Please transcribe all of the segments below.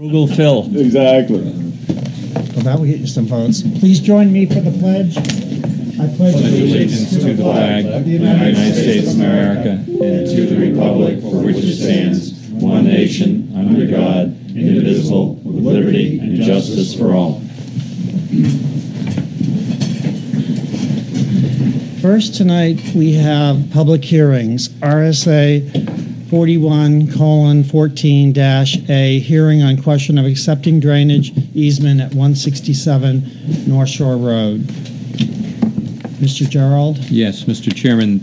Frugal Phil. Exactly. Well, that will get you some votes. Please join me for the pledge. I pledge Allegiance to the flag of the United States of America and to the republic for which it stands, one nation, under God, indivisible, with liberty and justice for all. First tonight, we have public hearings. RSA 41 colon 14 dash A, hearing on question of accepting drainage easement at 167 North Shore Road. Mr. Gearreald? Yes, Mr. Chairman,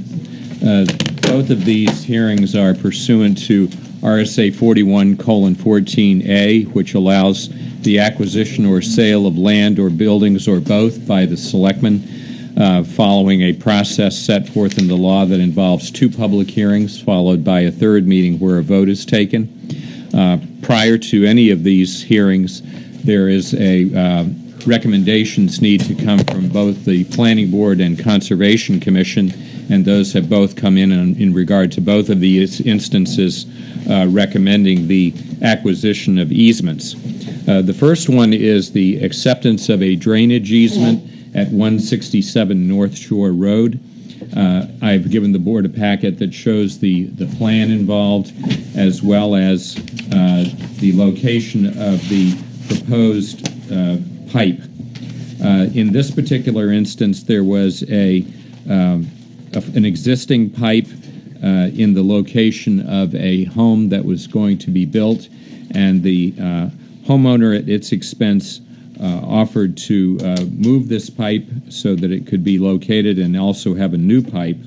uh, both of these hearings are pursuant to RSA 41 colon 14A, which allows the acquisition or sale of land or buildings or both by the selectmen uh, following a process set forth in the law that involves two public hearings followed by a third meeting where a vote is taken. Uh, prior to any of these hearings, there is a uh, recommendations need to come from both the Planning Board and Conservation Commission, and those have both come in in, in regard to both of these instances uh, recommending the acquisition of easements. Uh, the first one is the acceptance of a drainage easement at 167 North Shore Road. Uh, I've given the board a packet that shows the, the plan involved as well as uh, the location of the proposed uh, pipe. Uh, in this particular instance, there was a, um, a an existing pipe uh, in the location of a home that was going to be built, and the uh, homeowner, at its expense, offered to uh, move this pipe so that it could be located and also have a new pipe.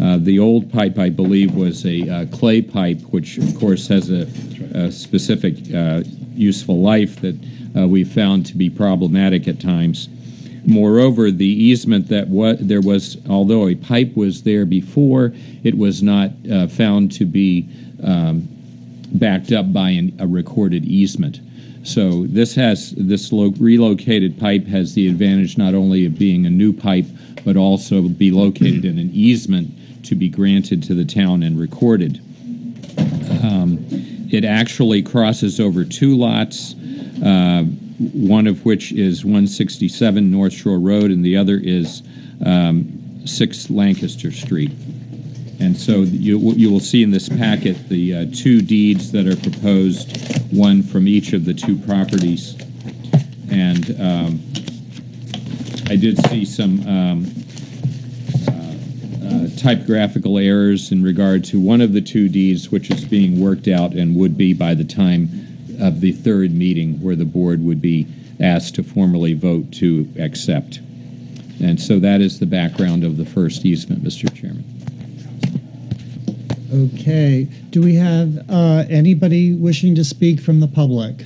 Uh, the old pipe, I believe, was a uh, clay pipe, which of course has a, a specific uh, useful life that uh, we found to be problematic at times. Moreover, the easement that wa- there was, although a pipe was there before, it was not found to be um, backed up by an, a recorded easement. So this has this lo- relocated pipe has the advantage not only of being a new pipe, but also be located in an easement to be granted to the town and recorded. Um, it actually crosses over two lots, uh, one of which is 167 North Shore Road, and the other is um, 6 Lancaster Street. And so you, you will see in this packet the uh, two deeds that are proposed, one from each of the two properties. And um, I did see some um, uh, uh, typographical errors in regard to one of the two deeds, which is being worked out and would be by the time of the third meeting where the board would be asked to formally vote to accept. And so that is the background of the first easement, Mr. Chairman. Okay. Do we have uh, anybody wishing to speak from the public?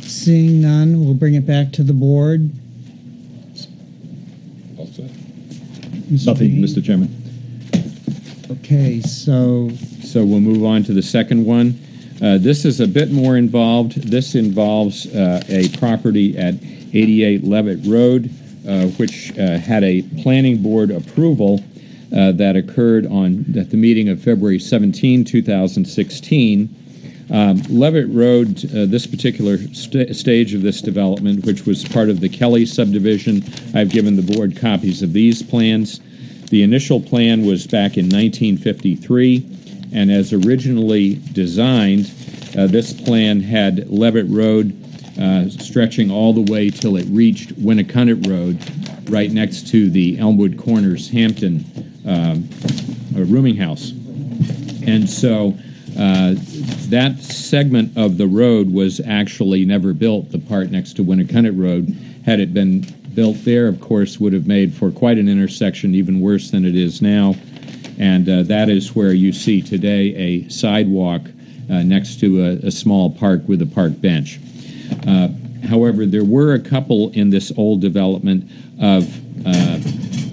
Seeing none, we'll bring it back to the board. Mr. Nothing, Bean? Mr. Chairman. Okay, so So we'll move on to the second one. Uh, this is a bit more involved. This involves uh, a property at 88 Leavitt Road, uh, which uh, had a planning board approval uh, that occurred on at the meeting of February 17, 2016. Um, Leavitt Road, uh, this particular st- stage of this development, which was part of the Kelly subdivision, I've given the board copies of these plans. The initial plan was back in 1953, and as originally designed, uh, this plan had Leavitt Road uh, stretching all the way till it reached Winnicunnet Road, right next to the Elmwood Corners Hampton uh, rooming house. And so uh, that segment of the road was actually never built, the part next to Winnicunnet Road. Had it been built there, of course, would have made for quite an intersection, even worse than it is now. And uh, that is where you see today a sidewalk uh, next to a, a, small park with a park bench. Uh, however, there were a couple in this old development of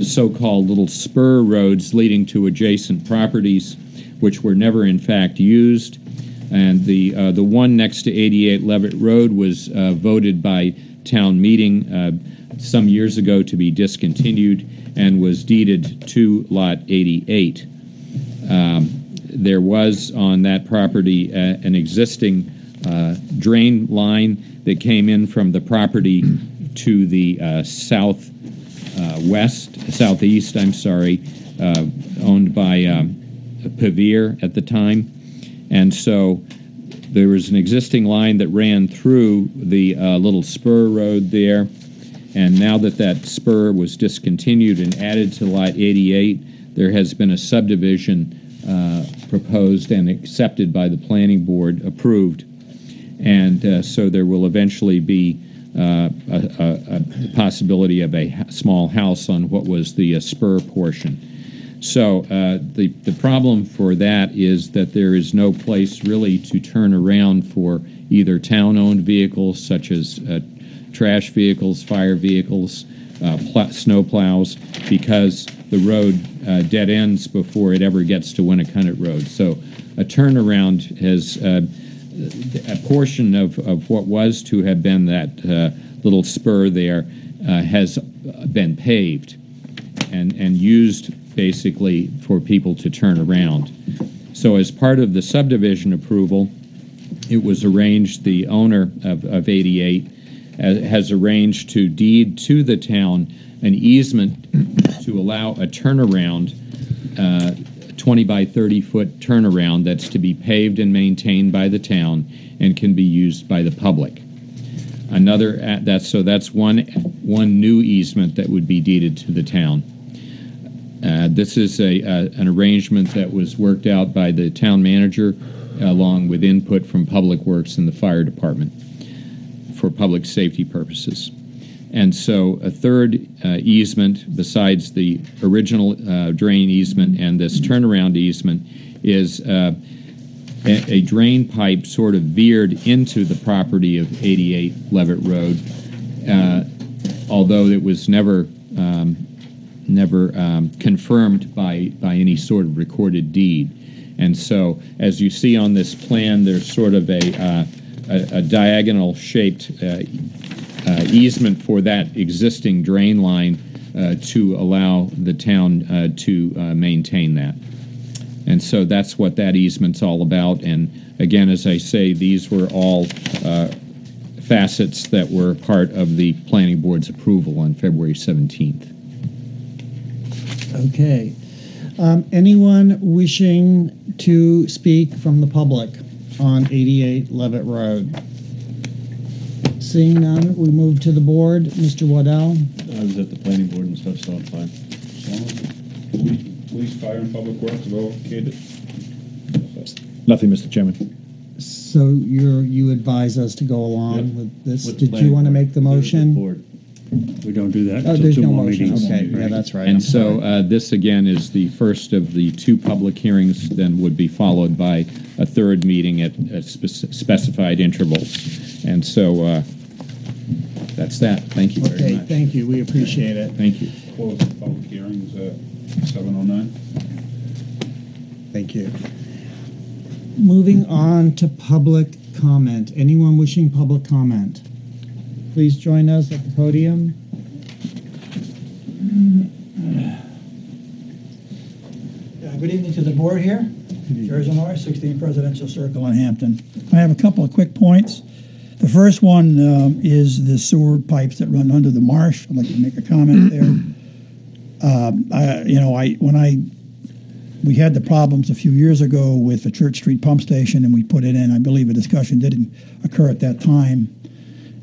so-called little spur roads leading to adjacent properties, which were never in fact used. And the uh, the one next to 88 Leavitt Road was uh, voted by town meeting uh, some years ago to be discontinued and was deeded to Lot 88. Um, there was on that property uh, an existing uh, drain line that came in from the property to the uh, south uh, west, southeast, I'm sorry, uh, owned by um, Pavir at the time. And so there was an existing line that ran through the uh, little spur road there. And now that that spur was discontinued and added to Lot 88, there has been a subdivision uh, proposed and accepted by the planning board, approved. And uh, so there will eventually be a, a, possibility of a small house on what was the uh, spur portion. So uh, the the problem for that is that there is no place really to turn around for either town-owned vehicles such as uh, trash vehicles, fire vehicles, uh, pl- snow plows, because the road uh, dead ends before it ever gets to Winnicunnet Road. So a turnaround has uh, a portion of, of what was to have been that uh, little spur there uh, has been paved and, and used basically for people to turn around. So, as part of the subdivision approval, it was arranged, the owner of, of 88 uh, has arranged to deed to the town an easement to allow a turnaround, uh, 20 by 30 foot turnaround that's to be paved and maintained by the town and can be used by the public. Another uh, that's so that's one one new easement that would be deeded to the town. Uh, this is a, uh, an arrangement that was worked out by the town manager along with input from Public Works and the fire department for public safety purposes. And so a third uh, easement besides the original uh, drain easement and this turnaround easement is uh, a, a drain pipe sort of veered into the property of 88 Leavitt Road, uh, although it was never um, never um, confirmed by, by any sort of recorded deed. And so, as you see on this plan, there's sort of a, uh, a, a, diagonal shaped uh, easement for that existing drain line uh, to allow the town uh, to uh, maintain that. And so that's what that easement's all about. And again, as I say, these were all facets that were part of the planning board's approval on February 17th. Okay. Um, anyone wishing to speak from the public on 88 Leavitt Road? Seeing none, we move to the board. Mr. Waddell? I was at the planning board and stuff, so I'm fine. Police, police, fire, and public works have all okayed it. Nothing, Mr. Chairman. So you're, you advise us to go along Yep. with this? With the Did you planning want to board. make the With motion? board. We don't do that Oh, until there's two no more motion. meetings. Okay, yeah, that's right. I'm And so sorry. uh, this again is the first of the two public hearings, then would be followed by a third meeting at at spec- specified intervals. And so uh, that's that. Thank you very Okay, much. thank you. We appreciate it. Thank you. Close the public hearings at seven oh nine. Thank you. Moving on to public comment. Anyone wishing public comment? Please join us at the podium. Yeah, Good evening to the board here. Jerry Zanor, 16 Presidential Circle in Hampton. I have a couple of quick points. The first one um, is the sewer pipes that run under the marsh. I'd like to make a comment there. Um, I, you know, I when I we had the problems a few years ago with the Church Street pump station, and we put it in. I believe a discussion didn't occur at that time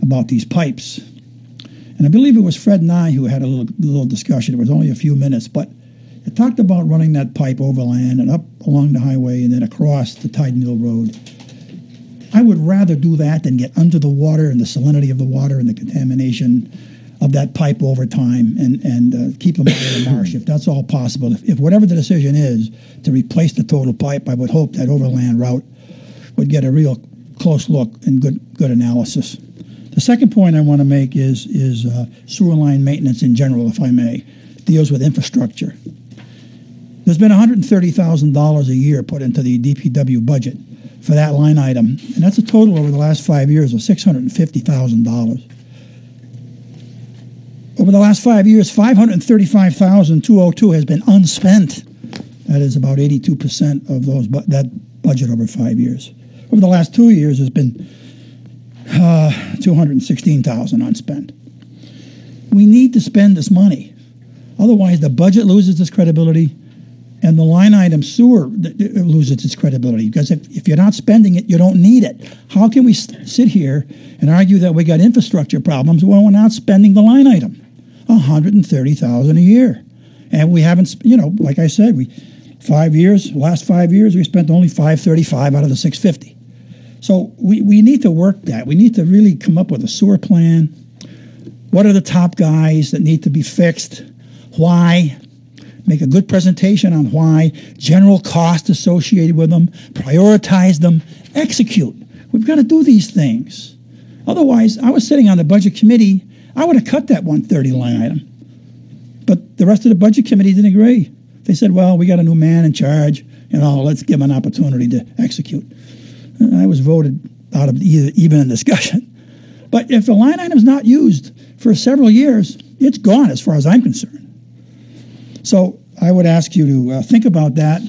about these pipes, and I believe it was Fred and I who had a little little discussion. It was only a few minutes, but it talked about running that pipe overland and up along the highway and then across the Tide Mill Road. I would rather do that than get under the water and the salinity of the water and the contamination of that pipe over time and, and uh, keep them out of the marsh if that's all possible. If, if whatever the decision is to replace the total pipe, I would hope that overland route would get a real close look and good good analysis. The second point I want to make is is uh, sewer line maintenance in general, if I may, deals with infrastructure. There's been $130,000 a year put into the DPW budget for that line item, and that's a total over the last five years of $650,000. Over the last five years, 535,202 has been unspent That is about 82% of those bu- that budget over five years. Over the last two years, it's been uh, 216,000 unspent. We need to spend this money. Otherwise, the budget loses its credibility and the line item sewer loses its credibility because if, if you're not spending it, you don't need it. How can we s- sit here and argue that we got infrastructure problems when we're not spending the line item? 130,000 a year. And we haven't, you know, like I said, we five years, last five years, we spent only 535 out of the 650. So we, we need to work that. We need to really come up with a sewer plan. What are the top guys that need to be fixed? Why? Make a good presentation on why, general cost associated with them, prioritize them, execute. We've got to do these things. Otherwise, I was sitting on the budget committee, I would have cut that 130 line item. But the rest of the budget committee didn't agree. They said, well, we got a new man in charge, you know, let's give him an opportunity to execute. And I was voted out of either, even in discussion. But if a line item's not used for several years, it's gone as far as I'm concerned. So I would ask you to uh, think about that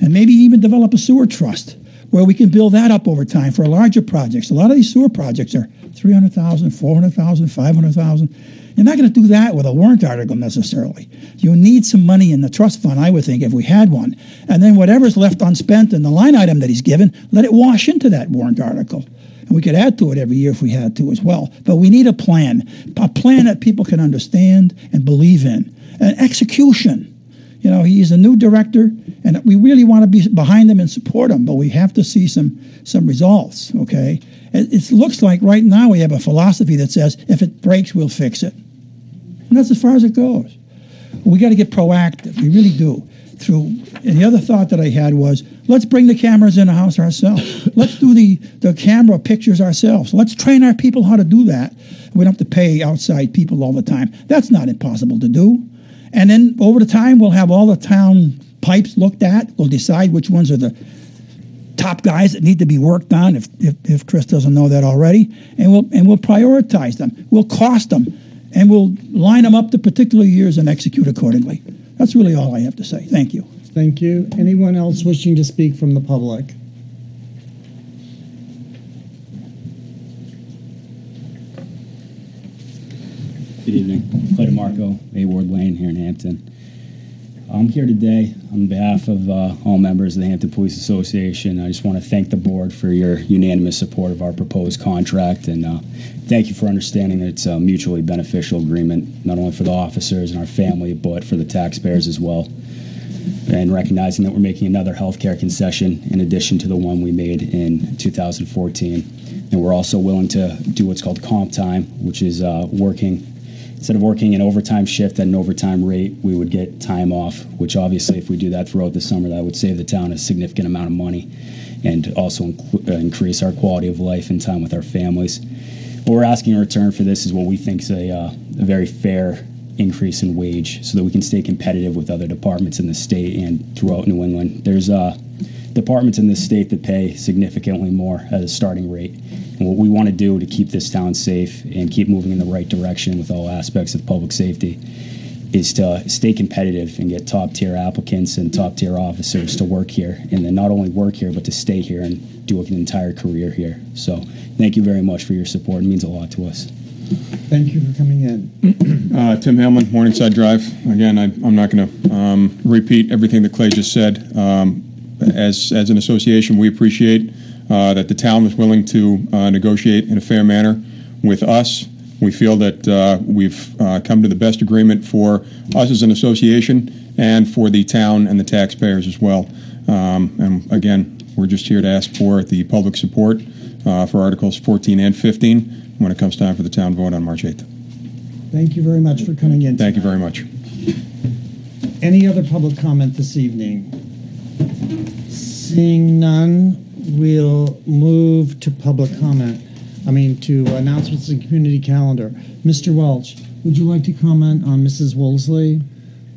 and maybe even develop a sewer trust where we can build that up over time for larger projects. A lot of these sewer projects are 300,000, 400,000, 500,000. You're not going to do that with a warrant article necessarily. You need some money in the trust fund, I would think, if we had one. And then whatever's left unspent in the line item that he's given, let it wash into that warrant article. And we could add to it every year if we had to as well. But we need a plan, a plan that people can understand and believe in, and execution. You know, he's a new director, and we really want to be behind him and support him, but we have to see some some results. Okay, it, it looks like right now we have a philosophy that says if it breaks, we'll fix it, and that's as far as it goes. We got to get proactive. We really do. Through and the other thought that I had was let's bring the cameras in the house ourselves. let's do the the camera pictures ourselves. Let's train our people how to do that. We don't have to pay outside people all the time. That's not impossible to do. And then over the time, we'll have all the town pipes looked at. We'll decide which ones are the top guys that need to be worked on. If, if, if Chris doesn't know that already, and we'll and we'll prioritize them. We'll cost them, and we'll line them up to particular years and execute accordingly. That's really all I have to say. Thank you. Thank you. Anyone else wishing to speak from the public? Good evening. Clay DeMarco, A Ward Lane here in Hampton. I'm here today on behalf of uh, all members of the Hampton Police Association. I just want to thank the board for your unanimous support of our proposed contract and uh, thank you for understanding that it's a mutually beneficial agreement, not only for the officers and our family, but for the taxpayers as well. And recognizing that we're making another healthcare concession in addition to the one we made in 2014. And we're also willing to do what's called comp time, which is uh, working instead of working an overtime shift at an overtime rate, we would get time off, which obviously, if we do that throughout the summer, that would save the town a significant amount of money and also inc- uh, increase our quality of life and time with our families. What we're asking in return for this is what we think is a, uh, a very fair increase in wage so that we can stay competitive with other departments in the state and throughout New England. There's uh, departments in this state that pay significantly more at a starting rate. And what we want to do to keep this town safe and keep moving in the right direction with all aspects of public safety is to stay competitive and get top tier applicants and top tier officers to work here and then not only work here but to stay here and do an entire career here. So thank you very much for your support. It means a lot to us. Thank you for coming in. Uh, Tim Hamlin, Morningside Drive. Again, I, I'm not going to um, repeat everything that Clay just said. Um, as, as an association, we appreciate uh, that the town was willing to uh, negotiate in a fair manner with us. We feel that uh, we've uh, come to the best agreement for us as an association and for the town and the taxpayers as well. Um, and again, we're just here to ask for the public support uh, for Articles 14 and 15 when it comes time for the town vote on March 8th. Thank you very much for coming in. Thank you very much. Any other public comment this evening? Seeing none, we'll move to public comment. I mean, to announcements and community calendar. Mr. Welch, would you like to comment on Mrs. Woolsey?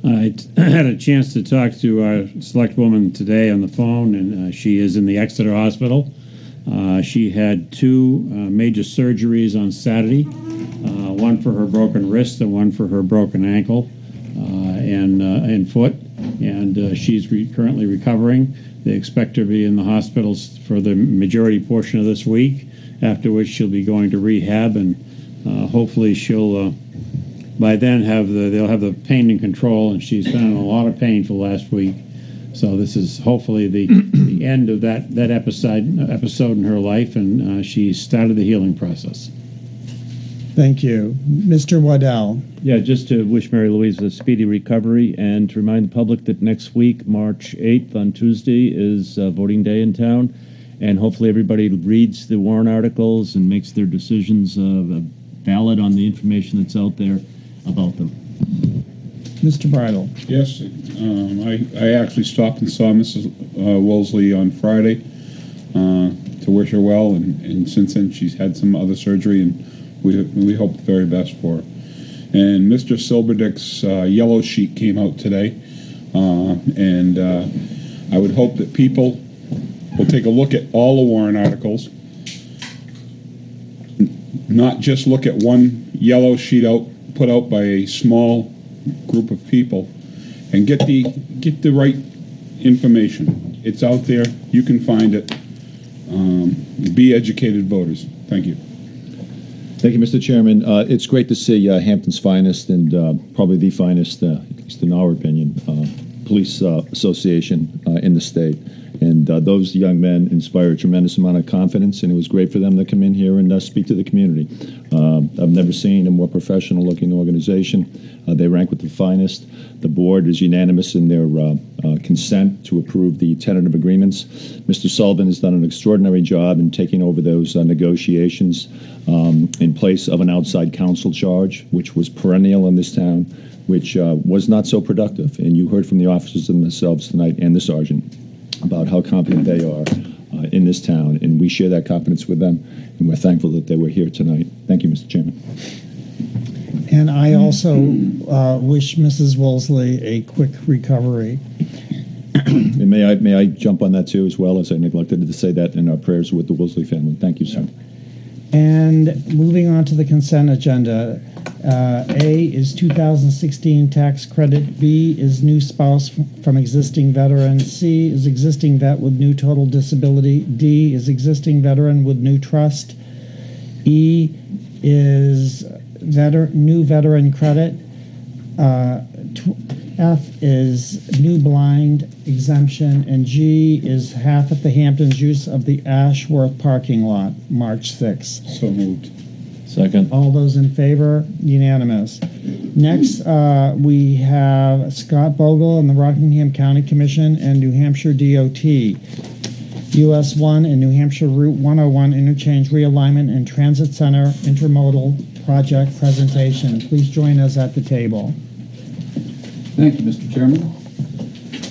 I had a chance to talk to our select woman today on the phone, and uh, she is in the Exeter Hospital. Uh, she had two uh, major surgeries on Saturday, uh, one for her broken wrist and one for her broken ankle uh, and uh, and foot. and she's re- currently recovering. They expect her to be in the hospitals for the majority portion of this week, after which she'll be going to rehab, and uh, hopefully she'll, uh, by then, have the they'll have the pain in control, and she's been in a lot of pain for the last week. So this is hopefully the, the end of that, that episode episode in her life, and uh, she started the healing process. Thank you. Mr. Waddell. Yeah, just to wish Mary Louise a speedy recovery and to remind the public that next week, March 8th on Tuesday, is uh, voting day in town. And hopefully everybody reads the warrant articles and makes their decisions uh, valid on the information that's out there about them. Mr. Bridle. Yes, um, I, I actually stopped and saw Mrs. Uh, Woolsey on Friday uh, to wish her well, and, and since then she's had some other surgery, and we, we hope the very best for. And Mr. Silberdick's uh, yellow sheet came out today, uh, and uh, I would hope that people will take a look at all the warrant articles, not just look at one yellow sheet out put out by a small group of people and get the get the right information. It's out there. You can find it. Um, be educated voters. Thank you. Thank you, Mr. Chairman. Uh, it's great to see uh, Hampton's finest and uh, probably the finest, uh, at least in our opinion, uh, police uh, association in the state. And those young men inspire a tremendous amount of confidence, and it was great for them to come in here and speak to the community. I've never seen a more professional looking organization. Uh, they rank with the finest. The board is unanimous in their uh, uh, consent to approve the tentative agreements. Mr. Sullivan has done an extraordinary job in taking over those negotiations um, in place of an outside counsel charge, which was perennial in this town, which was not so productive. And you heard from the officers themselves tonight and the sergeant about how confident they are uh, in this town, and we share that confidence with them, and we're thankful that they were here tonight. Thank you, Mr. Chairman. And I also uh, wish Mrs. Woolsey a quick recovery. And may I may I jump on that too, as well as I neglected to say that in our prayers with the Woolsey family. Thank you, sir. And moving on to the consent agenda, uh, A is 2016 tax credit. B is new spouse from existing veteran. C is existing vet with new total disability. D is existing veteran with new trust. E is veter- new veteran credit. Uh, tw- F is new blind exemption, and G is half at the Hamptons use of the Ashworth parking lot, March 6th. So moved. Second. All those in favor? Unanimous. Next, uh, we have Scott Bogle and the Rockingham County Commission and New Hampshire DOT. US 1 and New Hampshire Route 101 interchange realignment and transit center intermodal project presentation. Please join us at the table. Thank you, Mr. Chairman.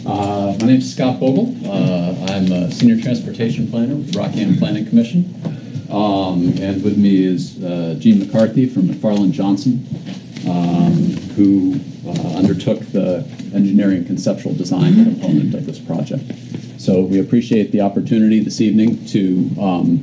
Uh, My name is Scott Bogle. Uh, I'm a Senior Transportation Planner with Rockingham Planning Commission. Um, And with me is uh, Gene McCarthy from McFarland Johnson, um, who uh, undertook the engineering conceptual design component of this project. So we appreciate the opportunity this evening to um,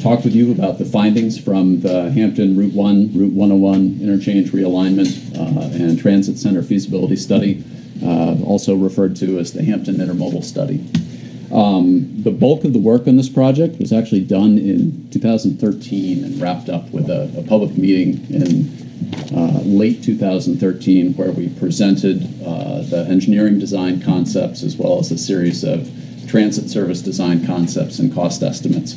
talk with you about the findings from the Hampton Route 1, Route 101 interchange realignment uh, and transit center feasibility study, uh, also referred to as the Hampton Intermodal Study. Um, the bulk of the work on this project was actually done in 2013 and wrapped up with a, a public meeting in uh, late 2013 where we presented uh, the engineering design concepts as well as a series of transit service design concepts and cost estimates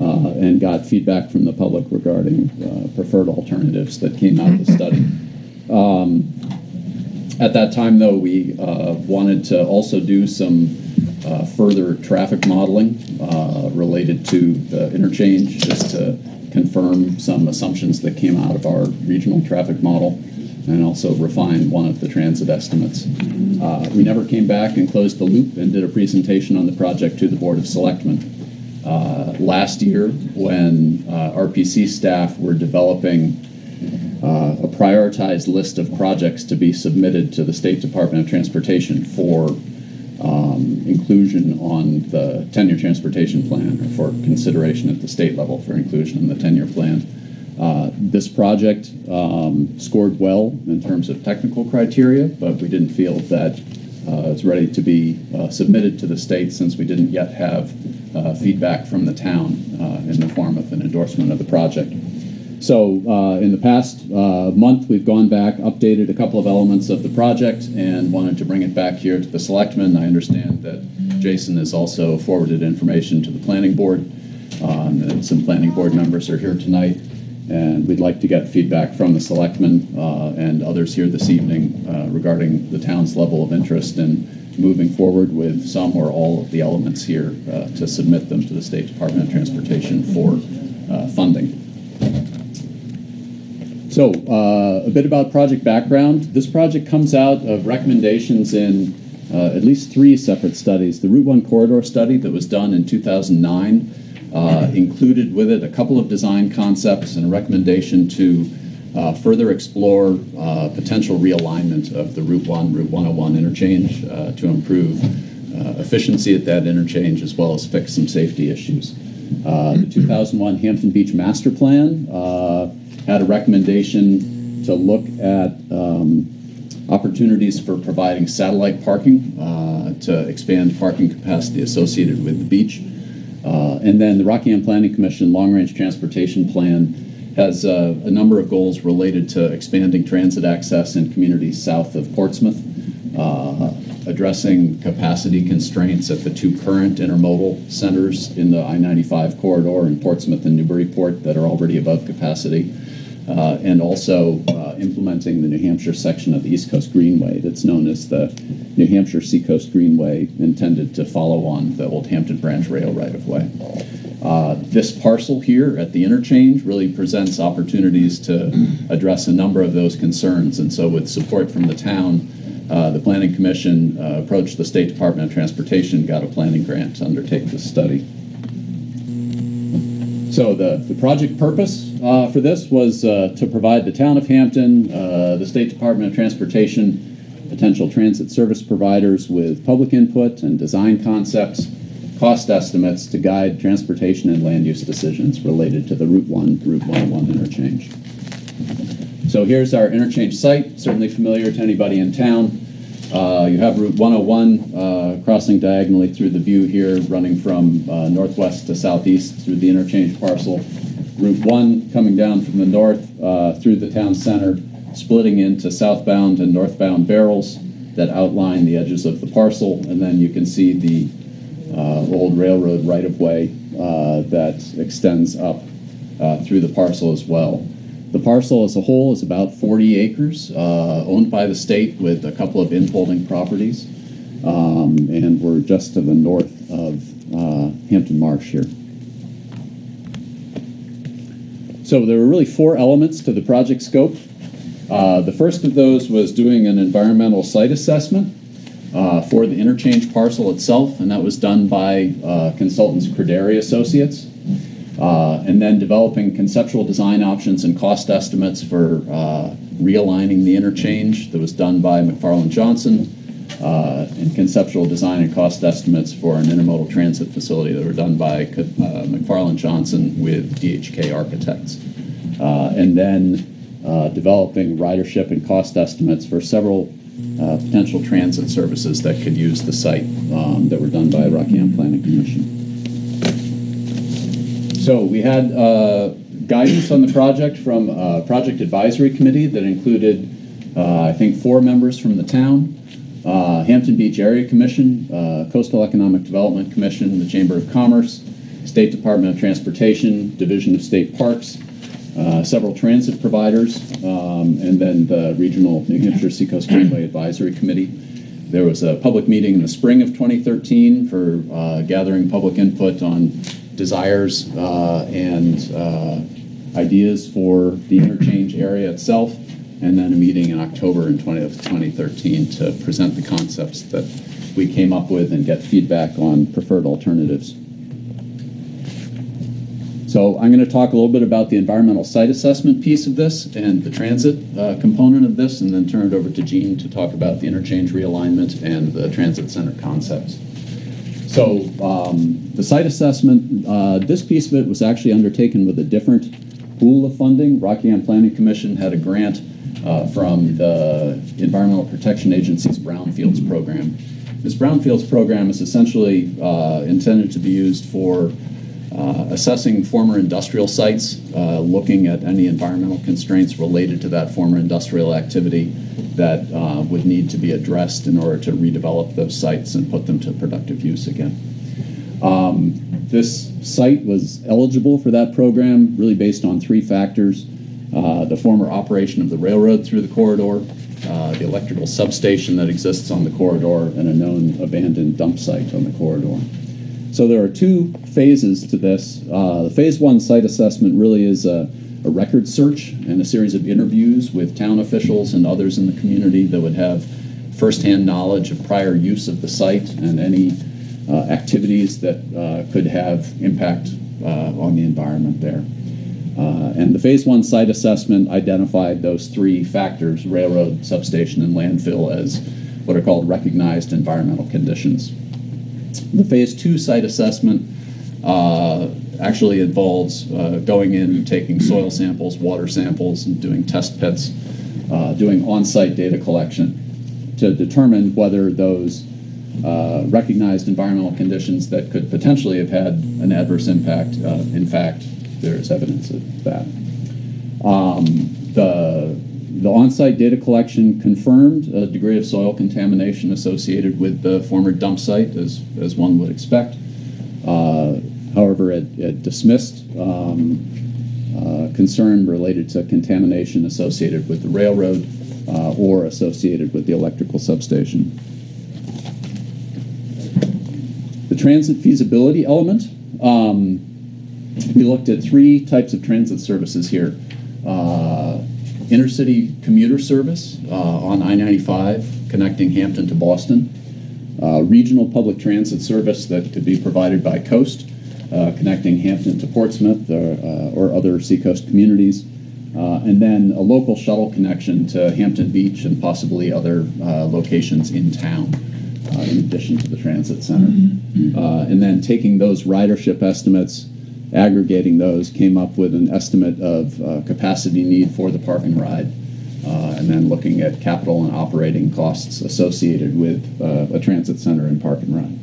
uh, and got feedback from the public regarding uh, preferred alternatives that came out of the study. Um, at that time, though, we uh, wanted to also do some uh, further traffic modeling uh, related to the interchange, just to confirm some assumptions that came out of our regional traffic model and also refine one of the transit estimates. Uh, we never came back and closed the loop and did a presentation on the project to the Board of Selectmen. Uh, last year, when uh, RPC staff were developing uh, a prioritized list of projects to be submitted to the State Department of Transportation for um, inclusion on the 10 year transportation plan or for consideration at the state level for inclusion in the 10 year plan. Uh, this project um, scored well in terms of technical criteria, but we didn't feel that is ready to be uh, submitted to the state since we didn't yet have uh, feedback from the town uh, in the form of an endorsement of the project. So uh, in the past uh, month, we've gone back, updated a couple of elements of the project, and wanted to bring it back here to the selectmen. I understand that Jason has also forwarded information to the planning board, um, and some planning board members are here tonight, and we'd like to get feedback from the selectmen uh, and others here this evening uh, regarding the town's level of interest in moving forward with some or all of the elements here uh, to submit them to the State Department of Transportation for uh, funding. So, uh, a bit about project background. This project comes out of recommendations in uh, at least three separate studies. The Route 1 corridor study that was done in 2009 uh, included with it a couple of design concepts and a recommendation to uh, further explore uh, potential realignment of the Route 1, Route 101 interchange uh, to improve uh, efficiency at that interchange as well as fix some safety issues. Uh, the 2001 Hampton Beach Master Plan had a recommendation to look at um, opportunities for providing satellite parking to expand parking capacity associated with the beach. Uh, and then the Rockingham Planning Commission Long Range Transportation Plan has uh, a number of goals related to expanding transit access in communities south of Portsmouth, uh, addressing capacity constraints at the two current intermodal centers in the I 95 corridor in Portsmouth and Newburyport that are already above capacity. Uh, and also uh, implementing the New Hampshire section of the East Coast Greenway that's known as the New Hampshire Seacoast Greenway, intended to follow on the Old Hampton Branch Rail right of way. Uh, this parcel here at the interchange really presents opportunities to address a number of those concerns. And so, with support from the town, uh, the Planning Commission uh, approached the State Department of Transportation, got a planning grant to undertake this study. So the, the project purpose uh, for this was uh, to provide the town of Hampton, uh, the State Department of Transportation, potential transit service providers with public input and design concepts, cost estimates to guide transportation and land use decisions related to the Route 1, Route 101 interchange. So here's our interchange site, certainly familiar to anybody in town. Uh, you have Route 101 uh, crossing diagonally through the view here, running from uh, northwest to southeast through the interchange parcel. Route 1 coming down from the north uh, through the town center, splitting into southbound and northbound barrels that outline the edges of the parcel. And then you can see the uh, old railroad right-of-way uh, that extends up through the parcel as well. The parcel as a whole is about 40 acres, uh, owned by the state with a couple of inholding properties. Um, and we're just to the north of uh, Hampton Marsh here. So there were really four elements to the project scope. Uh, the first of those was doing an environmental site assessment uh, for the interchange parcel itself, and that was done by uh, consultants Credere Associates. Uh, and then developing conceptual design options and cost estimates for uh, realigning the interchange that was done by McFarland Johnson, uh, and conceptual design and cost estimates for an intermodal transit facility that were done by uh, McFarland Johnson with DHK Architects. Uh, and then uh, developing ridership and cost estimates for several potential transit services that could use the site um, that were done by Rockingham Planning Commission. So we had uh, guidance on the project from a project advisory committee that included, uh, I think, four members from the town, uh, Hampton Beach Area Commission, uh, Coastal Economic Development Commission, the Chamber of Commerce, State Department of Transportation, Division of State Parks, uh, several transit providers, um, and then the regional New Hampshire Seacoast Greenway Advisory Committee. There was a public meeting in the spring of 2013 for uh, gathering public input on desires uh, and uh, ideas for the interchange area itself, and then a meeting in October in 20, of 2013 to present the concepts that we came up with and get feedback on preferred alternatives. So I'm going to talk a little bit about the environmental site assessment piece of this and the transit uh, component of this, and then turn it over to Gene to talk about the interchange realignment and the transit center concepts. So um, the site assessment, uh, this piece of it was actually undertaken with a different pool of funding. Rockingham Planning Commission had a grant uh, from the Environmental Protection Agency's Brownfields program. This Brownfields program is essentially uh, intended to be used for assessing former industrial sites, uh, looking at any environmental constraints related to that former industrial activity that uh, would need to be addressed in order to redevelop those sites and put them to productive use again. Um, this site was eligible for that program really based on three factors uh, the former operation of the railroad through the corridor, uh, the electrical substation that exists on the corridor, and a known abandoned dump site on the corridor. So there are two phases to this. Uh, the phase one site assessment really is a, a record search and a series of interviews with town officials and others in the community that would have firsthand knowledge of prior use of the site and any uh, activities that uh, could have impact uh, on the environment there. Uh, and the phase one site assessment identified those three factors railroad, substation, and landfill as what are called recognized environmental conditions. The phase two site assessment uh, actually involves uh, going in and taking soil samples, water samples, and doing test pits, uh, doing on site data collection to determine whether those uh, recognized environmental conditions that could potentially have had an adverse impact, uh, in fact, there's evidence of that. Um, the the on-site data collection confirmed a degree of soil contamination associated with the former dump site, as, as one would expect. Uh, however, it, it dismissed um, uh, concern related to contamination associated with the railroad uh, or associated with the electrical substation. The transit feasibility element. Um, we looked at three types of transit services here. Uh, intercity commuter service uh, on I-95 connecting Hampton to Boston. Uh, regional public transit service that could be provided by Coast, uh, connecting Hampton to Portsmouth or, uh, or other seacoast communities. Uh, and then a local shuttle connection to Hampton Beach and possibly other locations in town. in addition to the transit center. and then taking those ridership estimates aggregating those, came up with an estimate of uh, capacity need for the park and ride, uh, and then looking at capital and operating costs associated with uh, a transit center and park and ride.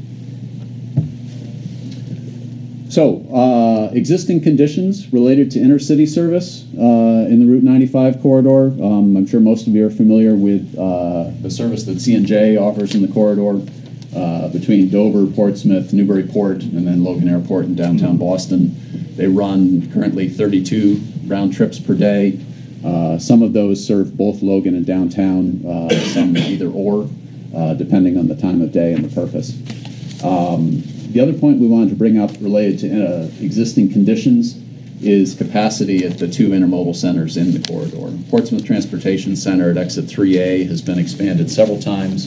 So, uh, existing conditions related to intercity service uh, in the Route 95 corridor. Um, I'm sure most of you are familiar with uh, the service that C&J offers in the corridor uh, between Dover, Portsmouth, Newburyport, and then Logan Airport in downtown Boston. They run currently 32 round trips per day. Uh, some of those serve both Logan and downtown, uh, some either or, uh, depending on the time of day and the purpose. Um, the other point we wanted to bring up related to uh, existing conditions is capacity at the two intermodal centers in the corridor. Portsmouth Transportation Center at exit 3A has been expanded several times.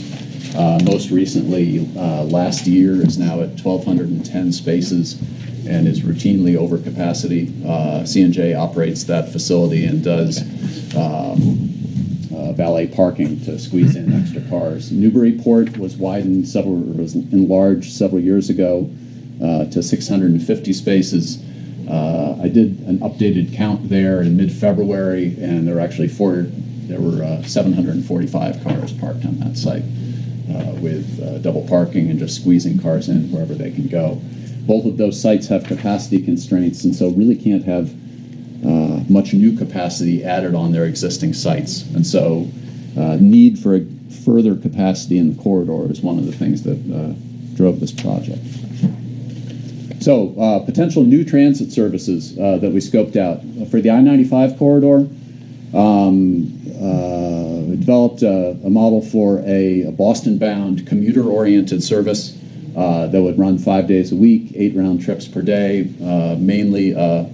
Uh, most recently, uh, last year, is now at 1,210 spaces and is routinely over capacity. Uh, C&J operates that facility and does um, uh, valet parking to squeeze in extra cars. Newburyport was widened several, was enlarged several years ago uh, to 650 spaces. Uh, I did an updated count there in mid-February, and there were actually four, there were 745 cars parked on that site with uh, double parking and just squeezing cars in wherever they can go. Both of those sites have capacity constraints, and so really can't have uh, much new capacity added on their existing sites. And so, uh, need for a further capacity in the corridor is one of the things that uh, drove this project. So, uh, potential new transit services that we scoped out for the I 95 corridor. Um, uh, developed a, a, model for a, a Boston bound commuter oriented service uh, that would run five days a week, eight round trips per day, uh, mainly uh, uh,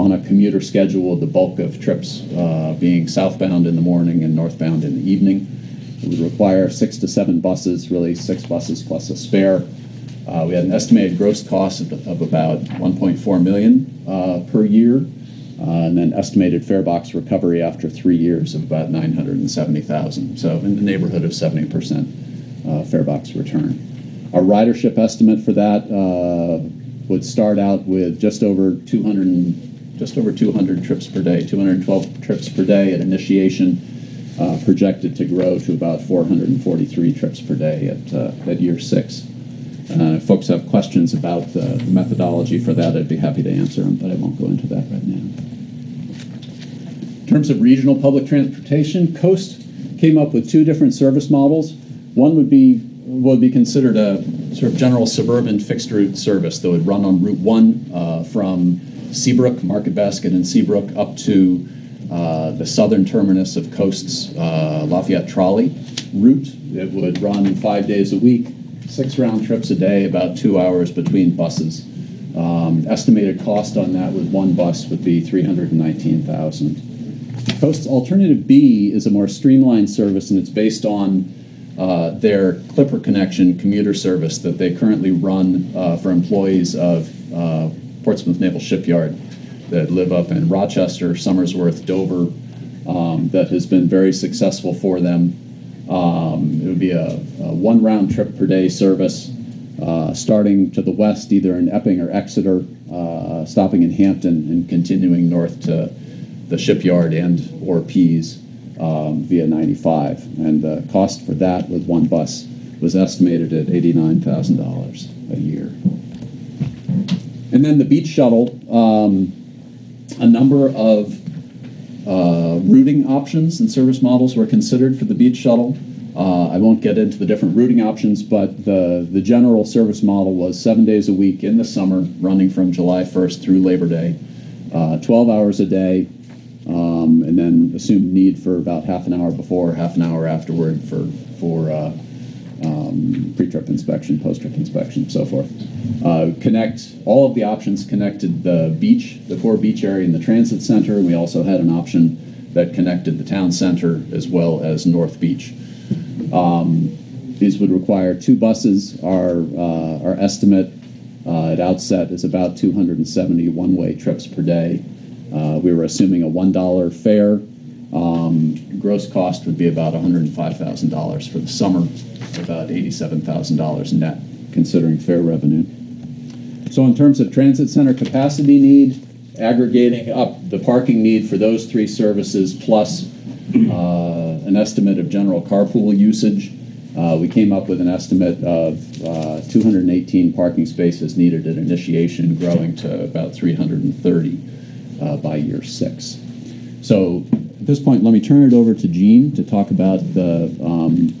on a commuter schedule, the bulk of trips uh, being southbound in the morning and northbound in the evening. It would require six to seven buses, really six buses plus a spare. we had an estimated gross cost of, of about 1.4 million per year. Uh, and then estimated fare box recovery after three years of about 970,000. So in the neighborhood of 70% uh, fare box return. Our ridership estimate for that uh, would start out with just over 200 just over 200 trips per day, 212 trips per day at initiation, uh, projected to grow to about 443 trips per day at, uh, at year six. Uh, if folks have questions about the methodology for that, I'd be happy to answer them, but I won't go into that right now. In terms of regional public transportation, Coast came up with two different service models. One would be would be considered a sort of general suburban fixed route service that would run on Route One uh, from Seabrook, Market Basket, and Seabrook up to uh, the southern terminus of Coast's uh, Lafayette Trolley route. It would run five days a week, six round trips a day, about two hours between buses. Um, estimated cost on that with one bus would be three hundred and nineteen thousand. Coast's Alternative B is a more streamlined service, and it's based on uh, their Clipper Connection commuter service that they currently run uh, for employees of uh, Portsmouth Naval Shipyard that live up in Rochester, Somersworth, Dover, um, that has been very successful for them. Um, it would be a, a one round trip per day service. Uh, starting to the west, either in Epping or Exeter, uh, stopping in Hampton, and continuing north to the shipyard and or Pease um, via 95. And the cost for that with one bus was estimated at $89,000 a year. And then the beach shuttle, um, a number of uh, routing options and service models were considered for the beach shuttle. Uh, I won't get into the different routing options, but the, the general service model was seven days a week in the summer, running from July 1st through Labor Day, uh, 12 hours a day, um, and then assumed need for about half an hour before, half an hour afterward for for uh, um, pre-trip inspection, post-trip inspection, so forth. Uh, connect all of the options connected the beach, the core beach area, and the transit center, and we also had an option that connected the town center as well as North Beach. Um, these would require two buses. Our uh, our estimate uh, at outset is about 270 one-way trips per day. Uh, we were assuming a $1 fare. Um, gross cost would be about $105,000 for the summer, about $87,000 net, considering fare revenue. So, in terms of transit center capacity need, aggregating up the parking need for those three services plus uh, an estimate of general carpool usage, uh, we came up with an estimate of uh, 218 parking spaces needed at initiation, growing to about 330 uh, by year six. So at this point, let me turn it over to Gene to talk about the um,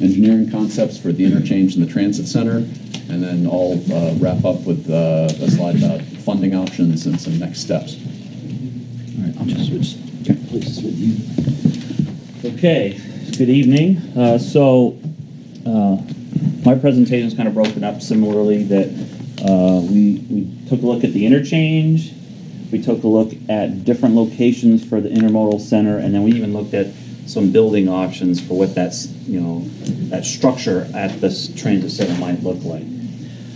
engineering concepts for the interchange and the transit center, and then I'll uh, wrap up with uh, a slide about funding options and some next steps. All right, I'll just switch places with you. Okay, good evening. Uh, so, uh, my presentation is kind of broken up similarly that uh, we, we took a look at the interchange, we took a look at different locations for the intermodal center, and then we even looked at some building options for what that's, you know, that structure at this transit center might look like.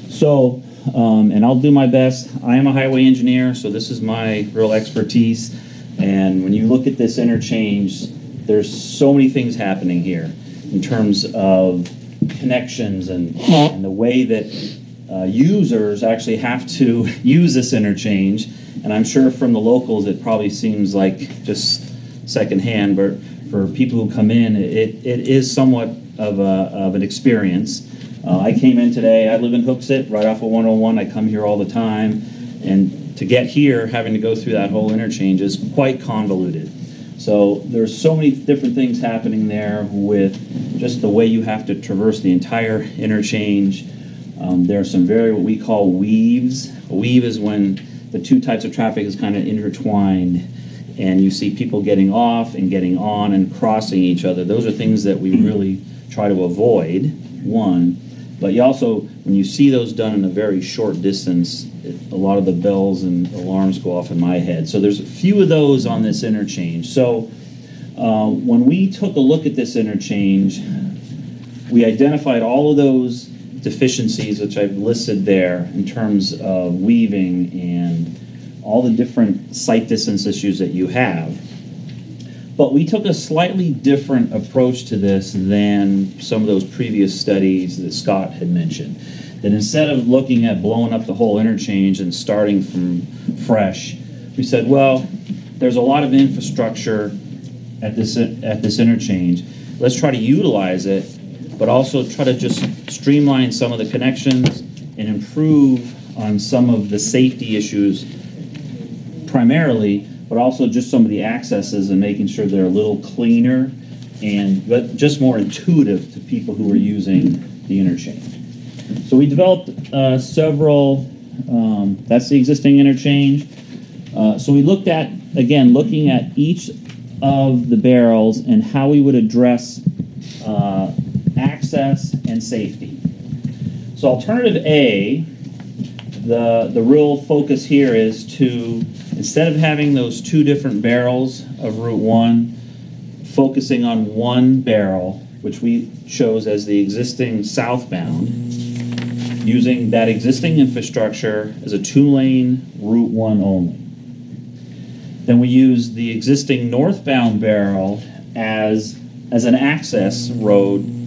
So, um, and I'll do my best. I am a highway engineer, so this is my real expertise. And when you look at this interchange, there's so many things happening here in terms of connections and, and the way that uh, users actually have to use this interchange. And I'm sure from the locals, it probably seems like just secondhand, but for people who come in, it, it is somewhat of, a, of an experience. Uh, I came in today, I live in Hooksett, right off of 101. I come here all the time. And to get here, having to go through that whole interchange is quite convoluted. So there's so many different things happening there with just the way you have to traverse the entire interchange. Um, there are some very what we call weaves. A weave is when the two types of traffic is kind of intertwined and you see people getting off and getting on and crossing each other. Those are things that we really try to avoid, one. But you also, when you see those done in a very short distance, it, a lot of the bells and alarms go off in my head. So there's a few of those on this interchange. So uh, when we took a look at this interchange, we identified all of those deficiencies which I've listed there in terms of weaving and all the different sight distance issues that you have. But we took a slightly different approach to this than some of those previous studies that Scott had mentioned. That instead of looking at blowing up the whole interchange and starting from fresh, we said, well, there's a lot of infrastructure at this, at this interchange. Let's try to utilize it, but also try to just streamline some of the connections and improve on some of the safety issues primarily, but also just some of the accesses and making sure they're a little cleaner and, but just more intuitive to people who are using the interchange. So we developed uh, several, um, that's the existing interchange. Uh, so we looked at, again, looking at each of the barrels and how we would address uh, access and safety. So alternative A, the, the real focus here is to, instead of having those two different barrels of Route 1, focusing on one barrel, which we chose as the existing southbound, using that existing infrastructure as a two-lane Route 1 only. Then we use the existing northbound barrel as, as an access road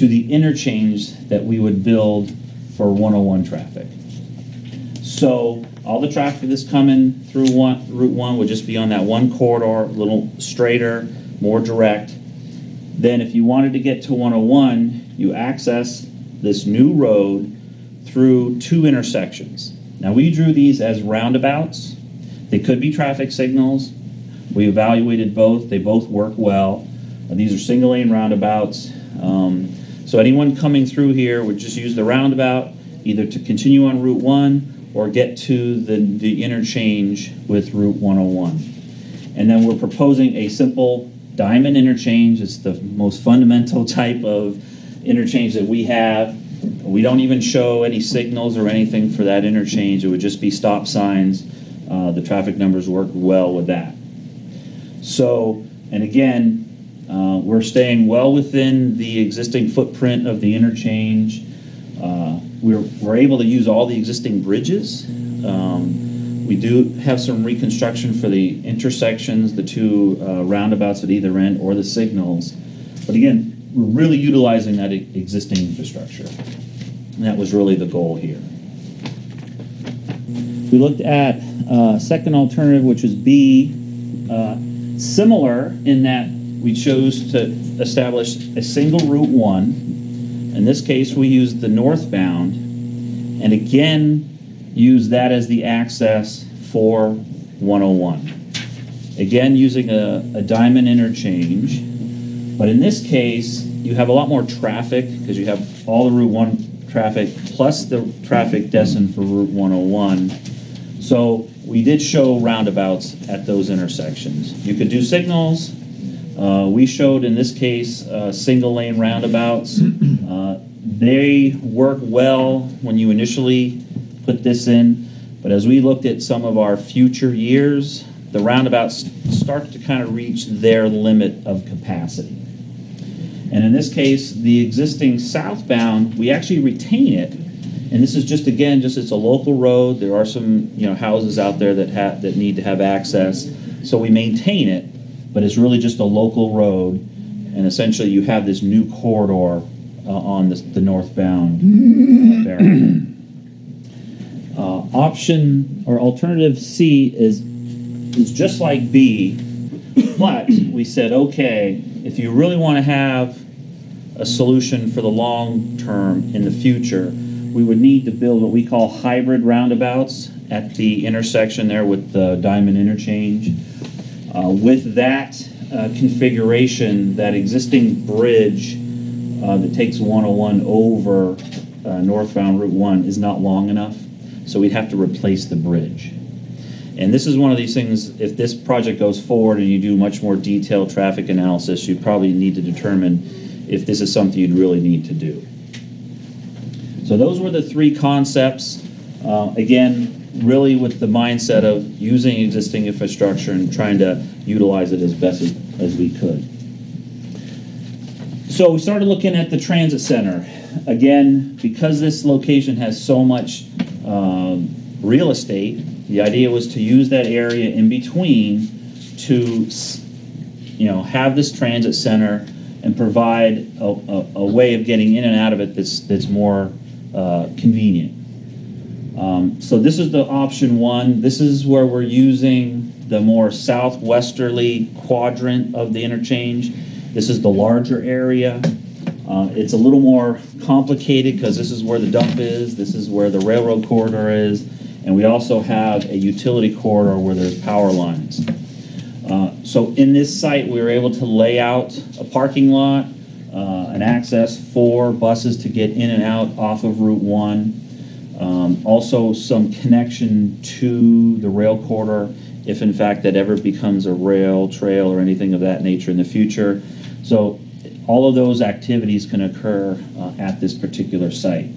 to the interchange that we would build for 101 traffic. So all the traffic that's coming through one, Route 1 would just be on that one corridor, a little straighter, more direct. Then if you wanted to get to 101, you access this new road through two intersections. Now we drew these as roundabouts. They could be traffic signals. We evaluated both. They both work well. These are single lane roundabouts. Um, so anyone coming through here would just use the roundabout either to continue on Route 1 or get to the, the interchange with Route 101. And then we're proposing a simple diamond interchange. It's the most fundamental type of interchange that we have. We don't even show any signals or anything for that interchange. It would just be stop signs. Uh, the traffic numbers work well with that. So, and again, uh, we're staying well within the existing footprint of the interchange. Uh, we're, we're able to use all the existing bridges. Um, we do have some reconstruction for the intersections, the two uh, roundabouts at either end, or the signals. But again, we're really utilizing that e- existing infrastructure. And that was really the goal here. We looked at uh, second alternative, which is B, uh, similar in that we chose to establish a single Route 1. In this case, we used the northbound, and again, use that as the access for 101. Again, using a, a diamond interchange, but in this case, you have a lot more traffic because you have all the Route 1 traffic plus the traffic destined for Route 101. So we did show roundabouts at those intersections. You could do signals. Uh, we showed in this case uh, single lane roundabouts. Uh, they work well when you initially put this in, but as we looked at some of our future years, the roundabouts start to kind of reach their limit of capacity. And in this case, the existing southbound, we actually retain it. And this is just again, just it's a local road. There are some you know houses out there that have that need to have access, so we maintain it. But it's really just a local road, and essentially you have this new corridor uh, on this, the northbound barrier. Uh, option or alternative C is is just like B, but we said okay, if you really want to have a solution for the long term in the future, we would need to build what we call hybrid roundabouts at the intersection there with the Diamond Interchange. Uh, with that uh, configuration, that existing bridge uh, that takes 101 over uh, northbound Route 1 is not long enough, so we'd have to replace the bridge. And this is one of these things, if this project goes forward and you do much more detailed traffic analysis, you probably need to determine if this is something you'd really need to do. So those were the three concepts. Uh, again, really with the mindset of using existing infrastructure and trying to utilize it as best as, as we could. So we started looking at the transit center. Again, because this location has so much um, real estate, the idea was to use that area in between to, you know, have this transit center and provide a, a, a way of getting in and out of it that's, that's more uh, convenient. Um, so this is the option one. This is where we're using the more southwesterly quadrant of the interchange. This is the larger area. Uh, it's a little more complicated because this is where the dump is, this is where the railroad corridor is, and we also have a utility corridor where there's power lines. Uh, so in this site, we were able to lay out a parking lot, uh, an access for buses to get in and out off of Route 1. Um, also, some connection to the rail corridor if, in fact, that ever becomes a rail trail or anything of that nature in the future. So, all of those activities can occur uh, at this particular site.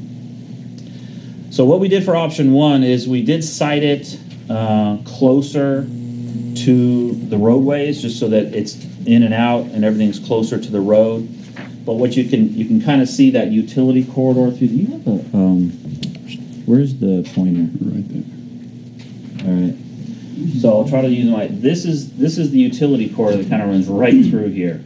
So, what we did for option one is we did site it uh, closer to the roadways, just so that it's in and out and everything's closer to the road. But what you can you can kind of see that utility corridor through. Do you have a um, where's the pointer? Right there. All right. So I'll try to use my. This is this is the utility corridor that kind of runs right through here.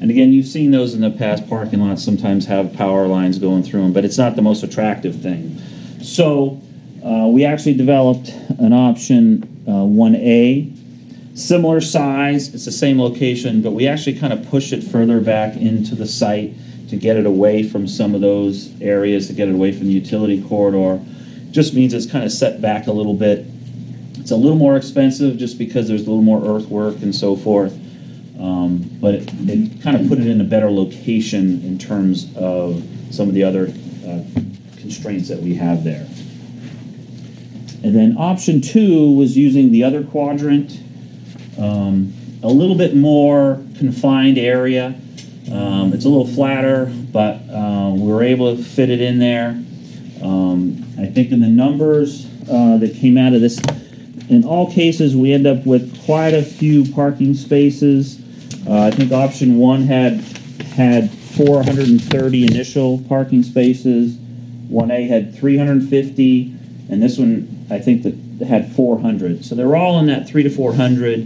And again, you've seen those in the past. Parking lots sometimes have power lines going through them, but it's not the most attractive thing. So uh, we actually developed an option uh, 1A, similar size. It's the same location, but we actually kind of push it further back into the site to get it away from some of those areas, to get it away from the utility corridor. Just means it's kind of set back a little bit. It's a little more expensive just because there's a little more earthwork and so forth. Um, but it, it kind of put it in a better location in terms of some of the other uh, constraints that we have there. And then option two was using the other quadrant, um, a little bit more confined area. Um, it's a little flatter, but uh, we were able to fit it in there. Um, I think in the numbers uh, that came out of this, in all cases, we end up with quite a few parking spaces. Uh, I think option one had had 430 initial parking spaces. 1A had 350, and this one I think that had 400. So they're all in that three to 400,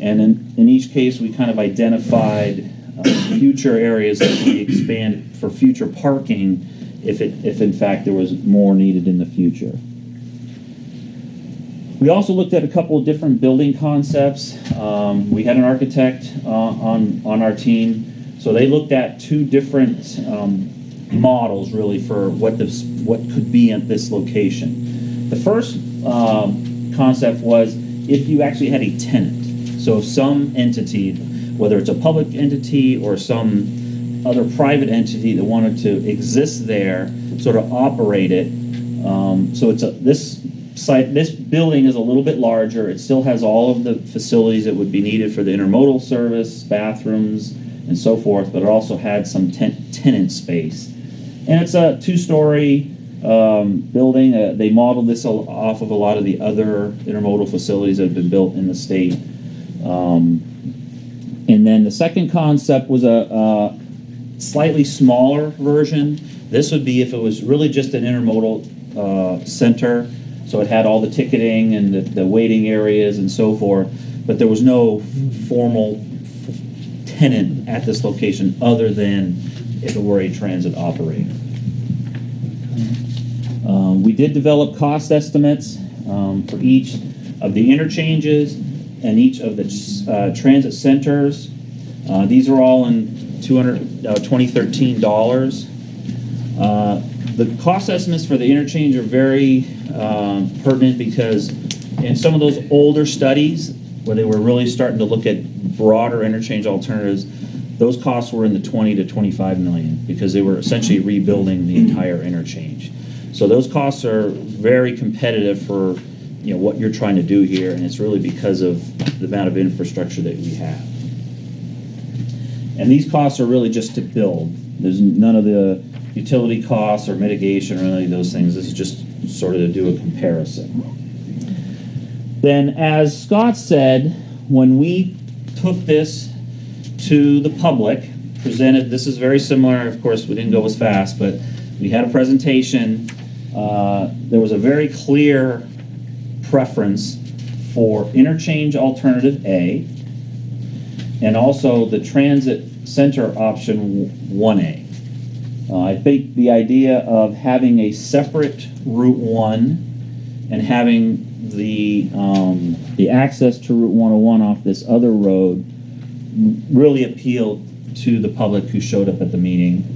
and in, in each case we kind of identified uh, future areas that we expand for future parking if it if in fact there was more needed in the future. We also looked at a couple of different building concepts. Um, we had an architect uh, on on our team, so they looked at two different um, models really for what this what could be at this location. The first um, concept was if you actually had a tenant, so if some entity, whether it's a public entity or some other private entity that wanted to exist there, sort of operate it. Um, so it's a this site, this building is a little bit larger. It still has all of the facilities that would be needed for the intermodal service, bathrooms, and so forth, but it also had some ten- tenant space. And it's a two-story um, building. Uh, they modeled this off of a lot of the other intermodal facilities that have been built in the state. Um, and then the second concept was a, a slightly smaller version. This would be if it was really just an intermodal uh, center so it had all the ticketing and the, the waiting areas and so forth, but there was no formal tenant at this location other than if it were a transit operator. Um, we did develop cost estimates um, for each of the interchanges and each of the uh, transit centers. Uh, these are all in 200, uh, 2013 dollars. Uh, the cost estimates for the interchange are very um, pertinent because in some of those older studies where they were really starting to look at broader interchange alternatives, those costs were in the 20 to 25 million because they were essentially rebuilding the entire interchange. So those costs are very competitive for you know what you're trying to do here, and it's really because of the amount of infrastructure that we have. And these costs are really just to build. There's none of the utility costs or mitigation or any of those things. This is just sort of to do a comparison. Then, as Scott said, when we took this to the public, presented, this is very similar, of course, we didn't go as fast, but we had a presentation. Uh, there was a very clear preference for interchange alternative A and also the transit center option 1A. Uh, I think the idea of having a separate Route 1 and having the um, the access to Route 101 off this other road really appealed to the public who showed up at the meeting.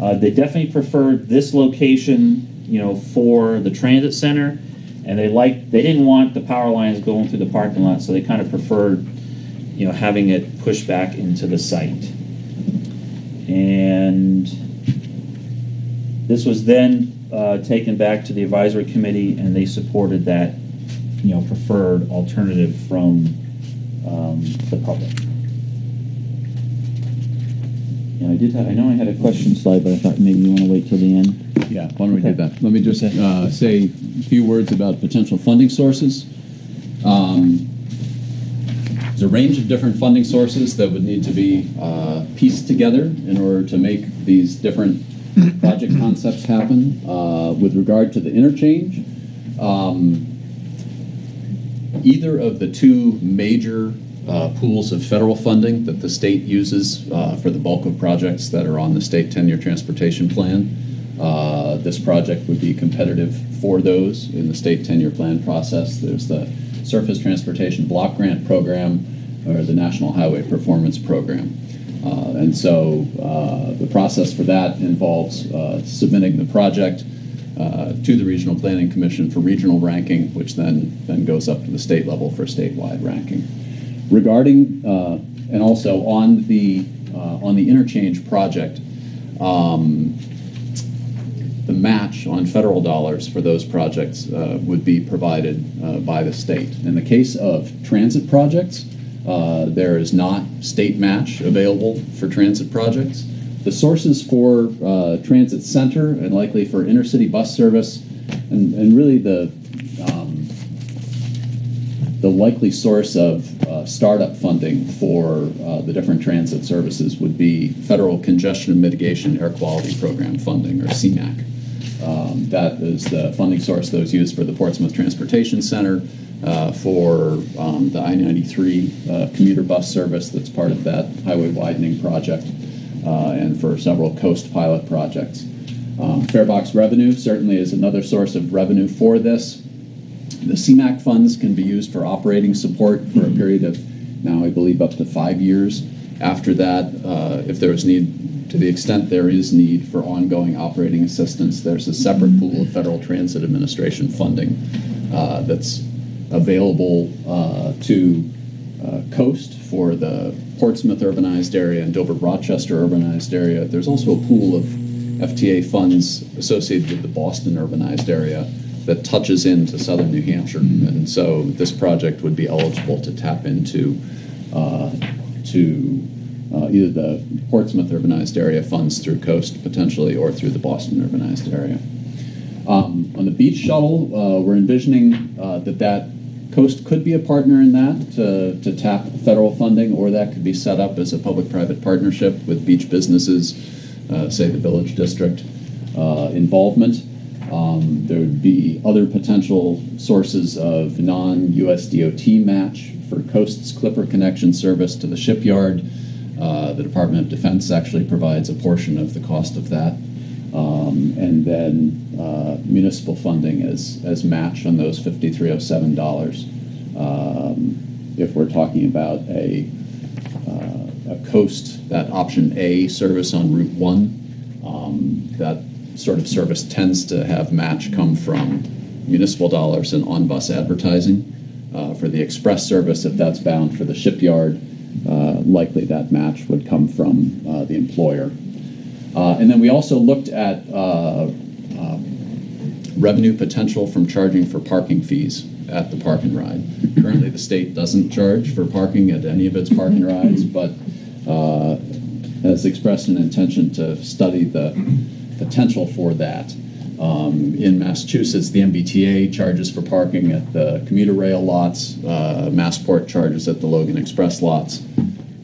Uh, they definitely preferred this location, you know, for the transit center, and they liked they didn't want the power lines going through the parking lot, so they kind of preferred, you know, having it pushed back into the site. And this was then uh, taken back to the advisory committee, and they supported that, you know, preferred alternative from um, the public. And I did have, I know I had a question slide, but I thought maybe you want to wait till the end. Yeah, why don't we do that? Let me just uh, say a few words about potential funding sources. Um, There's a range of different funding sources that would need to be uh, pieced together in order to make these different project concepts happen. Uh, With regard to the interchange, um, either of the two major uh, pools of federal funding that the state uses uh, for the bulk of projects that are on the state 10-year transportation plan. Uh, This project would be competitive for those in the state 10-year plan process. There's the Surface Transportation Block Grant Program or the National Highway Performance Program. Uh, And so uh, the process for that involves uh, submitting the project uh, to the Regional Planning Commission for regional ranking, which then, then goes up to the state level for statewide ranking. Regarding, uh, and also on the, on the interchange project, um, the match on federal dollars for those projects uh, would be provided uh, by the state. In the case of transit projects, uh, there is not state match available for transit projects. The sources for uh, transit center and likely for intercity bus service, and, and really the um, the likely source of uh, startup funding for uh, the different transit services would be Federal Congestion Mitigation Air Quality Program funding, or CMAQ. Um, that is the funding source that was used for the Portsmouth Transportation Center, uh, for um, the I 93 uh, commuter bus service that's part of that highway widening project, uh, and for several coast pilot projects. Um, Farebox revenue certainly is another source of revenue for this. The CMAQ funds can be used for operating support for a period of now, I believe, up to five years. After that, uh, if there is need, to the extent there is need for ongoing operating assistance, there's a separate pool of Federal Transit Administration funding uh, that's available uh, to uh, Coast for the Portsmouth urbanized area and Dover Rochester urbanized area. There's also a pool of FTA funds associated with the Boston urbanized area that touches into southern New Hampshire. And so this project would be eligible to tap into uh, to uh, either the Portsmouth urbanized area funds through Coast potentially or through the Boston urbanized area. Um, on the beach shuttle, uh, we're envisioning uh, that that Coast could be a partner in that to, to tap federal funding, or that could be set up as a public-private partnership with beach businesses, uh, say the Village District uh, involvement. Um, there would be other potential sources of non-USDOT match for Coast's Clipper connection service to the shipyard. Uh, the Department of Defense actually provides a portion of the cost of that. Um, and then uh, municipal funding as, as match on those $5,307. Um, if we're talking about a, uh, a coast, that option A service on Route 1, um, that sort of service tends to have match come from municipal dollars and on bus advertising. Uh, for the express service, if that's bound for the shipyard, uh, likely that match would come from uh, the employer. Uh, and then we also looked at uh, uh, revenue potential from charging for parking fees at the park and ride. Currently, the state doesn't charge for parking at any of its park and rides, but has expressed an intention to study the potential for that. Um, in Massachusetts, the MBTA charges for parking at the commuter rail lots. Uh, Massport charges at the Logan Express lots.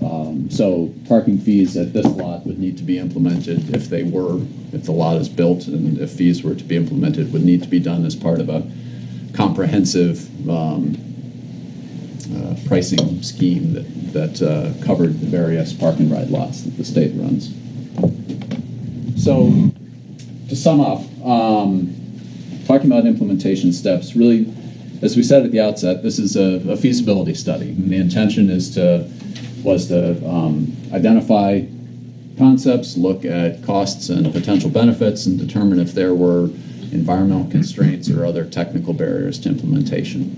Um, so parking fees at this lot would need to be implemented if they were, if the lot is built and if fees were to be implemented, would need to be done as part of a comprehensive um, uh, pricing scheme that, that uh, covered the various park and ride lots that the state runs. So to sum up, um, talking about implementation steps, really, as we said at the outset, this is a, a feasibility study. And the intention is to was to um, identify concepts, look at costs and potential benefits, and determine if there were environmental constraints or other technical barriers to implementation.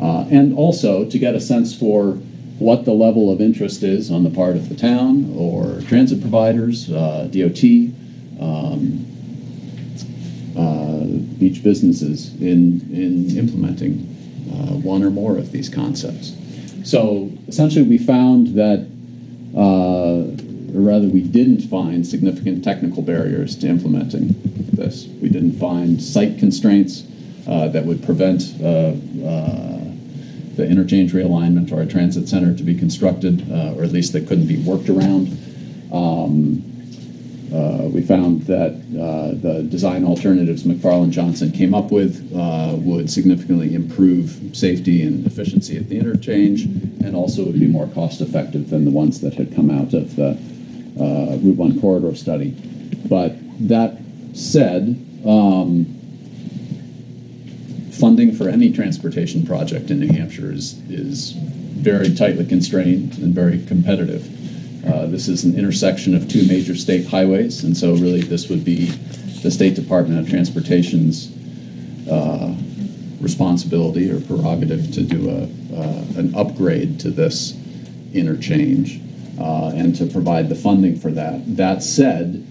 Uh, and also to get a sense for what the level of interest is on the part of the town or transit providers, uh, DOT, um, beach businesses in, in implementing uh, one or more of these concepts. So essentially, we found that, uh, or rather, we didn't find significant technical barriers to implementing this. We didn't find site constraints uh, that would prevent uh, uh, the interchange realignment or a transit center to be constructed, uh, or at least that couldn't be worked around. Um, uh, we found that uh, the design alternatives McFarland Johnson came up with uh, would significantly improve safety and efficiency at the interchange, and also would be more cost effective than the ones that had come out of the uh, Route 1 corridor study. But that said, um, funding for any transportation project in New Hampshire is, is very tightly constrained and very competitive. Uh, this is an intersection of two major state highways, and so really this would be the State Department of Transportation's uh, responsibility or prerogative to do a, an upgrade to this interchange uh, and to provide the funding for that. That said,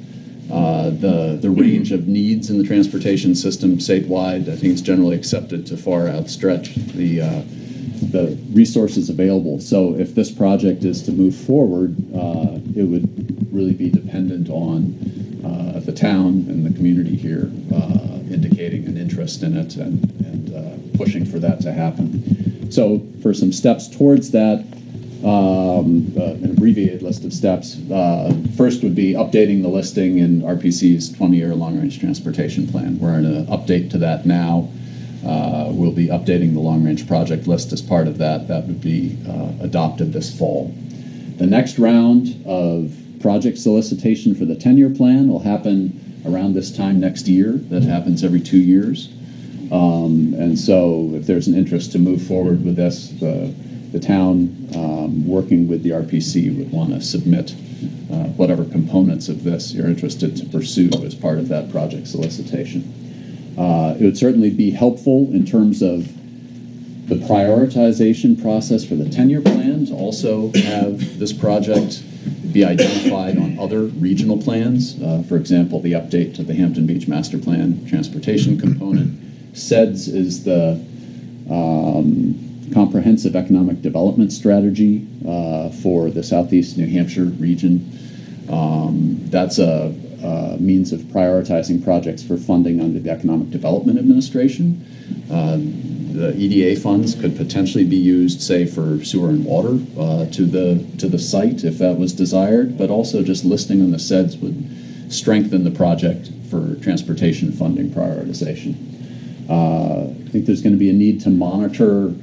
uh, the, the range of needs in the transportation system statewide, I think it's generally accepted to far outstretch the, uh, the resources available. So if this project is to move forward, uh, it would really be dependent on uh, the town and the community here uh, indicating an interest in it and, and uh, pushing for that to happen. So for some steps towards that, um, uh, an abbreviated list of steps. Uh, first would be updating the listing in RPC's 20-year long-range transportation plan. We're in an update to that now. Uh, we'll be updating the long-range project list as part of that. That would be uh, adopted this fall. The next round of project solicitation for the 10-year plan will happen around this time next year. That happens every two years. Um, and so if there's an interest to move forward with this, the the town, um, working with the RPC, would want to submit uh, whatever components of this you're interested to pursue as part of that project solicitation. Uh, it would certainly be helpful in terms of the prioritization process for the 10-year plan to also have this project be identified on other regional plans. Uh, for example, the update to the Hampton Beach Master Plan transportation component. CEDS is the um, comprehensive economic development strategy uh, for the southeast New Hampshire region. Um, that's a, a, means of prioritizing projects for funding under the Economic Development Administration. Uh, the EDA funds could potentially be used, say, for sewer and water uh, to the to the site if that was desired, but also just listing on the CEDS would strengthen the project for transportation funding prioritization. Uh, I think there's going to be a need to monitor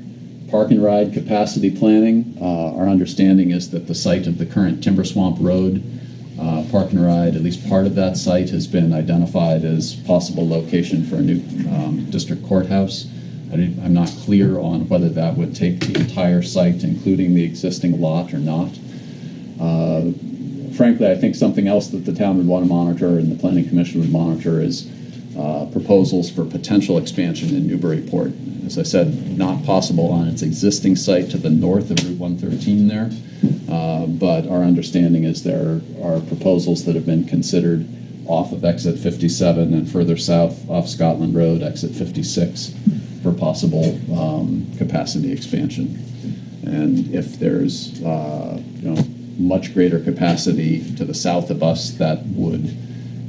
park and ride capacity planning. Uh, our understanding is that the site of the current Timber Swamp Road uh, park and ride, at least part of that site, has been identified as possible location for a new um, district courthouse. I am not clear on whether that would take the entire site, including the existing lot, or not. Uh, frankly, I think something else that the town would want to monitor and the planning commission would monitor is uh, proposals for potential expansion in Newburyport. As I said, not possible on its existing site to the north of Route 113 there, uh, but our understanding is there are proposals that have been considered off of exit 57 and further south off Scotland Road, exit 56, for possible um, capacity expansion. And if there's uh, you know much greater capacity to the south of us, that would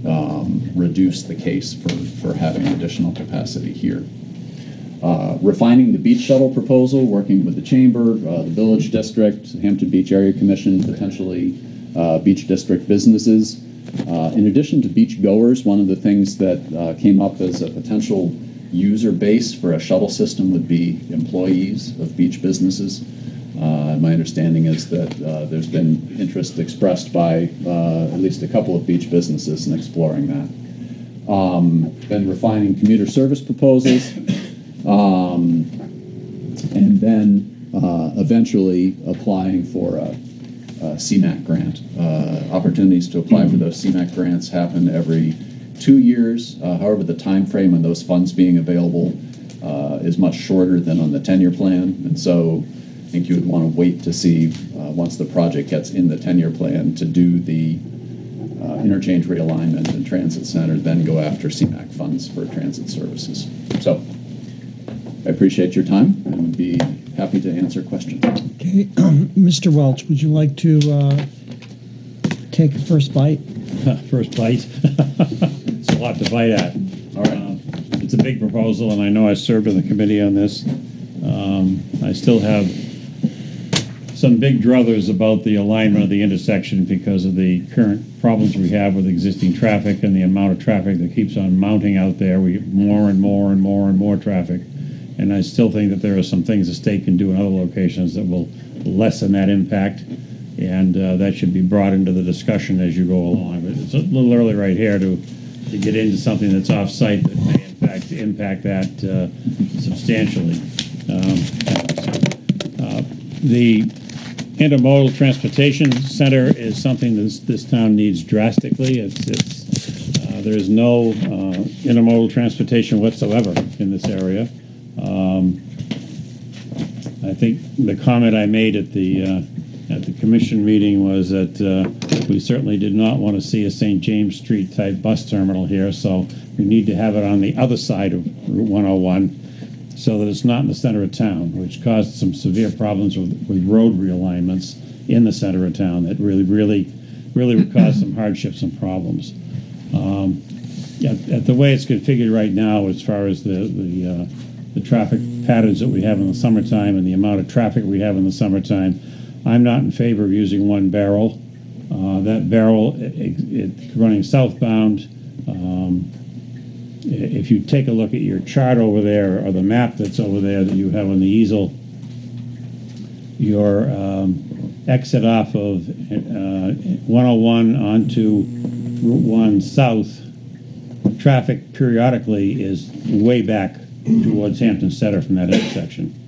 um, reduce the case for, for having additional capacity here. Uh, refining the beach shuttle proposal, working with the chamber, uh, the village district, Hampton Beach Area Commission, potentially uh, beach district businesses. Uh, in addition to beach goers, one of the things that uh, came up as a potential user base for a shuttle system would be employees of beach businesses. Uh, my understanding is that uh, there's been interest expressed by uh, at least a couple of beach businesses in exploring that. Um, been refining commuter service proposals, um, and then uh, eventually applying for a, a CMAQ grant. Uh, opportunities to apply for those CMAQ grants happen every two years. Uh, however, the time frame on those funds being available is much shorter than on the 10-year plan, and so think you would want to wait to see uh, once the project gets in the 10-year plan to do the uh, interchange realignment and transit center, then go after CMAQ funds for transit services. So I appreciate your time and would be happy to answer questions. Okay, Mr. Welch, would you like to uh, take a first bite? First bite. It's a lot to bite at. All right. Uh, It's a big proposal, and I know I served on the committee on this. Um, I still have some big druthers about the alignment of the intersection because of the current problems we have with existing traffic and the amount of traffic that keeps on mounting out there. We get more and more and more and more traffic. And I still think that there are some things the state can do in other locations that will lessen that impact. And uh, that should be brought into the discussion as you go along. But it's a little early right here to, to get into something that's off-site that may in fact impact that uh, substantially. Um, uh, The intermodal transportation center is something that this town needs drastically. It's, it's, uh, there is no uh, intermodal transportation whatsoever in this area. Um, I think the comment I made at the, uh, at the commission meeting was that uh, we certainly did not want to see a St. James Street type bus terminal here, so we need to have it on the other side of Route 101 so that it's not in the center of town, which caused some severe problems with, with road realignments in the center of town that really, really, really would cause some hardships and problems. Um, at, at the way it's configured right now, as far as the the, uh, the traffic patterns that we have in the summertime and the amount of traffic we have in the summertime, I'm not in favor of using one barrel. Uh, that barrel, it, it, running southbound. Um, if you take a look at your chart over there or the map that's over there that you have on the easel, your um, exit off of uh, 101 onto Route 1 south, traffic periodically is way back towards Hampton Center from that intersection.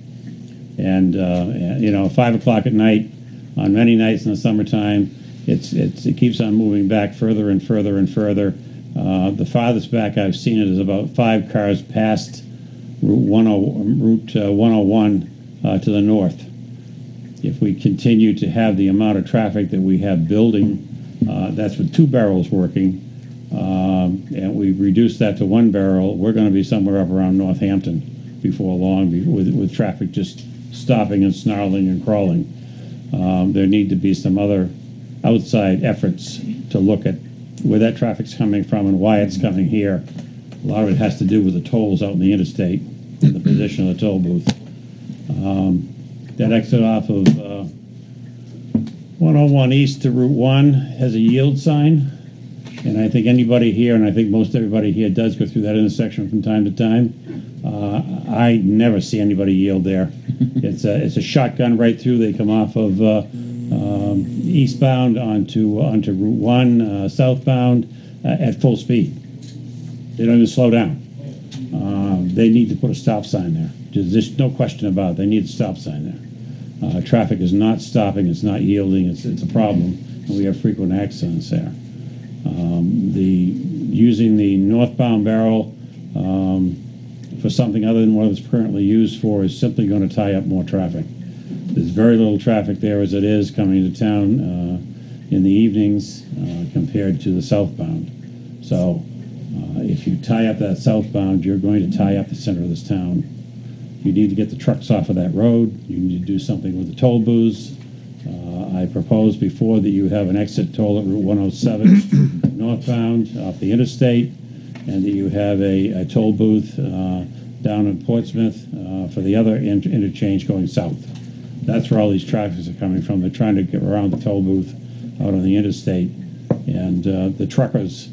And, uh, you know, 5 o'clock at night, on many nights in the summertime, it's, it's, it keeps on moving back further and further and further. Uh, the farthest back I've seen it is about five cars past Route 10, Route uh, 101 uh, to the north. If we continue to have the amount of traffic that we have building, uh, that's with two barrels working, um, and we reduce that to one barrel, we're going to be somewhere up around North Hampton before long, with, with traffic just stopping and snarling and crawling. Um, there need to be some other outside efforts to look at where that traffic's coming from and why it's coming here. A lot of it has to do with the tolls out in the interstate and the position of the toll booth. Um, that exit off of uh, 101 East to Route 1 has a yield sign. And I think anybody here, and I think most everybody here does go through that intersection from time to time. Uh, I never see anybody yield there. it's a it's a shotgun right through. They come off of uh, um, eastbound onto onto Route One uh, southbound uh, at full speed. They don't even slow down. Um, they need to put a stop sign there. There's, there's no question about it. They need a stop sign there. Uh, traffic is not stopping. It's not yielding. It's it's a problem, and we have frequent accidents there. Um, the using the northbound barrel um, for something other than what it's currently used for is simply going to tie up more traffic. There's very little traffic there as it is coming to town uh, in the evenings uh, compared to the southbound. So uh, if you tie up that southbound, you're going to tie up the center of this town. You need to get the trucks off of that road. You need to do something with the toll booths. Uh, I proposed before that you have an exit toll at Route 107 northbound off the interstate, and that you have a, a toll booth uh, down in Portsmouth uh, for the other inter- interchange going south. That's where all these traffics are coming from. They're trying to get around the toll booth out on the interstate, and uh, the truckers.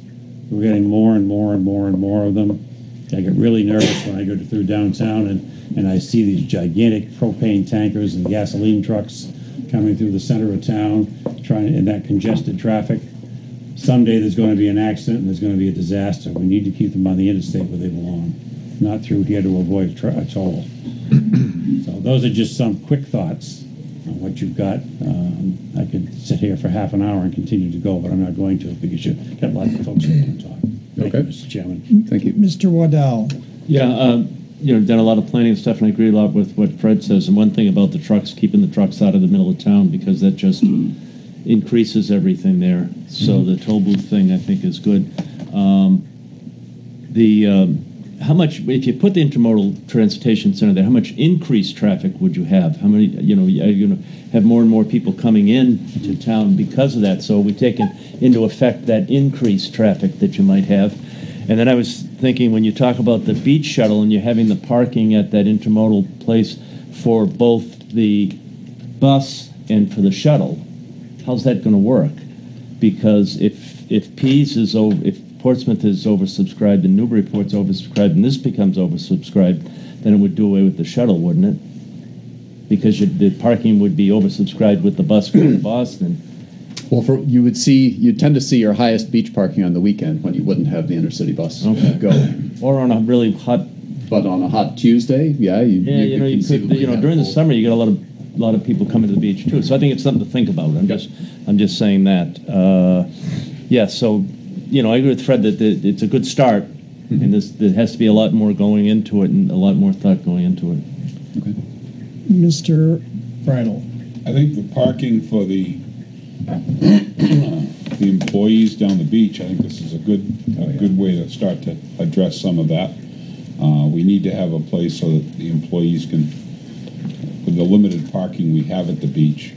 We're getting more and more and more and more of them. I get really nervous when I go through downtown and, and I see these gigantic propane tankers and gasoline trucks coming through the center of town, trying in that congested traffic. someday there's going to be an accident and there's going to be a disaster. We need to keep them on the interstate where they belong, not through here to avoid tra- a toll. so those are just some quick thoughts on what you've got. Um, I could sit here for half an hour and continue to go, but I'm not going to because you've got lots of folks who want to talk. Thank Okay. you, Mr. Chairman. Thank you. Mr. Waddell. Yeah, um, you know, done a lot of planning and stuff, and I agree a lot with what Fred says. And one thing about the trucks, keeping the trucks out of the middle of town, because that just increases everything there. So the toll booth thing, I think, is good. Um, the um, how much if you put the intermodal transportation center there, how much increased traffic would you have? How many, you know, are you going to have more and more people coming in to town because of that? So we taken into effect that increased traffic that you might have. And then I was thinking when you talk about the beach shuttle and you're having the parking at that intermodal place for both the bus and for the shuttle, how's that going to work? Because if if Pease is over, if Portsmouth is oversubscribed and Newburyport's oversubscribed, and this becomes oversubscribed, then it would do away with the shuttle, wouldn't it? Because you, the parking would be oversubscribed with the bus going to Boston. Well, for, you would see, you'd tend to see your highest beach parking on the weekend when you wouldn't have the intercity bus Okay. go. Or on a really hot But on a hot Tuesday, yeah, you, Yeah, you, know, you could, you know, during the summer, you get a lot of, lot of people coming to the beach too. So I think it's something to think about. I'm just, I'm just saying that. Uh, yeah, so, you know, I agree with Fred that the, it's a good start, Mm-hmm. and this, there has to be a lot more going into it and a lot more thought going into it. Okay. Mr. Bridle. I think the parking for the the employees down the beach, I think this is a good, a good way to start to address some of that. Uh, we need to have a place so that the employees can, with the limited parking we have at the beach.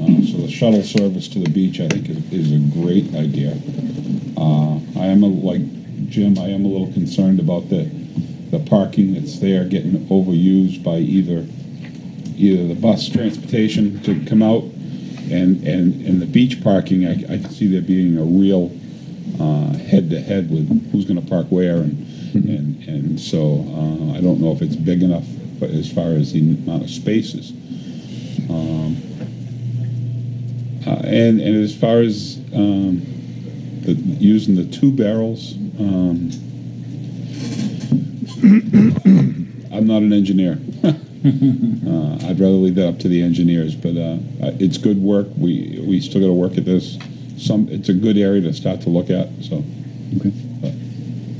Uh, so the shuttle service to the beach, I think, is, is a great idea. Uh, I am, a, like Jim, I am a little concerned about the, the parking that's there getting overused by either either the bus transportation to come out and, and, and the beach parking, I, I can see there being a real uh, head-to-head with who's going to park where, and, and, and so uh, I don't know if it's big enough but as far as the amount of spaces. Um, uh, and, and as far as um, the, using the two barrels, um, I'm not an engineer. Uh, I'd rather leave that up to the engineers, but uh, uh, it's good work. We we still got to work at this. Some it's a good area to start to look at. So, okay.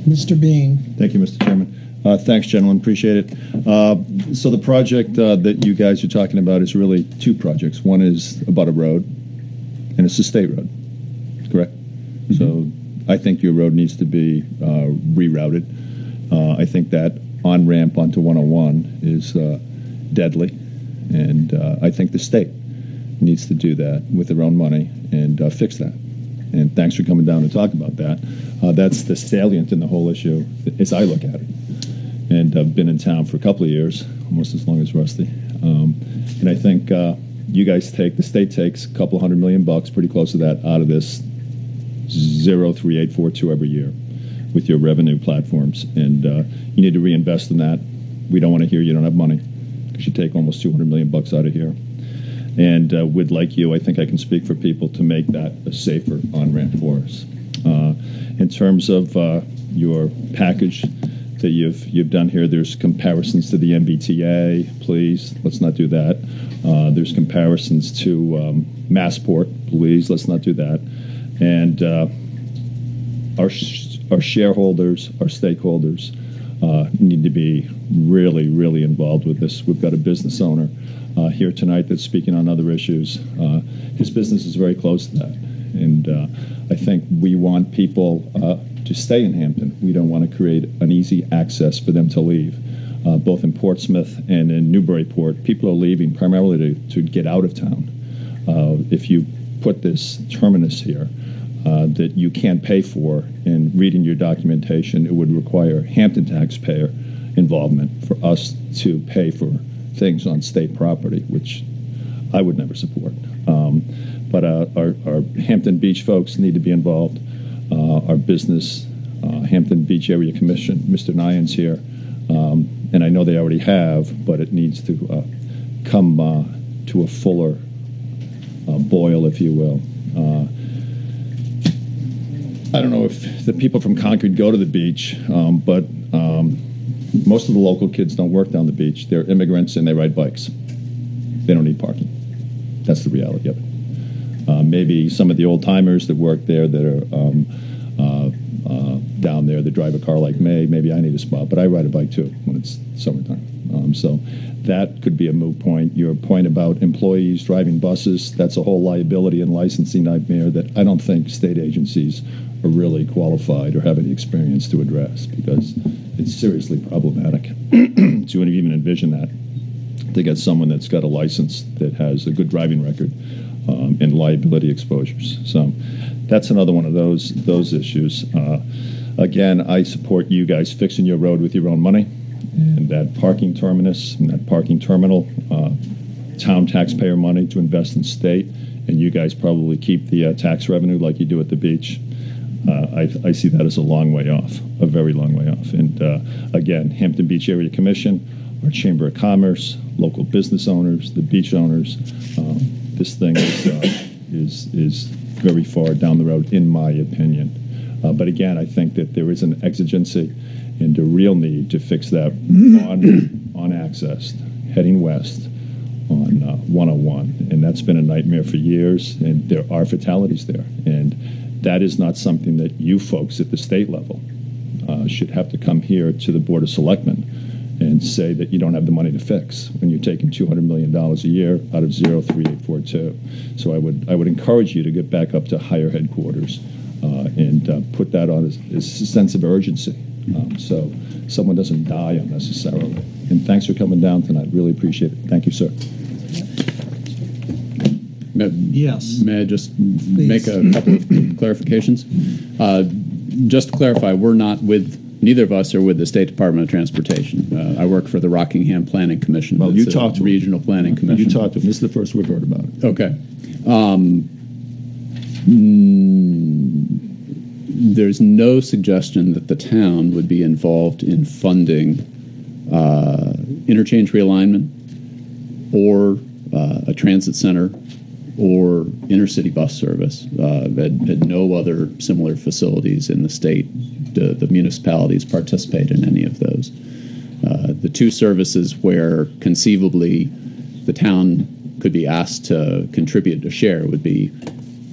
Mr. Bean. Thank you, Mr. Chairman. Uh, Thanks, gentlemen, appreciate it. Uh, So the project uh, that you guys are talking about is really two projects. One is about a road, and it's a state road, correct? So I think your road needs to be uh, rerouted. Uh, I think that on-ramp onto 101 is uh, deadly, and uh, I think the state needs to do that with their own money and uh, fix that. And thanks for coming down to talk about that. Uh, that's the salient in the whole issue, as I look at it. And I've been in town for a couple of years, almost as long as Rusty. Um, and I think uh, you guys take, the state takes a couple hundred million bucks, pretty close to that, out of this 03842 every year with your revenue platforms. And uh, you need to reinvest in that. We don't want to hear you don't have money because you take almost 200 million bucks out of here. And uh, would like you, I think I can speak for people to make that a safer on ramp for us. Uh, in terms of uh, your package that you've you've done here, there's comparisons to the MBTA. Please, let's not do that. Uh, there's comparisons to um, Massport. Please, let's not do that. And uh, our sh- our shareholders, our stakeholders, uh, need to be really, really involved with this. We've got a business owner uh, here tonight that's speaking on other issues. Uh, his business is very close to that, and uh, I think we want people to stay in Hampton. We don't want to create an easy access for them to leave. Uh, both in Portsmouth and in Newburyport, people are leaving primarily to, to get out of town. Uh, if you put this terminus here, uh, that you can't pay for, in reading your documentation, it would require Hampton taxpayer involvement for us to pay for things on state property, which I would never support. Um, but uh, our, our Hampton Beach folks need to be involved. Uh, our business, uh, Hampton Beach Area Commission, Mr. Nyan's here, um, and I know they already have, but it needs to uh, come to a fuller boil, if you will. I don't know if the people from Concord go to the beach, um, but um, most of the local kids don't work down the beach. They're immigrants and they ride bikes. They don't need parking. That's the reality of it. Uh, maybe some of the old timers that work there that are um, uh, uh, down there that drive a car like me, maybe I need a spot, but I ride a bike too when it's summertime. Um, so that could be a moot point. Your point about employees driving buses, that's a whole liability and licensing nightmare that I don't think state agencies are really qualified or have any experience to address because it's seriously problematic to even envision that. To get someone that's got a license that has a good driving record um, liability exposures. So that's another one of those those issues. Uh, again, I support you guys fixing your road with your own money, and that parking terminus and that parking terminal, uh, town taxpayer money to invest in state, and you guys probably keep the uh, tax revenue like you do at the beach. Uh, I, I, see that as a long way off, a very long way off. And uh, again, Hampton Beach Area Commission, our Chamber of Commerce, local business owners, the beach owners. Um, this thing is, uh, is, is very far down the road, in my opinion. Uh, but again, I think that there is an exigency and a real need to fix that on, on access, heading west on uh, 101. And that's been a nightmare for years, and there are fatalities there. And that is not something that you folks at the state level uh, should have to come here to the Board of Selectmen and say that you don't have the money to fix when you're taking $200 million a year out of 03842. So I would, I would encourage you to get back up to higher headquarters uh, and uh, put that on as, as a sense of urgency um, so someone doesn't die unnecessarily. And thanks for coming down tonight. Really appreciate it. Thank you, sir. May, Yes. May I just make a couple of clarifications? Uh, just to clarify, we're not with, neither of us are with the State Department of Transportation. Uh, I work for the Rockingham Planning Commission. Well, you talked to. Regional Planning Commission. You talked to him. This is the first we've heard about it. Okay. Um, mm, there's no suggestion that the town would be involved in funding uh, interchange realignment or uh, a transit center or intercity bus service. Uh, at, at no other similar facilities in the state the municipalities participate in any of those. Uh, the two services where conceivably the town could be asked to contribute a share would be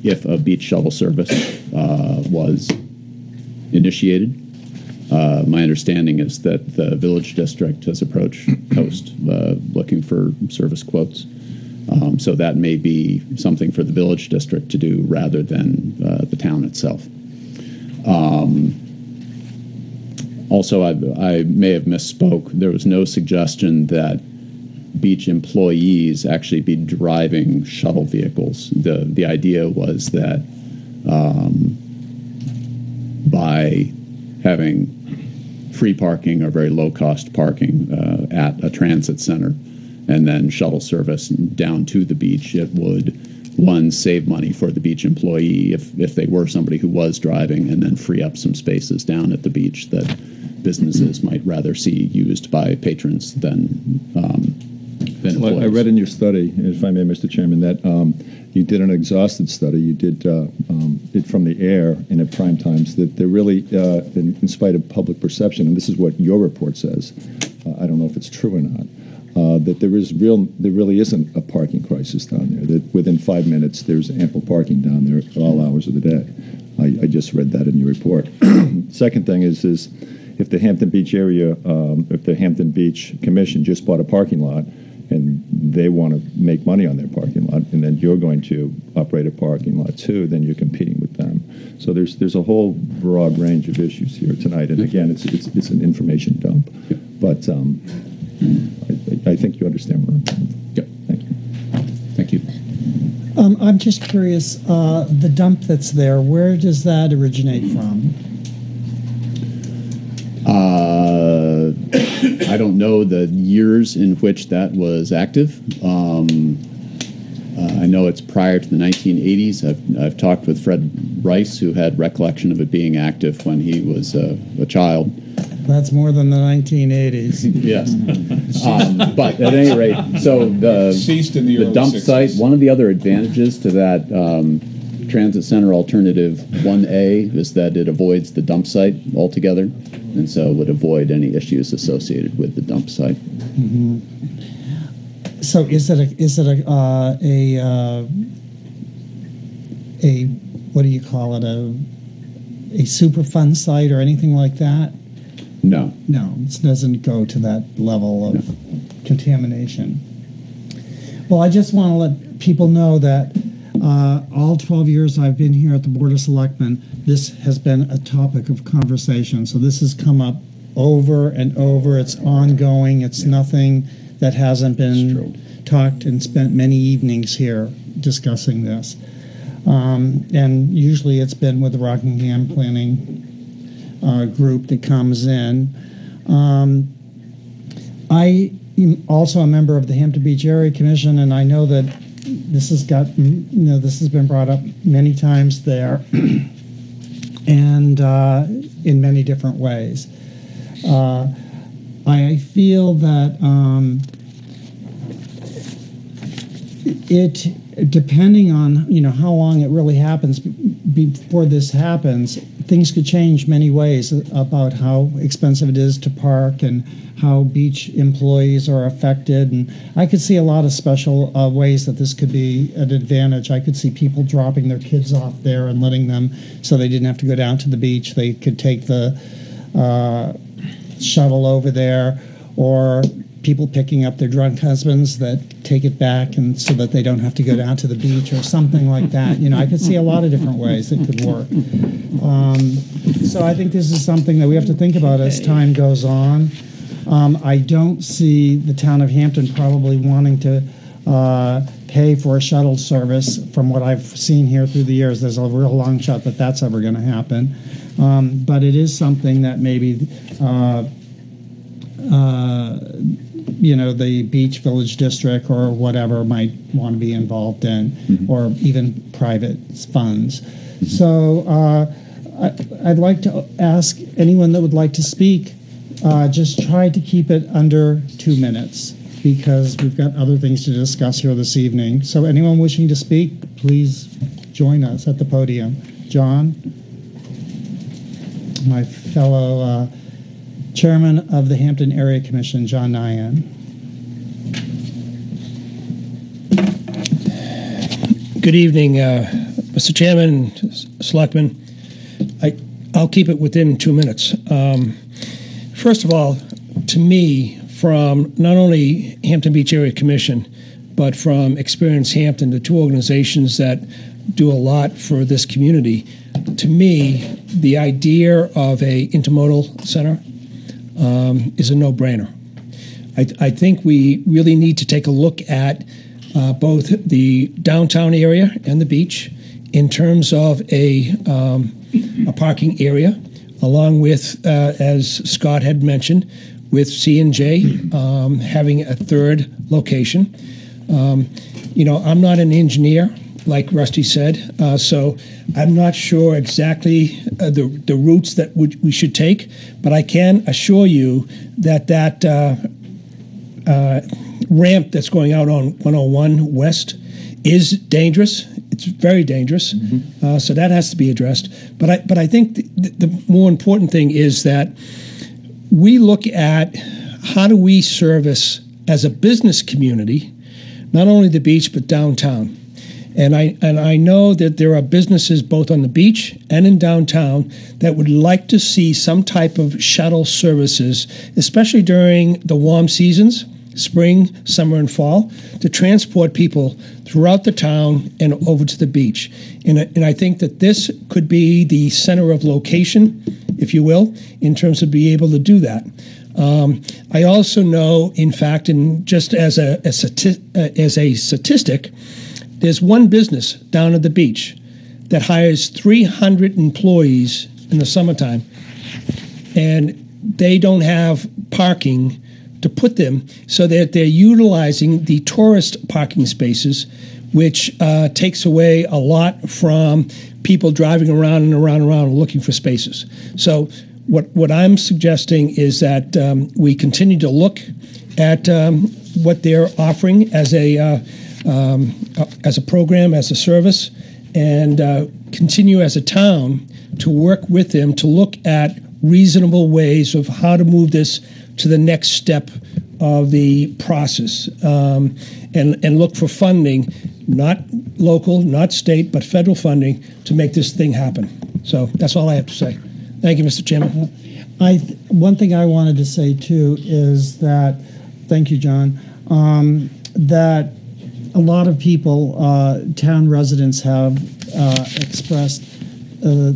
if a beach shuttle service uh, was initiated. Uh, my understanding is that the village district has approached Coast uh, looking for service quotes. Um, so that may be something for the village district to do rather than uh, the town itself. Um, also, I, I may have misspoke. There was no suggestion that beach employees actually be driving shuttle vehicles. The the idea was that um, by having free parking or very low cost parking uh, at a transit center and then shuttle service down to the beach, it would one save money for the beach employee if, if they were somebody who was driving and then free up some spaces down at the beach that businesses might rather see used by patrons than um, than Well, I read in your study, if I may, Mr. Chairman, that um, you did an exhausted study. You did uh, um, it from the air and at prime times. That there really, uh, in, in spite of public perception, and this is what your report says. Uh, I don't know if it's true or not. Uh, that there is real, there really isn't a parking crisis down there. That within five minutes there's ample parking down there at all hours of the day. I, I just read that in your report. Second thing is, is if the Hampton Beach area, um, if the Hampton Beach Commission just bought a parking lot and they want to make money on their parking lot, and then you're going to operate a parking lot too, then you're competing with them. So there's there's a whole broad range of issues here tonight, and again, it's it's, it's an information dump, but um, I, I think you understand where I'm from. Yep. Thank you. Thank you. Um, I'm just curious, uh, the dump that's there, where does that originate from? Uh, I don't know the years in which that was active. Um, uh, I know it's prior to the 1980s. I've, I've talked with Fred Rice, who had recollection of it being active when he was uh, a child. That's more than the 1980s. Yes. um, but at any rate, so the, Ceased in the the dump 60s. site, one of the other advantages to that um, transit center alternative 1A is that it avoids the dump site altogether, and so would avoid any issues associated with the dump site. So is it a, is it a, uh, a, uh, a, what do you call it, a, a Superfund site or anything like that? No. No, it doesn't go to that level of contamination. Well, I just want to let people know that uh, all 12 years I've been here at the Board of Selectmen, this has been a topic of conversation. So this has come up over and over. It's ongoing. It's nothing that hasn't been talked and spent many evenings here discussing this. Um, and usually it's been with the Rockingham Planning uh, group that comes in. Um, I am also a member of the Hampton Beach Area Commission, and I know that this has got, you know, this has been brought up many times there, and uh, in many different ways. Uh, I feel that um, it, depending on you know how long it really happens before this happens, things could change many ways about how expensive it is to park and how beach employees are affected. And I could see a lot of special uh, ways that this could be an advantage. I could see people dropping their kids off there and letting them so they didn't have to go down to the beach. They could take the uh, shuttle over there, or people picking up their drunk husbands that take it back and so that they don't have to go down to the beach or something like that. You know, I could see a lot of different ways it could work. Um, so I think this is something that we have to think about as time goes on. Um, I don't see the town of Hampton probably wanting to uh, pay for a shuttle service. From what I've seen here through the years, there's a real long shot that that's ever going to happen. Um, but it is something that maybe. Uh, uh, you know the beach village district or whatever might want to be involved in or even private funds. So uh, I, i'd like to ask anyone that would like to speak uh, just try to keep it under two minutes because we've got other things to discuss here this evening. So anyone wishing to speak please join us at the podium. John? My fellow uh, chairman of the Hampton Area Commission, John Nyan. Good evening, uh, Mr. Chairman, S- Selectmen. I, I'll keep it within two minutes. Um, first of all, to me, from not only Hampton Beach Area Commission, but from Experience Hampton, the two organizations that do a lot for this community, to me, the idea of a intermodal center um, is a no-brainer. I, I think we really need to take a look at uh, both the downtown area and the beach in terms of a, um, a parking area, along with, uh, as Scott had mentioned, with C and J um, having a third location. Um, you know, I'm not an engineer, like Rusty said, uh, so I'm not sure exactly uh, the the routes that would, we should take, but I can assure you that that uh, uh, ramp that's going out on 101 West is dangerous. It's very dangerous. Uh, so that has to be addressed. But I, but I think the, the more important thing is that we look at how do we service as a business community, not only the beach but downtown. And I and I know that there are businesses both on the beach and in downtown that would like to see some type of shuttle services, especially during the warm seasons, spring, summer, and fall, to transport people throughout the town and over to the beach. And, I- and I think that this could be the center of location, if you will, in terms of being able to do that. Um, I also know, in fact, and just as a, a uh, as a statistic, there's one business down at the beach that hires 300 employees in the summertime, and they don't have parking to put them, so that they're utilizing the tourist parking spaces, which uh, takes away a lot from people driving around and around and around looking for spaces. So, what what I'm suggesting is that um, we continue to look at um, what they're offering as a uh, um, uh, as a program, as a service, and uh, continue as a town to work with them to look at reasonable ways of how to move this to the next step of the process um, and, and look for funding, not local, not state, but federal funding to make this thing happen. So that's all I have to say. Thank you, Mr. Chairman. I one thing I wanted to say too is that, thank you, John, um, that a lot of people, uh, town residents, have uh, expressed uh,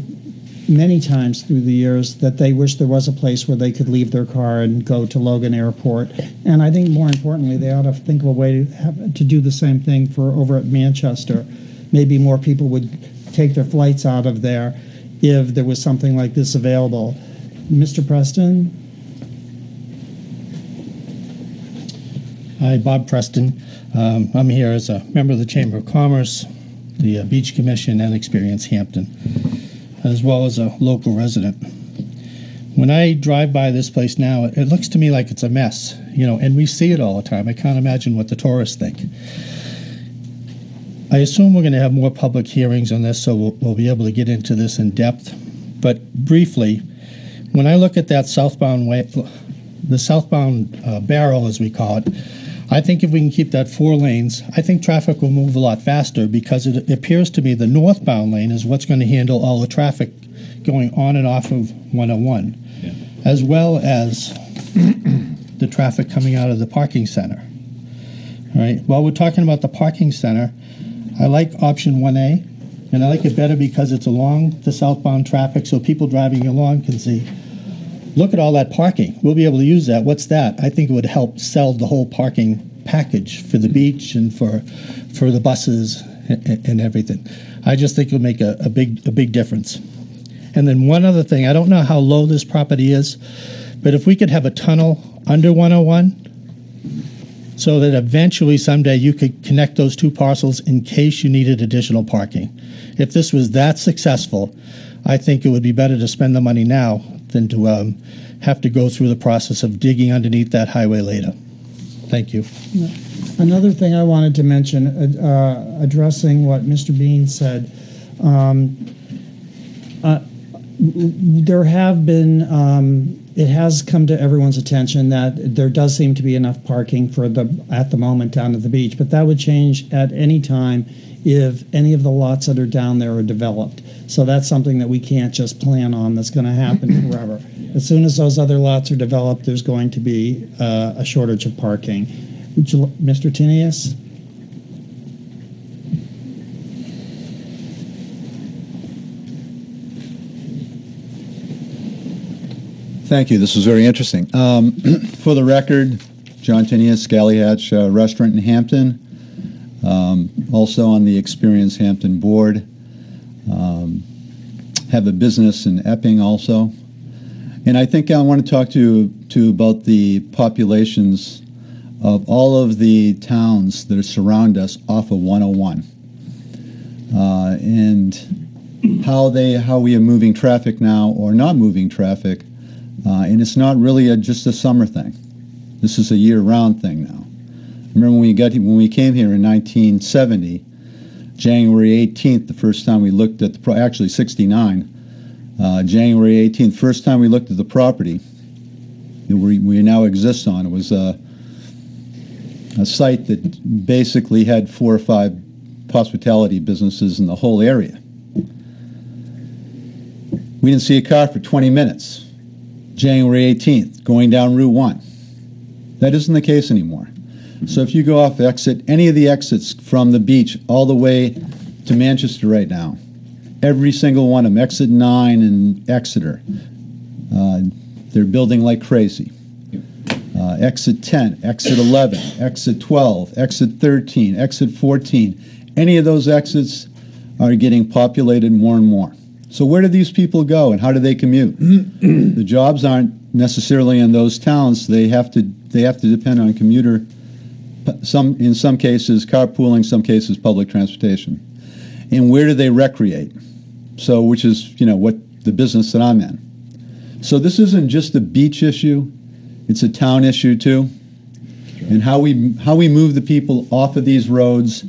many times through the years that they wish there was a place where they could leave their car and go to Logan Airport. And I think more importantly, they ought to think of a way to have to do the same thing for over at Manchester. Maybe more people would take their flights out of there if there was something like this available. Mr. Preston? Hi, Bob Preston. Um, I'm here as a member of the Chamber of Commerce, the uh, Beach Commission, and Experience Hampton, as well as a local resident. When I drive by this place now, it looks to me like it's a mess, you know, and we see it all the time. I can't imagine what the tourists think. I assume we're going to have more public hearings on this, so we'll, we'll be able to get into this in depth. But briefly, when I look at that southbound way, the southbound uh, barrel, as we call it, I think if we can keep that four lanes, I think traffic will move a lot faster because it appears to me the northbound lane is what's going to handle all the traffic going on and off of 101, Yeah. as well as the traffic coming out of the parking center. All right. While we're talking about the parking center, I like option 1A, and I like it better because it's along the southbound traffic so people driving along can see look at all that parking. We'll be able to use that. What's that? I think it would help sell the whole parking package for the beach and for for the buses and, everything. I just think it would make a, a big a big difference. And then one other thing, I don't know how low this property is, but if we could have a tunnel under 101 so that eventually someday you could connect those two parcels in case you needed additional parking. If this was that successful, I think it would be better to spend the money now than to um, have to go through the process of digging underneath that highway later. Thank you. Another thing I wanted to mention, uh, uh, addressing what Mr. Bean said, um, uh, there have been, um, it has come to everyone's attention that there does seem to be enough parking for the at the moment down at the beach, but that would change at any time if any of the lots that are down there are developed. So that's something that we can't just plan on. That's going to happen forever. As soon as those other lots are developed, there's going to be uh, a shortage of parking. Would you, Mr. Tinios? Thank you. This was very interesting. Um, for the record, John Tinios, Galley Hatch uh, Restaurant in Hampton. Um, also on the Experience Hampton board. Um, have a business in Epping also. And I think I want to talk to you to about the populations of all of the towns that surround us off of 101. Uh, and how they how we are moving traffic now or not moving traffic uh, and it's not really a, just a summer thing. This is a year-round thing now. Remember when we got when we came here in 1970, January 18th, the first time we looked at the pro- actually 69, uh, January 18th, first time we looked at the property that we, we now exist on. It was a, a site that basically had four or five hospitality businesses in the whole area. We didn't see a car for 20 minutes. January 18th, going down Route 1. That isn't the case anymore. So if you go off exit, any of the exits from the beach all the way to Manchester right now, every single one of them, exit 9 and Exeter, uh, they're building like crazy. Uh, exit 10, exit 11, exit 12, exit 13, exit 14, any of those exits are getting populated more and more. So where do these people go and how do they commute? the jobs aren't necessarily in those towns. They have to they have to depend on commuter some in some cases carpooling, some cases public transportation. And where do they recreate? So which is, you know, what the business that I'm in. So this isn't just a beach issue, it's a town issue too. And how we how we move the people off of these roads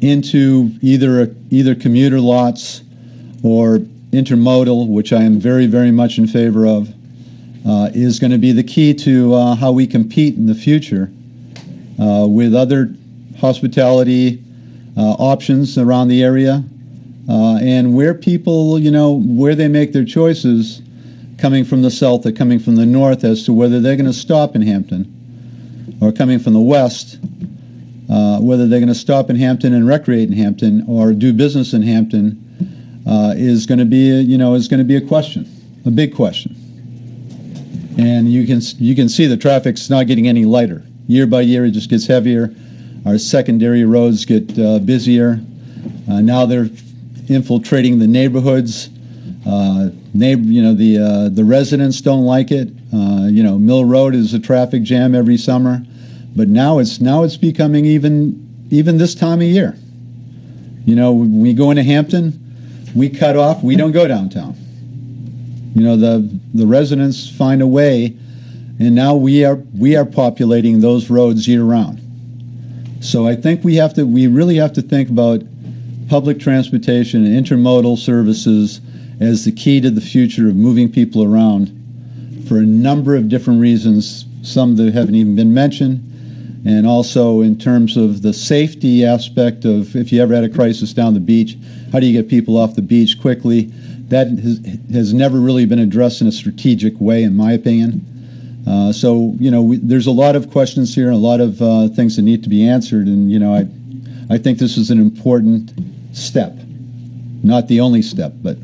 into either either commuter lots or intermodal, which I am very, very much in favor of, uh, is going to be the key to uh, how we compete in the future with other hospitality uh, options around the area. Uh, and where people, you know, where they make their choices coming from the south or coming from the north as to whether they're going to stop in Hampton or coming from the west, uh, whether they're going to stop in Hampton and recreate in Hampton or do business in Hampton uh, is going to be, a, you know, is going to be a question, a big question. And you can you can see the traffic's not getting any lighter. Year by year, it just gets heavier. Our secondary roads get uh, busier. Uh, now they're infiltrating the neighborhoods. Uh, neighbor, you know, the uh, the residents don't like it. Uh, you know, Mill Road is a traffic jam every summer, but now it's now it's becoming even even this time of year. You know, when we go into Hampton, we cut off. We don't go downtown. You know, the the residents find a way, and now we are we are populating those roads year round. So I think we have to we really have to think about public transportation and intermodal services as the key to the future of moving people around for a number of different reasons, some that haven't even been mentioned, and also in terms of the safety aspect of if you ever had a crisis down the beach, how do you get people off the beach quickly? That has, has never really been addressed in a strategic way, in my opinion. Uh, so, you know, we, there's a lot of questions here, and a lot of uh, things that need to be answered, and, you know, I, I think this is an important step. Not the only step, but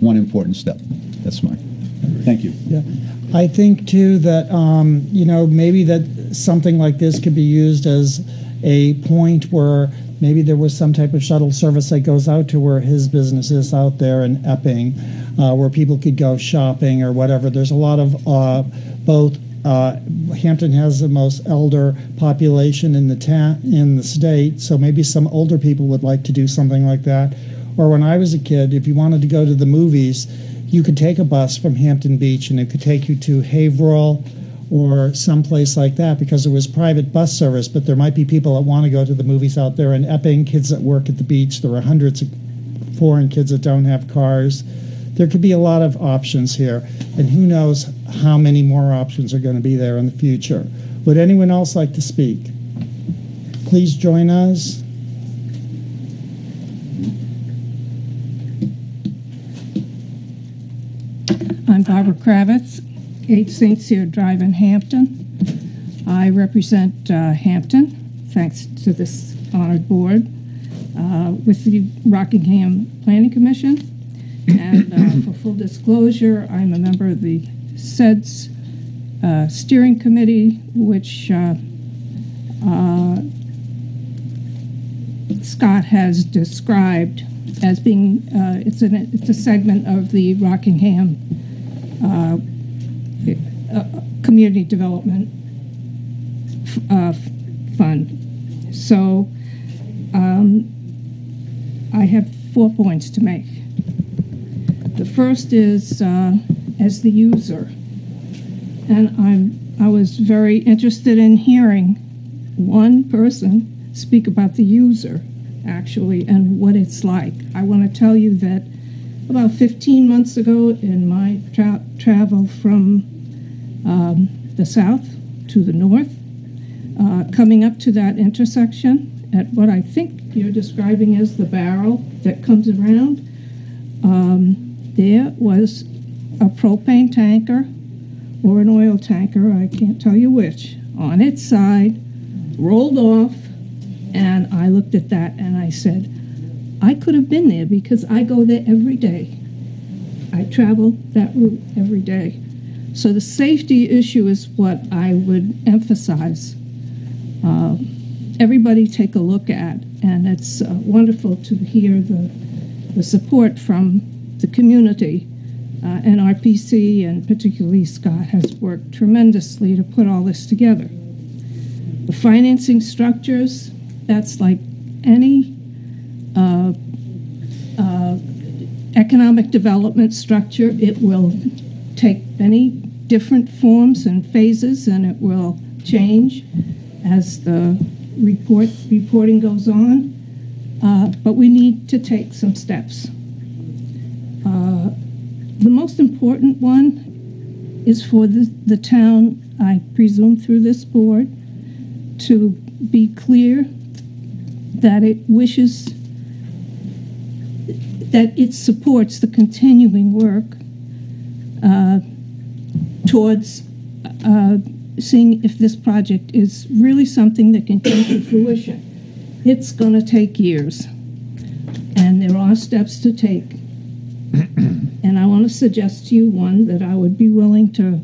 one important step. That's my. Thank you. Yeah. I think too that um, you know maybe that something like this could be used as a point where maybe there was some type of shuttle service that goes out to where his business is out there in Epping, uh, where people could go shopping or whatever. There's a lot of uh, both. Uh, Hampton has the most elder population in the ta- in the state, so maybe some older people would like to do something like that. Or when I was a kid, if you wanted to go to the movies, you could take a bus from Hampton Beach and it could take you to Haverhill or someplace like that because there was private bus service. But there might be people that want to go to the movies out there in Epping, kids that work at the beach. There are hundreds of foreign kids that don't have cars. There could be a lot of options here, and who knows how many more options are going to be there in the future. Would anyone else like to speak? Please join us. I'm Barbara Kravitz, 8 St. Cyr Drive in Hampton. I represent uh, Hampton, thanks to this honored board, uh, with the Rockingham Planning Commission. And uh, for full disclosure, I'm a member of the CEDS uh, Steering Committee, which uh, uh, Scott has described as being uh, it's an it's a segment of the Rockingham uh, Community Development uh, Fund. So um, I have four points to make. The first is uh, as the user, and I'm I was very interested in hearing one person speak about the user actually and what it's like. I want to tell you that about 15 months ago, in my tra- travel from um, the south to the north, uh, coming up to that intersection at what I think you're describing as the barrel that comes around, um, there was a propane tanker or an oil tanker, I can't tell you which, on its side, rolled off and I looked at that and I said, I could have been there because I go there every day. I travel that route every day. So the safety issue is what I would emphasize. Uh, everybody take a look at, and it's uh, wonderful to hear the, the support from the community. Uh, and RPC, and particularly Scott, has worked tremendously to put all this together. The financing structures, that's like any uh, uh, economic development structure. It will take many different forms and phases, and it will change as the report reporting goes on. uh, but we need to take some steps. Uh, the most important one is for the, the town, I presume through this board, to be clear that it wishes, that it supports the continuing work towards uh, seeing if this project is really something that can come to fruition. It's going to take years, and there are steps to take. and I want to suggest to you one that I would be willing to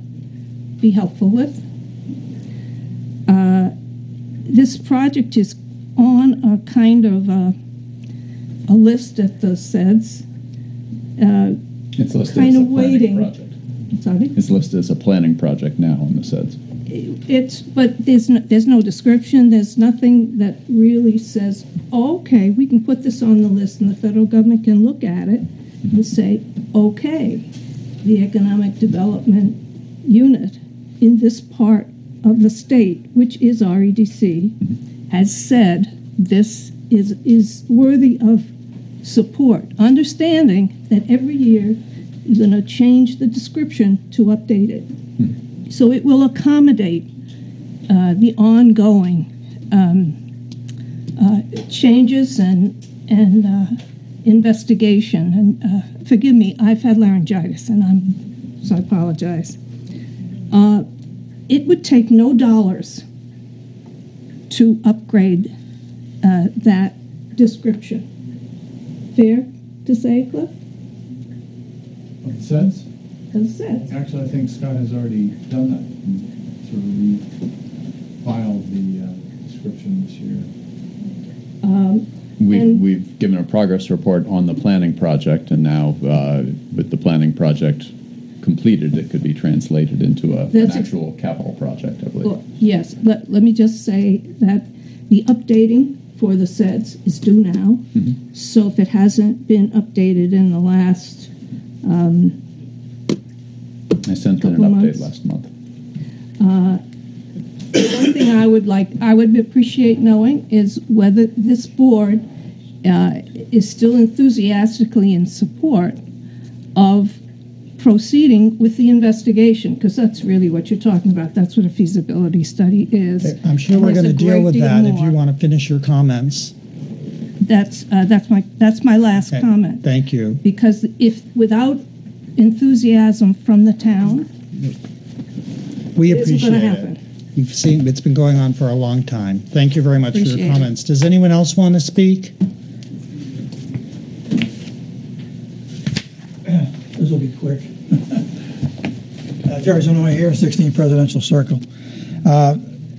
be helpful with. Uh, this project is on a kind of a, a list at the CEDS. Uh, It's listed kind as a of planning waiting. project. Sorry? It's listed as a planning project now in the CEDS. It's, but there's no, there's no description, there's nothing that really says, okay, we can put this on the list and the federal government can look at it mm-hmm. and say, okay, the economic development unit in this part of the state, which is REDC, mm-hmm. has said this is, is worthy of support, understanding that every year going to change the description to update it. So it will accommodate uh, the ongoing um, uh, changes and and uh, investigation. And uh, forgive me, I've had laryngitis, and I'm so I apologize. Uh, it would take no dollars to upgrade uh, that description. Fair to say, Cliff? Of the sets? As. Actually, I think Scott has already done that, and sort of refiled the uh, description this year. Um, We've, we've given a progress report on the planning project, and now uh, with the planning project completed, it could be translated into a, an That's ex- actual capital project, I believe. Well, yes, let, let me just say that the updating for the CEDS is due now. Mhm. So if it hasn't been updated in the last, um, I sent in an update months. last month. uh, one thing I would like, I would appreciate knowing is whether this board uh, is still enthusiastically in support of proceeding with the investigation, because that's really what you're talking about. That's what a feasibility study is. I'm sure we're There's going to a deal great with deal that if more. you want to finish your comments. That's, uh, that's my, that's my last Okay, comment. Thank you. Because if, without enthusiasm from the town, We appreciate gonna it. happen. You've seen, it's been going on for a long time. Thank you very much for Appreciate your it. comments. Does anyone else want to speak? This will be quick. Uh, Jerry Zanoy here, 16 Presidential Circle. Uh,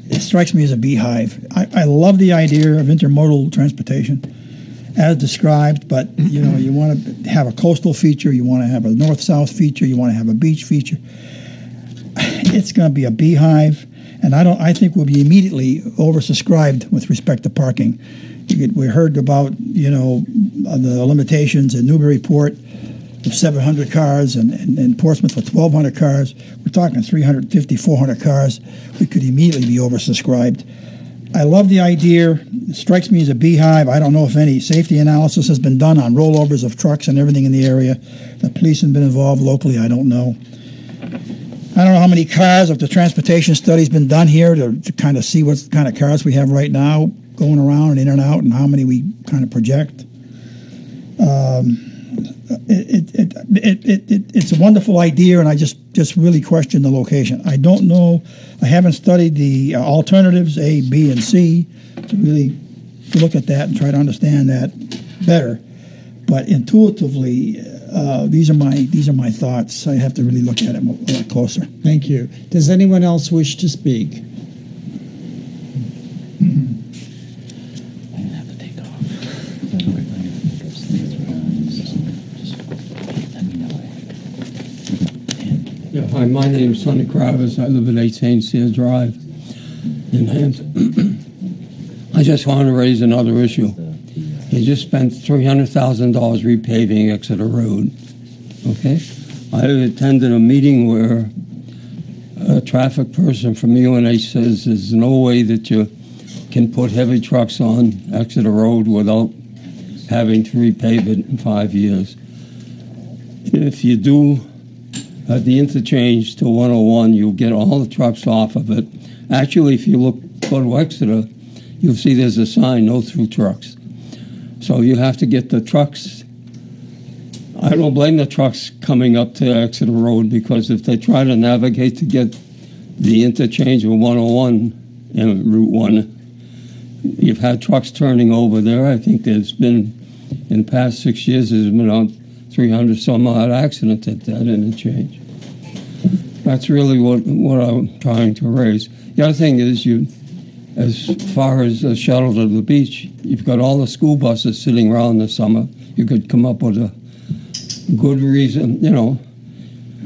It strikes me as a beehive. I, I love the idea of intermodal transportation as described, but, you know, you want to have a coastal feature, you want to have a north-south feature, you want to have a beach feature. It's going to be a beehive, and I don't, I think we'll be immediately oversubscribed with respect to parking. We heard about, you know, the limitations in Newburyport 700 cars and, and, Portsmouth with 1,200 cars. We're talking 350, 400 cars. We could immediately be oversubscribed. I love the idea. It strikes me as a beehive. I don't know if any safety analysis has been done on rollovers of trucks and everything in the area. The police have been involved locally. I don't know. I don't know how many cars, if the transportation study's been done here to, to kind of see what kind of cars we have right now going around and in and out and how many we kind of project. Um, it, it, it, it, it, it's a wonderful idea, and I just, just really question the location. I don't know, I haven't studied the uh, alternatives, A, B, and C, to really look at that and try to understand that better. But intuitively, uh, these are my these are my thoughts. I have to really look at it a lot closer. Thank you. Does anyone else wish to speak? Yeah, hi, my name's Sonny Kravitz. I live at 18 Sears Drive in Hampton. I just want to raise another issue. You just spent $300,000 repaving Exeter Road. Okay? I attended a meeting where a traffic person from UNH says there's no way that you can put heavy trucks on Exeter Road without having to repave it in five years. If you do at the interchange to 101, you'll get all the trucks off of it. Actually, if you look, go to Exeter, you'll see there's a sign, no through trucks. So you have to get the trucks. I don't blame the trucks coming up to Exeter Road because if they try to navigate to get the interchange of 101 and Route 1, you've had trucks turning over there. I think there's been, in the past six years, there's been 300 some odd accidents at that interchange. That's really what, what I'm trying to raise. The other thing is you, as far as the shuttle to the beach, you've got all the school buses sitting around the summer. You could come up with a good reason, you know.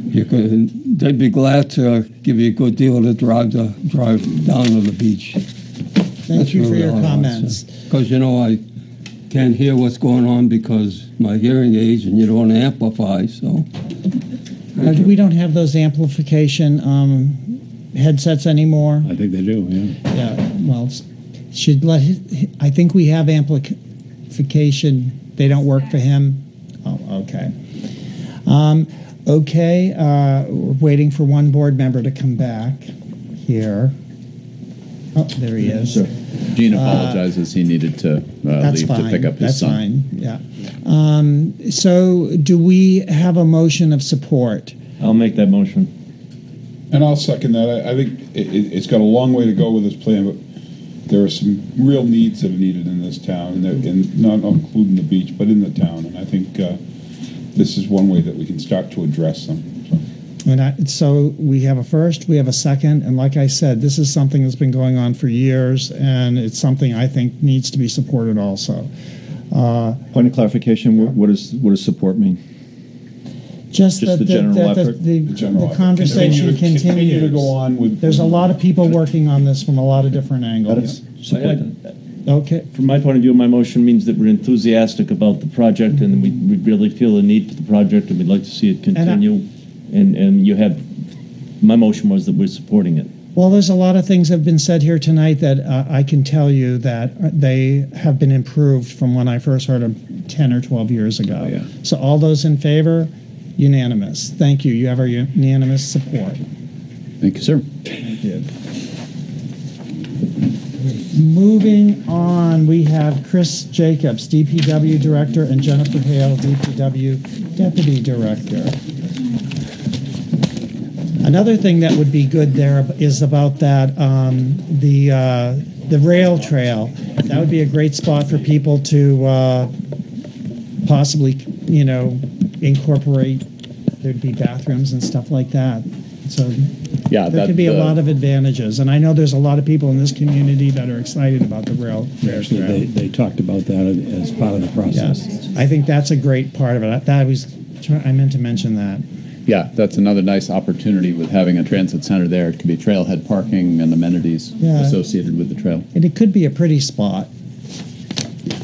You could, they'd be glad to give you a good deal to drive to drive down to the beach. Thank you for your comments. Because you know I can't hear what's going on because my hearing aids and you don't amplify. So Uh, We don't have those amplification um, headsets anymore. I think they do, yeah. Yeah, well, s- should let, hi- I think we have amplification. They don't work for him? Oh, okay. Um, Okay, uh, we're waiting for one board member to come back here. Oh, there he is. Gene Uh, apologizes. he needed to uh, leave fine. to pick up his That's son. fine, yeah. Um, So do we have a motion of support? I'll make that motion. And I'll second that. I, I think it, it, it's got a long way to go with this plan, but there are some real needs that are needed in this town, and, and not including the beach, but in the town. And I think uh, this is one way that we can start to address them. And I, so we have a first, we have a second, and like I said, this is something that's been going on for years, and it's something I think needs to be supported also. Uh, Point of clarification, what- what does, what does support mean? Just Just that the the, general that the, effort? the, The general the effort. conversation Continue to- continue to go on with- There's a lot of people working on this from a lot of different angles. Support Okay. From my point of view, my motion means that we're enthusiastic about the project and we, we really feel the need for the project and we'd like to see it I- continue. And, and you have, my motion was that we're supporting it. Well, there's a lot of things that have been said here tonight that uh, I can tell you that they have been improved from when I first heard them 10 or 12 years ago. yeah. So all those in favor, unanimous. Thank you. You have our unanimous support. Thank you, sir. Thank you. Moving on, we have Chris Jacobs, DPW Director, and Jennifer Hale, DPW Deputy Director. Another thing that would be good there is about that, um, the, uh, the rail trail. That would be a great spot for people to, uh, possibly, you know, incorporate. There'd be bathrooms and stuff like that. So Yeah, there that, could be a uh, lot of advantages, and I know there's a lot of people in this community that are excited about the rail. rail Actually, trail. they, they talked about that as part of the process. Yes, I think that's a great part of it. That was, I meant to mention that. Yeah, that's another nice opportunity with having a transit center there. It could be trailhead parking and amenities Yeah. associated with the trail. And it could be a pretty spot.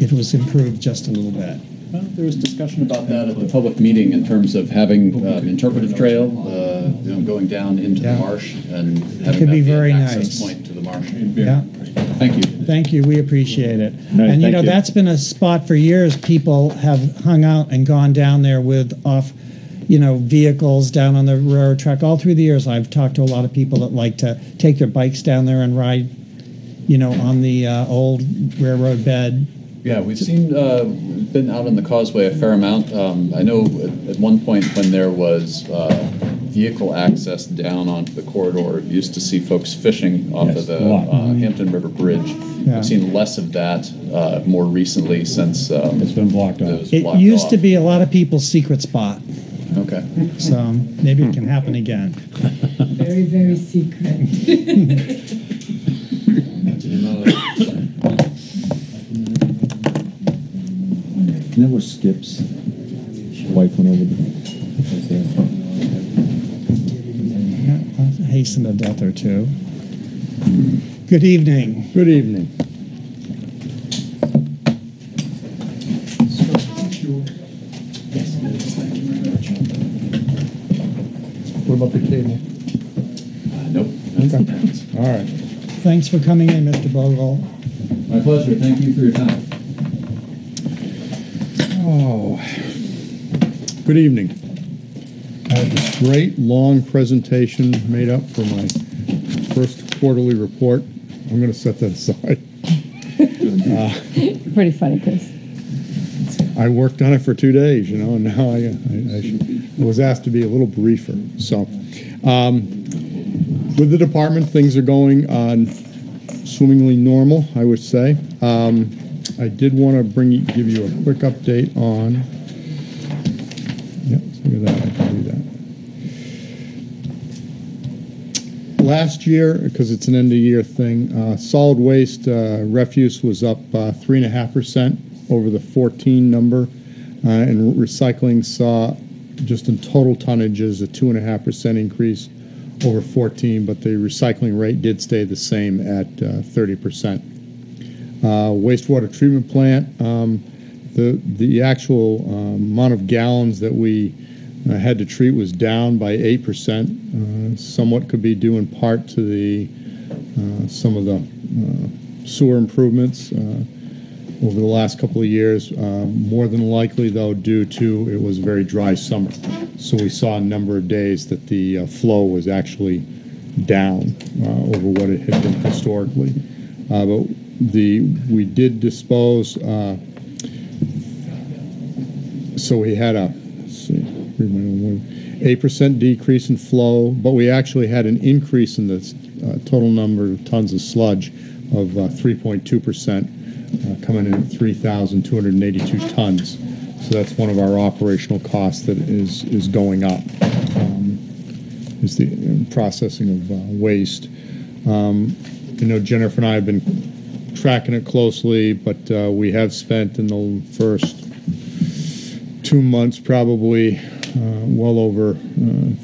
It was improved just a little bit. Well, there was discussion about that at the public meeting in terms of having uh, interpretive trail, uh, you know, going down into the Yeah. marsh and having could that be be very an access nice. point to the marsh. Yeah. Thank you. Thank you. We appreciate it. No, and you thank know you. that's been a spot for years. People have hung out and gone down there with off, you know, vehicles down on the railroad track. All through the years, I've talked to a lot of people that like to take their bikes down there and ride, you know, on the uh, old railroad bed. Yeah, we've seen, uh, been out on the causeway a fair amount. Um, I know at, at one point when there was uh, vehicle access down onto the corridor, you used to see folks fishing off Yes, of the uh, Hampton River Bridge. Yeah. We've seen less of that uh, more recently since um, It's been blocked it off. was It blocked used off. to be a lot of people's secret spot. Okay. So maybe it can happen again. Very, very secret. And that was Skip's wife went over there. Hasten to death or two. Good evening. Good evening. What about the cable? Nope. All right. Thanks for coming in, Mr. Bogle. My pleasure. Thank you for your time. Oh, good evening. I have this great long presentation made up for my first quarterly report. I'm going to set that aside. Uh, Pretty funny, Chris. I worked on it for two days, you know, and now I, I, I should- was asked to be a little briefer. So, um, with the department, things are going on swimmingly normal, I would say. Um, I did want to bring you, give you a quick update on. Yep, look at that. I can do that. Last year, because it's an end of year thing, uh, solid waste uh, refuse was up uh, three and a half percent over the 14 number, uh, and recycling saw just in total tonnages a two and a half percent increase over 14, but the recycling rate did stay the same at uh, 30 percent. Uh, wastewater treatment plant, um, the the actual um, amount of gallons that we uh, had to treat was down by eight percent. Uh, somewhat could be due in part to the uh, some of the sewer improvements over the last couple of years. Uh, more than likely, though, due to it was a very dry summer, so we saw a number of days that the uh, flow was actually down uh, over what it had been historically. Uh, but the we did dispose. Uh, so we had a eight percent decrease in flow, but we actually had an increase in the uh, total number of tons of sludge of uh, 3.2 percent, uh, coming in at 3,282 tons. So that's one of our operational costs that is is going up. Um, is the uh, processing of uh, waste. Um, I know Jennifer and I have been tracking it closely, but uh, we have spent in the first two months probably uh, well over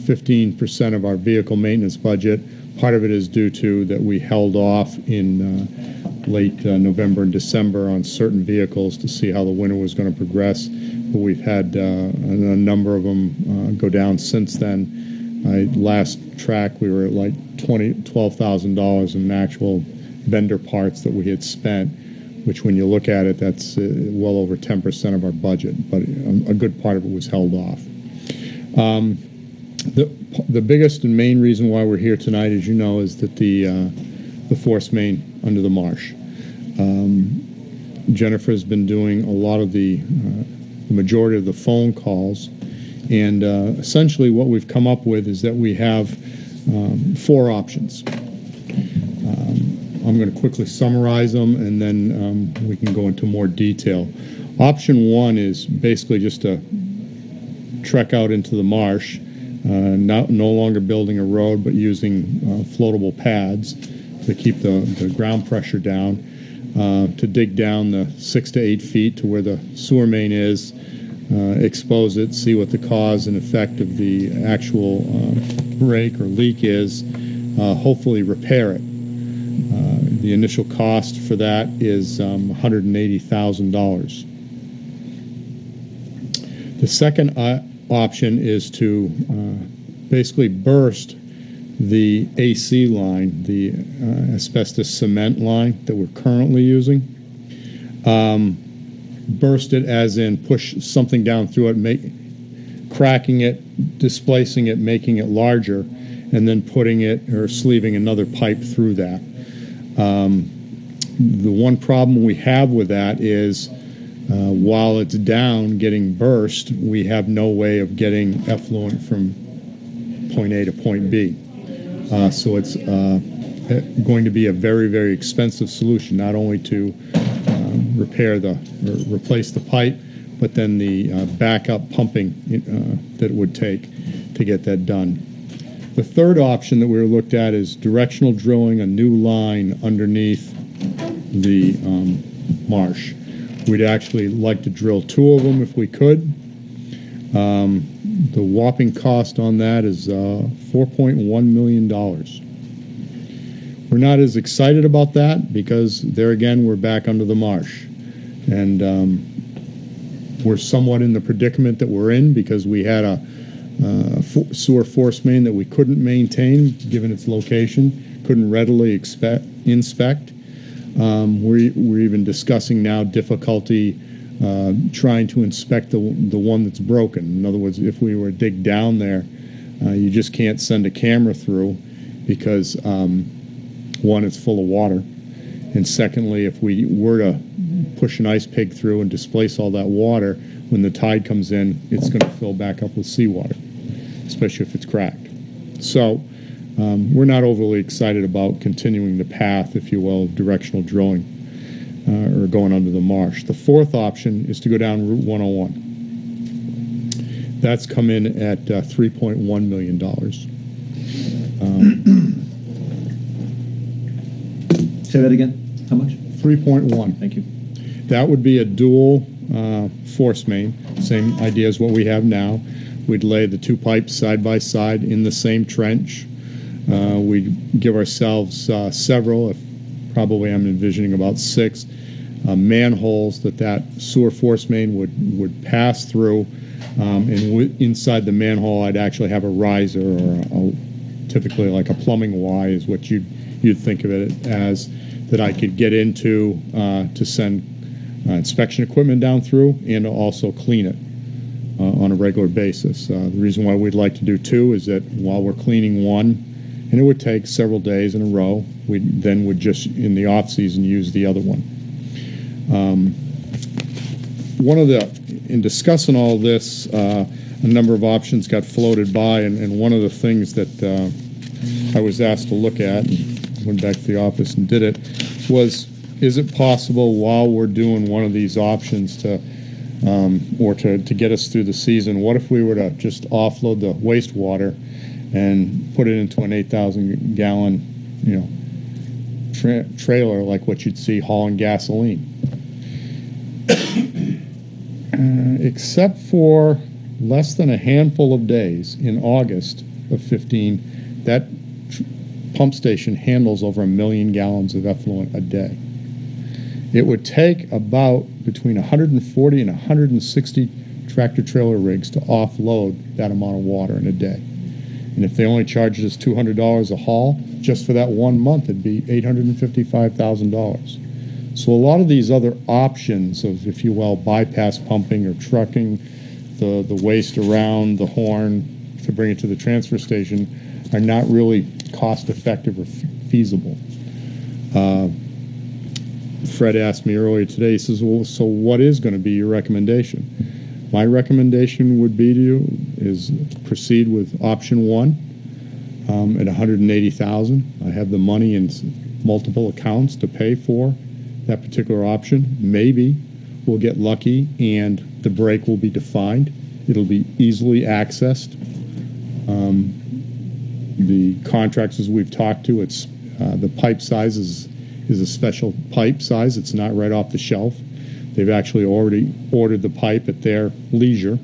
fifteen percent of our vehicle maintenance budget. Part of it is due to that we held off in uh, late uh, November and December on certain vehicles to see how the winter was going to progress. But we've had uh, a, number of them uh, go down since then. I last track we were at like twenty twelve thousand dollars in actual vendor parts that we had spent, which when you look at it, that's uh, well over ten percent of our budget. But a, a good part of it was held off. Um, the the biggest and main reason why we're here tonight, as you know, is that the uh, the force main under the marsh. Um, Jennifer has been doing a lot of the, uh, the majority of the phone calls, and uh, essentially what we've come up with is that we have um, four options. Um, I'm going to quickly summarize them, and then um, we can go into more detail. Option one is basically just to trek out into the marsh, uh, not, no longer building a road, but using uh, floatable pads to keep the, the ground pressure down, uh, to dig down the six to eight feet to where the sewer main is, uh, expose it, see what the cause and effect of the actual uh, break or leak is, uh, hopefully repair it. Uh, the initial cost for that is um, $180,000. The second uh, option is to uh, basically burst the AC line, the uh, asbestos cement line that we're currently using. Um, burst it as in push something down through it, make, cracking it, displacing it, making it larger, and then putting it or sleeving another pipe through that. Um, the one problem we have with that is uh, while it's down, getting burst, we have no way of getting effluent from point A to point B. Uh, so it's uh, going to be a very, very expensive solution, not only to uh, repair the or replace the pipe, but then the uh, backup pumping uh, that it would take to get that done. The third option that we were looked at is directional drilling a new line underneath the um, marsh. We'd actually like to drill two of them if we could. Um, the whopping cost on that is uh, $4.1 million. We're not as excited about that because there again, we're back under the marsh. And um, we're somewhat in the predicament that we're in because we had a uh, sewer force main that we couldn't maintain given its location, couldn't readily expect, inspect. Um, we, we're even discussing now difficulty uh, trying to inspect the, the one that's broken. In other words, if we were to dig down there, uh, you just can't send a camera through because um, one, it's full of water, and secondly, if we were to push an ice pig through and displace all that water, when the tide comes in, it's going to fill back up with seawater, especially if it's cracked. So um, we're not overly excited about continuing the path, if you will, of directional drilling uh, or going under the marsh. The fourth option is to go down Route 101. That's come in at uh, $3.1 million. Um, Say that again. How much? 3.1. Thank you. That would be a dual uh, force main, same idea as what we have now. We'd lay the two pipes side by side in the same trench. Uh, we'd give ourselves uh, several, if probably I'm envisioning about six, uh, manholes that that sewer force main would, would pass through. Um, and inside the manhole, I'd actually have a riser or a, a, typically like a plumbing Y is what you'd, you'd think of it as, that I could get into uh, to send uh, inspection equipment down through and also clean it uh, on a regular basis. Uh, the reason why we'd like to do two is that while we're cleaning one, and it would take several days in a row, we then would just in the off season use the other one. Um, one of the in discussing all this, uh, a number of options got floated by, and, and one of the things that uh, I was asked to look at, and went back to the office and did it, was is it possible while we're doing one of these options to um, or to, to get us through the season, what if we were to just offload the wastewater and put it into an 8,000 gallon, you know, tra- trailer like what you'd see hauling gasoline? Uh, except for less than a handful of days in August of 15, that pump station handles over a million gallons of effluent a day. It would take about between 140 and 160 tractor trailer rigs to offload that amount of water in a day. And if they only charged us $200 a haul, just for that one month, it'd be $855,000. So a lot of these other options of, if you will, bypass pumping or trucking the, the waste around the horn to bring it to the transfer station are not really cost effective or feasible. Uh, Fred asked me earlier today, he says, well, so what is going to be your recommendation? My recommendation would be to you is proceed with option one um, at 180,000. I have the money in multiple accounts to pay for that particular option. Maybe we'll get lucky and the break will be defined. It'll be easily accessed. Um, the contractors we've talked to, it's uh, the pipe size is is a special pipe size. It's not right off the shelf. They've actually already ordered the pipe at their leisure.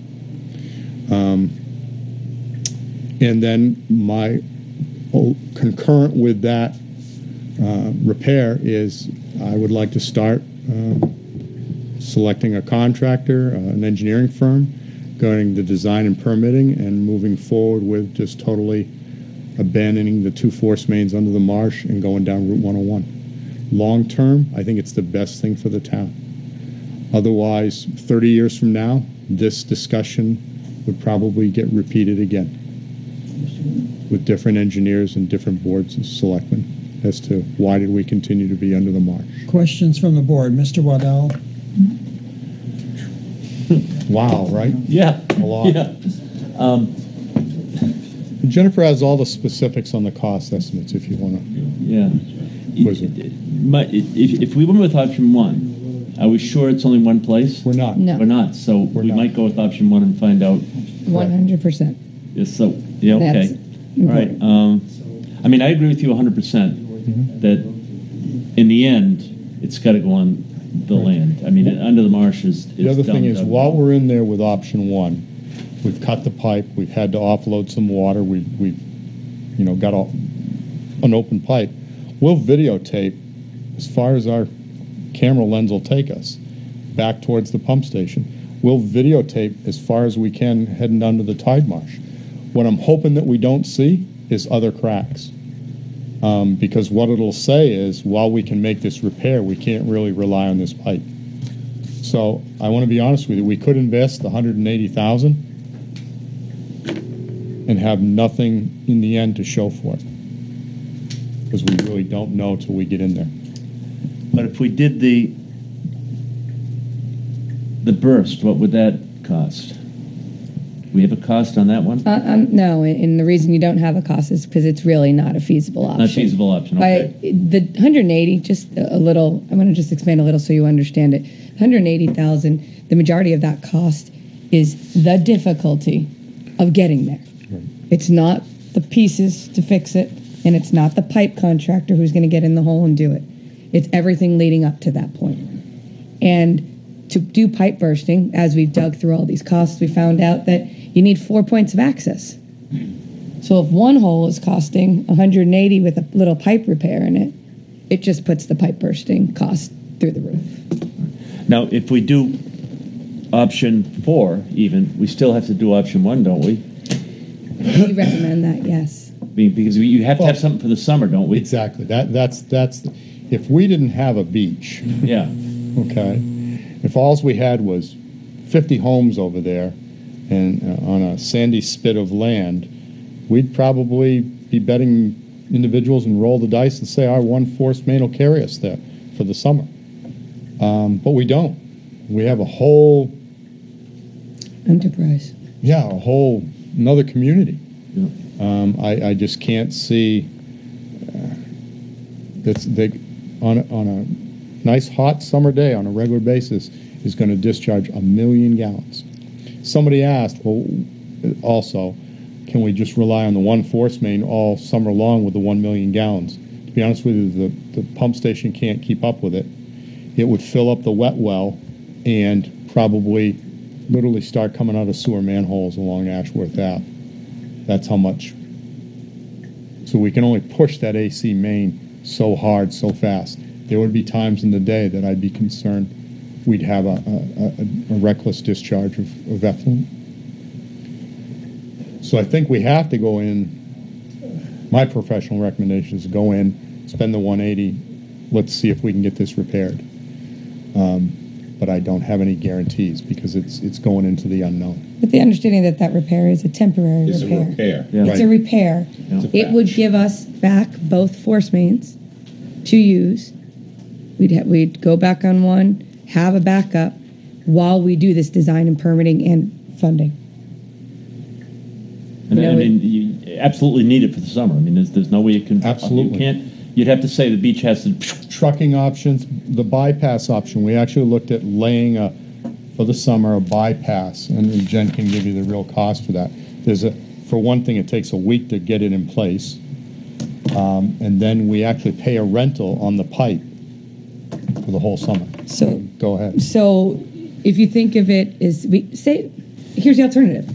Um, and then my oh, concurrent with that uh, repair is I would like to start uh, selecting a contractor, uh, an engineering firm, going the design and permitting, and moving forward with just totally abandoning the two force mains under the marsh and going down Route 101. Long term, I think it's the best thing for the town. Otherwise, 30 years from now, this discussion would probably get repeated again with different engineers and different boards of selectmen as to why did we continue to be under the marsh. Questions from the board. Mr. Waddell? Wow, right? Yeah. A lot. Yeah. Um, Jennifer has all the specifics on the cost estimates if you want to. Yeah. My, if, if we went with option one, are we sure it's only one place? We're not. No. We're not. So we might go with option one and find out. One hundred percent. Yes, so, yeah, okay. That's All right. Um, I mean, I agree with you 100% that in the end, it's got to go on the land. I mean, under the marsh is. The other thing is, while we're in there with option one, we've cut the pipe, we've had to offload some water, we've, we've, you know, got a, an open pipe. We'll videotape as far as our camera lens will take us back towards the pump station. We'll videotape as far as we can heading down to the tide marsh. What I'm hoping that we don't see is other cracks. Um, because what it'll say is, while we can make this repair, we can't really rely on this pipe. So I want to be honest with you, we could invest 180,000 and have nothing in the end to show for it. Because we really don't know till we get in there. But if we did the the burst, what would that cost? We have a cost on that one? Uh, um, no, and- the reason you don't have a cost is because it's really not a feasible option. Not feasible option. Okay. By the 180, just a a little. I'm going to just expand a little so you understand it. 180,000. The majority of that cost is the difficulty of getting there. Right. It's not the pieces to fix it, and it's not the pipe contractor who's going to get in the hole and do it. It's everything leading up to that point. And to do pipe bursting, as we dug through all these costs, we found out that you need four points of access. So if one hole is costing 180 with a little pipe repair in it, it just puts the pipe bursting cost through the roof. Now, if we do option four, even, we still have to do option one, don't we? We recommend that, yes. I mean, because we- you have to have something for the summer, don't we? Exactly. That that's that's if we didn't have a beach. Yeah. Okay. If alls we had was 50 homes over there and uh, on a sandy spit of land, we'd probably be betting individuals and roll the dice and say our one force main will carry us there for the summer. Um, but we don't. We have a whole Enterprise. yeah, a whole another community. Um, I, I just can't see uh, that's they on on a nice hot summer day on a regular basis is going to discharge a million gallons. Somebody asked, well, also, can we just rely on the one force main all summer long with the one million gallons? To be honest with you, the, the pump station can't keep up with it. It would fill up the wet well and probably literally start coming out of sewer manholes along Ashworth Ave. That's how much. So we can only push that AC main so hard, so fast. There would be times in the day that I'd be concerned we'd have a, a, a, a reckless discharge of, of effluent. So I think we have to go in. My professional recommendation is go in, spend the 180. Let's see if we can get this repaired. Um, but I don't have any guarantees because it's it's going into the unknown. With the understanding that that repair is a temporary It's a repair. repair. Yeah. It's a Right. repair. It's a It would give us back both force mains to use. We'd ha- we'd go back on one, have a backup while we do this design and permitting and funding. And You know, I mean, you absolutely need it for the summer. I mean, there's, there's no way you can. Absolutely. You can't, you'd have to say the beach has to. Trucking options, the bypass option. We actually looked at laying a for the summer a bypass, and Jen can give you the real cost for that. There's a for one thing, it takes a week to get it in place, um, and then we actually pay a rental on the pipe for the whole summer. So go ahead. So if you think of it as we say, here's the alternative.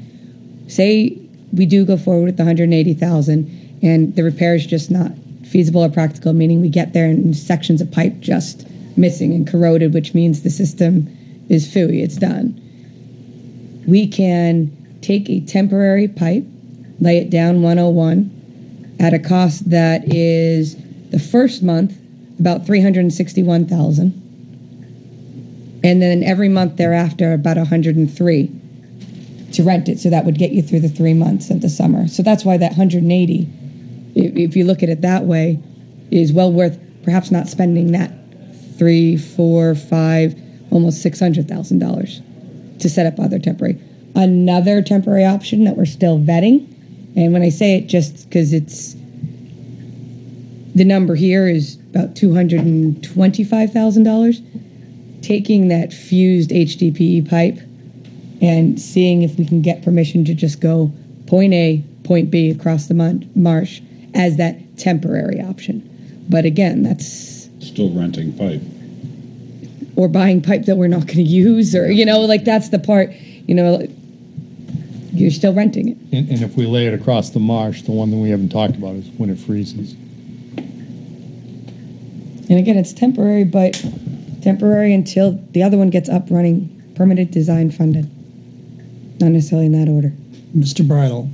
Say we do go forward with the 180,000 and the repair is just not feasible or practical, meaning we get there and sections of pipe just missing and corroded, which means the system is fooey, it's done. We can take a temporary pipe, lay it down 101 at a cost that is the first month about 361,000 and then every month thereafter about 103 to rent it. So that would get you through the three months of the summer. So that's why that 180 if, you look at it that way is well worth perhaps not spending that three four five almost $600000 to set up other temporary. Another temporary option that we're still vetting and when i say it just because it's the number here is about $225,000. Taking that fused HDPE pipe and seeing if we can get permission to just go point A, point B across the mon- marsh as that temporary option. But again, that's Still renting pipe. or buying pipe that we're not going to use, or you know, like that's the part. You know, you're still renting it. And, and if we lay it across the marsh, the one thing we haven't talked about is when it freezes. And again, it's temporary, but temporary until the other one gets up running, permitted, design, funded. Not necessarily in that order. Mr. Bridle.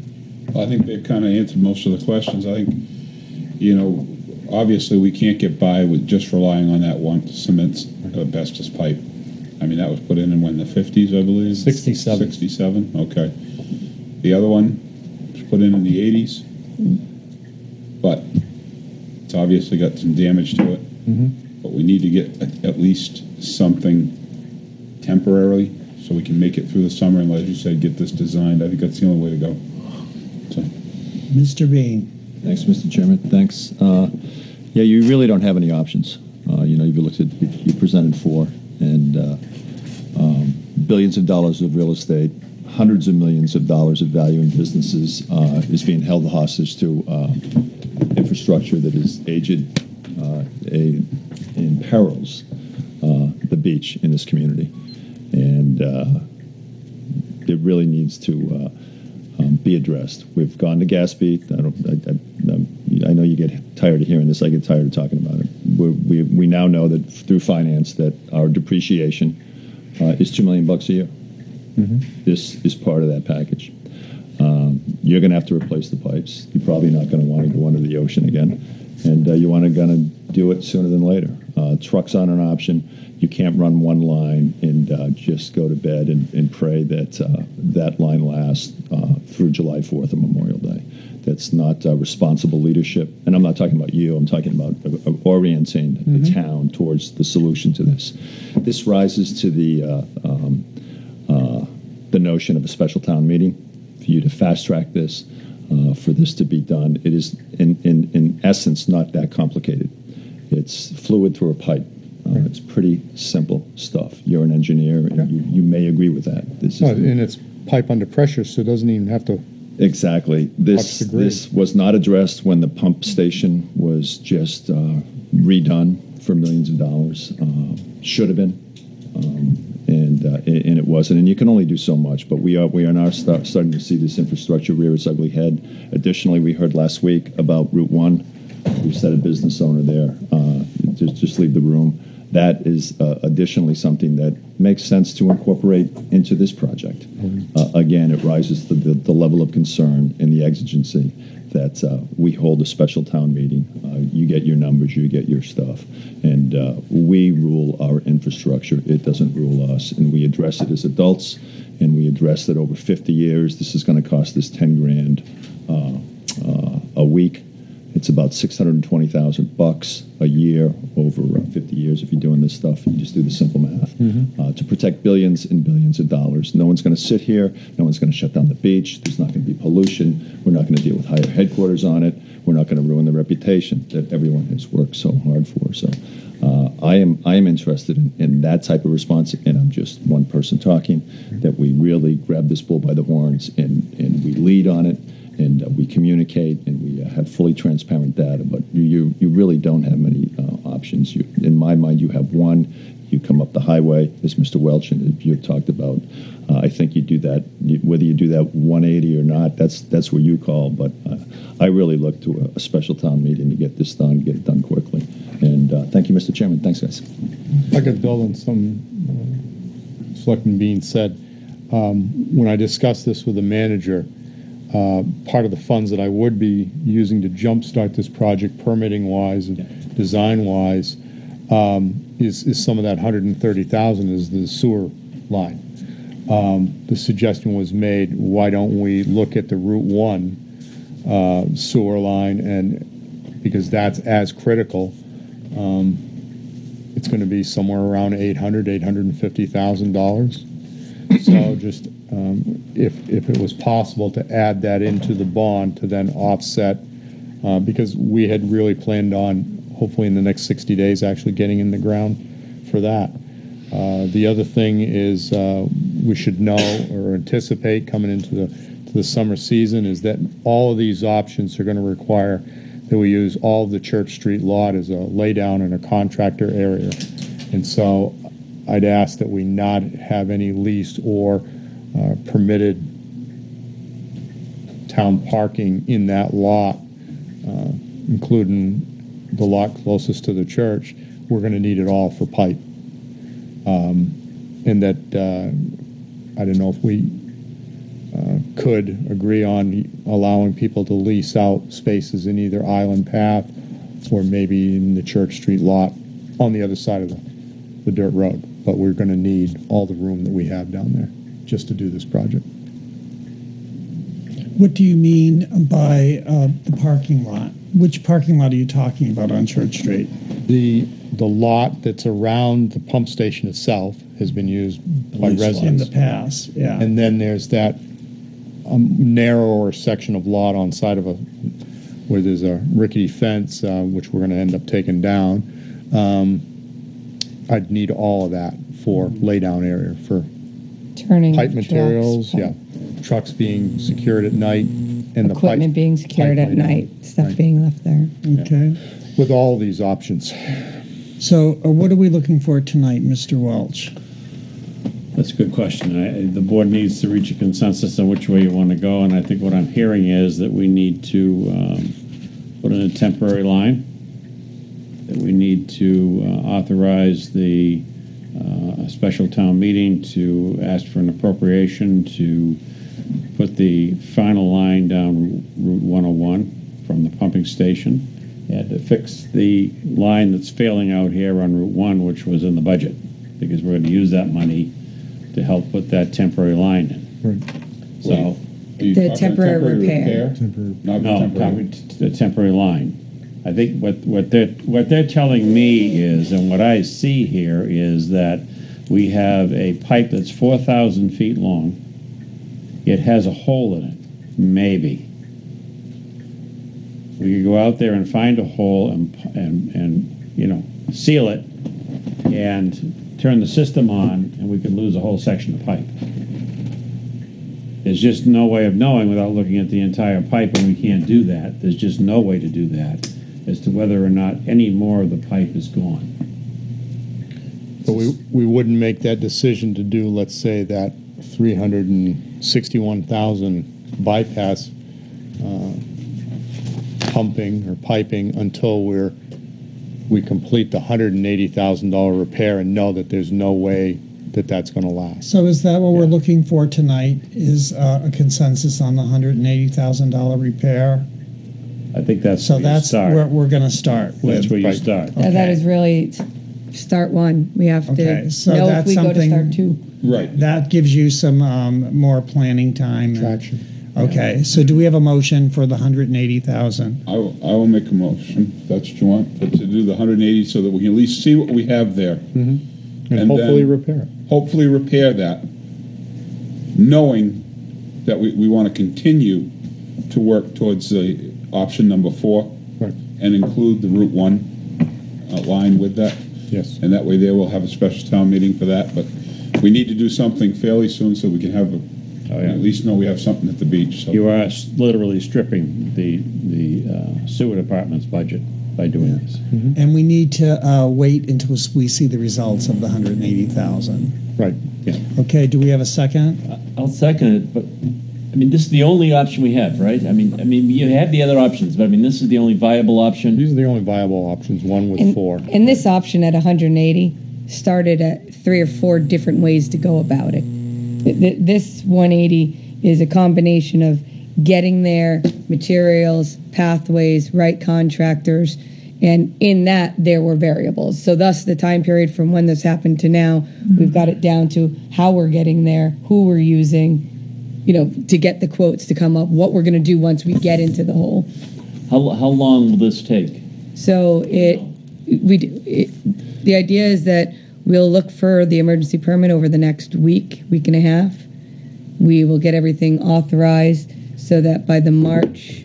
Well, I think they've kind of answered most of the questions. I think, you know, obviously we can't get by with just relying on that one cement uh, asbestos pipe. I mean, that was put in in when, the 50s, I believe? 67. 67, okay. The other one was put in in the 80s, mm. but it's obviously got some damage to it. Mhm. But we need to get at- at least something temporarily so we can make it through the summer and, as you said, get this designed. I think that's the only way to go. So, Mr. Bean. Thanks, Mr. Chairman. Thanks. Uh, yeah, you really don't have any options. Uh, you know, you've looked at, you presented four, and uh, um, billions of dollars of real estate, hundreds of millions of dollars of value in businesses uh, is being held hostage to um, infrastructure that is aged, a, imperils uh, the beach in this community. And uh, it really needs to uh, um, be addressed. We've gone to GASB. I don't. I, I, I know you get tired of hearing this. I get tired of talking about it. We're, we we now know that through finance that our depreciation uh, is two million bucks a year. This is part of that package. Um, you're going to have to replace the pipes. You're probably not going to want to go under the ocean again, and uh, you want to going to do it sooner than later. Uh, trucks aren't an option. You can't run one line and uh, just go to bed and, and pray that uh, that line lasts uh, through July 4th and Memorial Day. That's not uh, responsible leadership. And I'm not talking about you. I'm talking about orienting the Mhm. town towards the solution to this. This rises to the uh, um, uh, the notion of a special town meeting for you to fast track this, for this to be done. It is, in, in, in essence, not that complicated. It's fluid through a pipe. Uh, It's pretty simple stuff. You're an engineer, and you, you may agree with that. This is Well, And it's pipe under pressure, so it doesn't even have to. Exactly. This Touch the grid. this was not addressed when the pump station was just uh, redone for millions of dollars. Uh, should have been, um, and uh, and it wasn't. And you can only do so much. But we are we are now start, starting to see this infrastructure rear its ugly head. Additionally, we heard last week about Route One. We said a business owner there. Uh, just just leave the room. That is uh, additionally something that makes sense to incorporate into this project. Uh, again, it rises to the, the level of concern and the exigency that uh, we hold a special town meeting. Uh, you get your numbers, you get your stuff, and uh, we rule our infrastructure. It doesn't rule us, and we address it as adults, and we address it over 50 years. This is going to cost us 10 grand uh, uh, a week. It's about 620,000 bucks a year over 50 years if you're doing this stuff. You just do the simple math uh, to protect billions and billions of dollars. No one's going to sit here. No one's going to shut down the beach. There's not going to be pollution. We're not going to deal with higher headquarters on it. We're not going to ruin the reputation that everyone has worked so hard for. So uh, I am I am interested in, in that type of response, and I'm just one person talking. That we really grab this bull by the horns and and we lead on it and uh, we communicate and we uh, have fully transparent data. But you, you, really don't have many uh, options. You, in my mind, you have one. You come up the highway, as Mr. Welch and you talked about. Uh, I think you do that. Whether you do that 180 or not, that's that's where you call. But uh, I really look to a, a special town meeting to get this done, get it done quickly. And uh, thank you, Mr. Chairman. Thanks, guys. I could build on some uh, Selectman Bean said, um, when I discussed this with the manager, part of the funds that I would be using to jumpstart this project, permitting wise and design wise, um, is, is some of that 130,000 is the sewer line. Um, the suggestion was made, why don't we look at the Route One uh, sewer line and because that's as critical. Um, it's going to be somewhere around 800 $850,000. So just um, if, if it was possible to add that into the bond to then offset, uh, because we had really planned on hopefully in the next 60 days actually getting in the ground for that. Uh, the other thing is uh, we should know or anticipate coming into the to the summer season is that all of these options are going to require that we use all of the Church Street lot as a laydown in a contractor area, and so I'd ask that we not have any leased or uh, permitted town parking in that lot, uh, including the lot closest to the church. We're going to need it all for pipe. Um, and that uh, I don't know if we uh, could agree on allowing people to lease out spaces in either Island Path or maybe in the Church Street lot on the other side of the, the dirt road. but we're going to need all the room that we have down there just to do this project. What do you mean by uh, the parking lot? Which parking lot are you talking about on Church Street? The, the lot that's around the pump station itself has been used by residents. In the past, yeah. And then there's that um, narrower section of lot on side of a, where there's a rickety fence, uh, which we're gonna end up taking down. Um, I'd need all of that for laydown area, for Turning pipe trucks, materials, pipe- yeah. Trucks being secured at night and the pipe. Equipment being secured at pipe laydown. night, stuff being left there. Okay. With all these options. So uh, what are we looking for tonight, Mr. Welch? That's a good question. I, the board needs to reach a consensus on which way you want to go, and I think what I'm hearing is that we need to um, put in a temporary line, that we need to uh, authorize the uh, special town meeting to ask for an appropriation to put the final line down Route 101 from the pumping station, and to fix the line that's failing out here on Route 1, which was in the budget, because we're going to use that money to help put that temporary line in. Right. So. Are you The talking temporary repair. Not No, I'm temporary. talking t- the temporary line. I think what, what they're, what they're telling me is, and what I see here is that we have a pipe that's four thousand feet long. It has a hole in it, maybe. We could go out there and find a hole and, and, and, you know, seal it and turn the system on, and we could lose a whole section of pipe. There's just no way of knowing without looking at the entire pipe, and we can't do that. There's just no way to do that as to whether or not any more of the pipe is gone. But we, we wouldn't make that decision to do, let's say, that three hundred and sixty-one thousand bypass uh, pumping or piping until we're, we complete the hundred and eighty thousand dollar repair and know that there's no way that that's gonna last. So is that what we're looking for tonight, is uh, a consensus on the $180,000 repair? I think that's So where you that's start. where we're going to start with. That's where you start. Uh, That is really start one. We have Okay, to so know if that's we go to start two. Right. That gives you some um, more planning time. Traction. Okay, so do we have a motion for the 180,000? I will, I will make a motion, if that's what you want, but to do the hundred and eighty so that we can at least see what we have there. And And hopefully repair it. Hopefully repair that, knowing that we, we want to continue to work towards the option number four. Right. And include the Route One uh, line with that. Yes. And that way there we'll have a special town meeting for that, but we need to do something fairly soon so we can have, a- Oh, yeah. at least know we have something at the beach, so. You are s- literally stripping the, the uh, sewer department's budget by doing this. And we need to uh, wait until we see the results of the 180,000. Right. Yeah. Okay, do we have a second? I'll second it, but, I mean, this is the only option we have, right? I mean, I mean, you have the other options, but I mean, this is the only viable option. These are the only viable options, one with And, four. and this option at 180 started at three or four different ways to go about it. Th- th- This 180 is a combination of getting there, materials, pathways, right contractors, and in that there were variables. So thus the time period from when this happened to now, we've got it down to how we're getting there, who we're using, you know, to get the quotes to come up, what we're going to do once we get into the hole. How, how long will this take? So it, we, it, the idea is that we'll look for the emergency permit over the next week, week and a half. We will get everything authorized so that by the March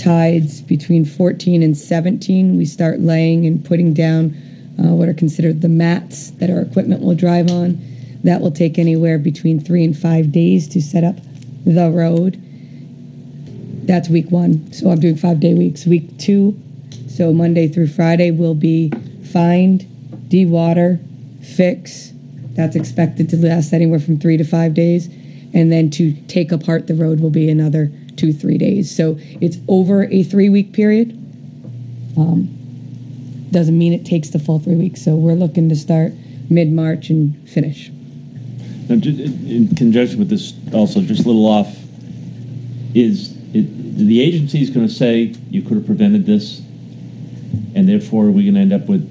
tides between 14 and 17, we start laying and putting down uh, what are considered the mats that our equipment will drive on. That will take anywhere between three and five days to set up the road. That's week one. So I'm doing five day weeks. Week two, so Monday through Friday will be find, de-water, fix. That's expected to last anywhere from three to five days. And then to take apart the road will be another two, three days. So it's over a three week period. Um, doesn't mean it takes the full three weeks. So we're looking to start mid March and finish. Now, in conjunction with this, also, just a little off, is, it- the is going to say you could have prevented this, and therefore we're going to end up with,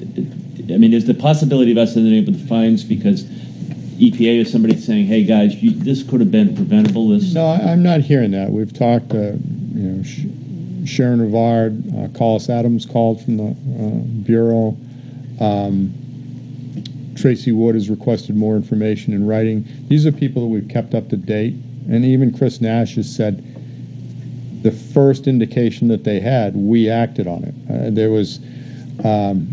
I mean, is the possibility of us ending up with the fines because EPA or somebody saying, "Hey guys, you, this could have been preventable." This No, I'm not hearing that. We've talked, uh, you know, Sh- Sharon Rivard, uh, Collis Adams called from the uh, Bureau. Um, Tracy Wood has requested more information in writing. These are people that we've kept up to date. And even Chris Nash has said the first indication that they had, we acted on it. Uh, there was, um,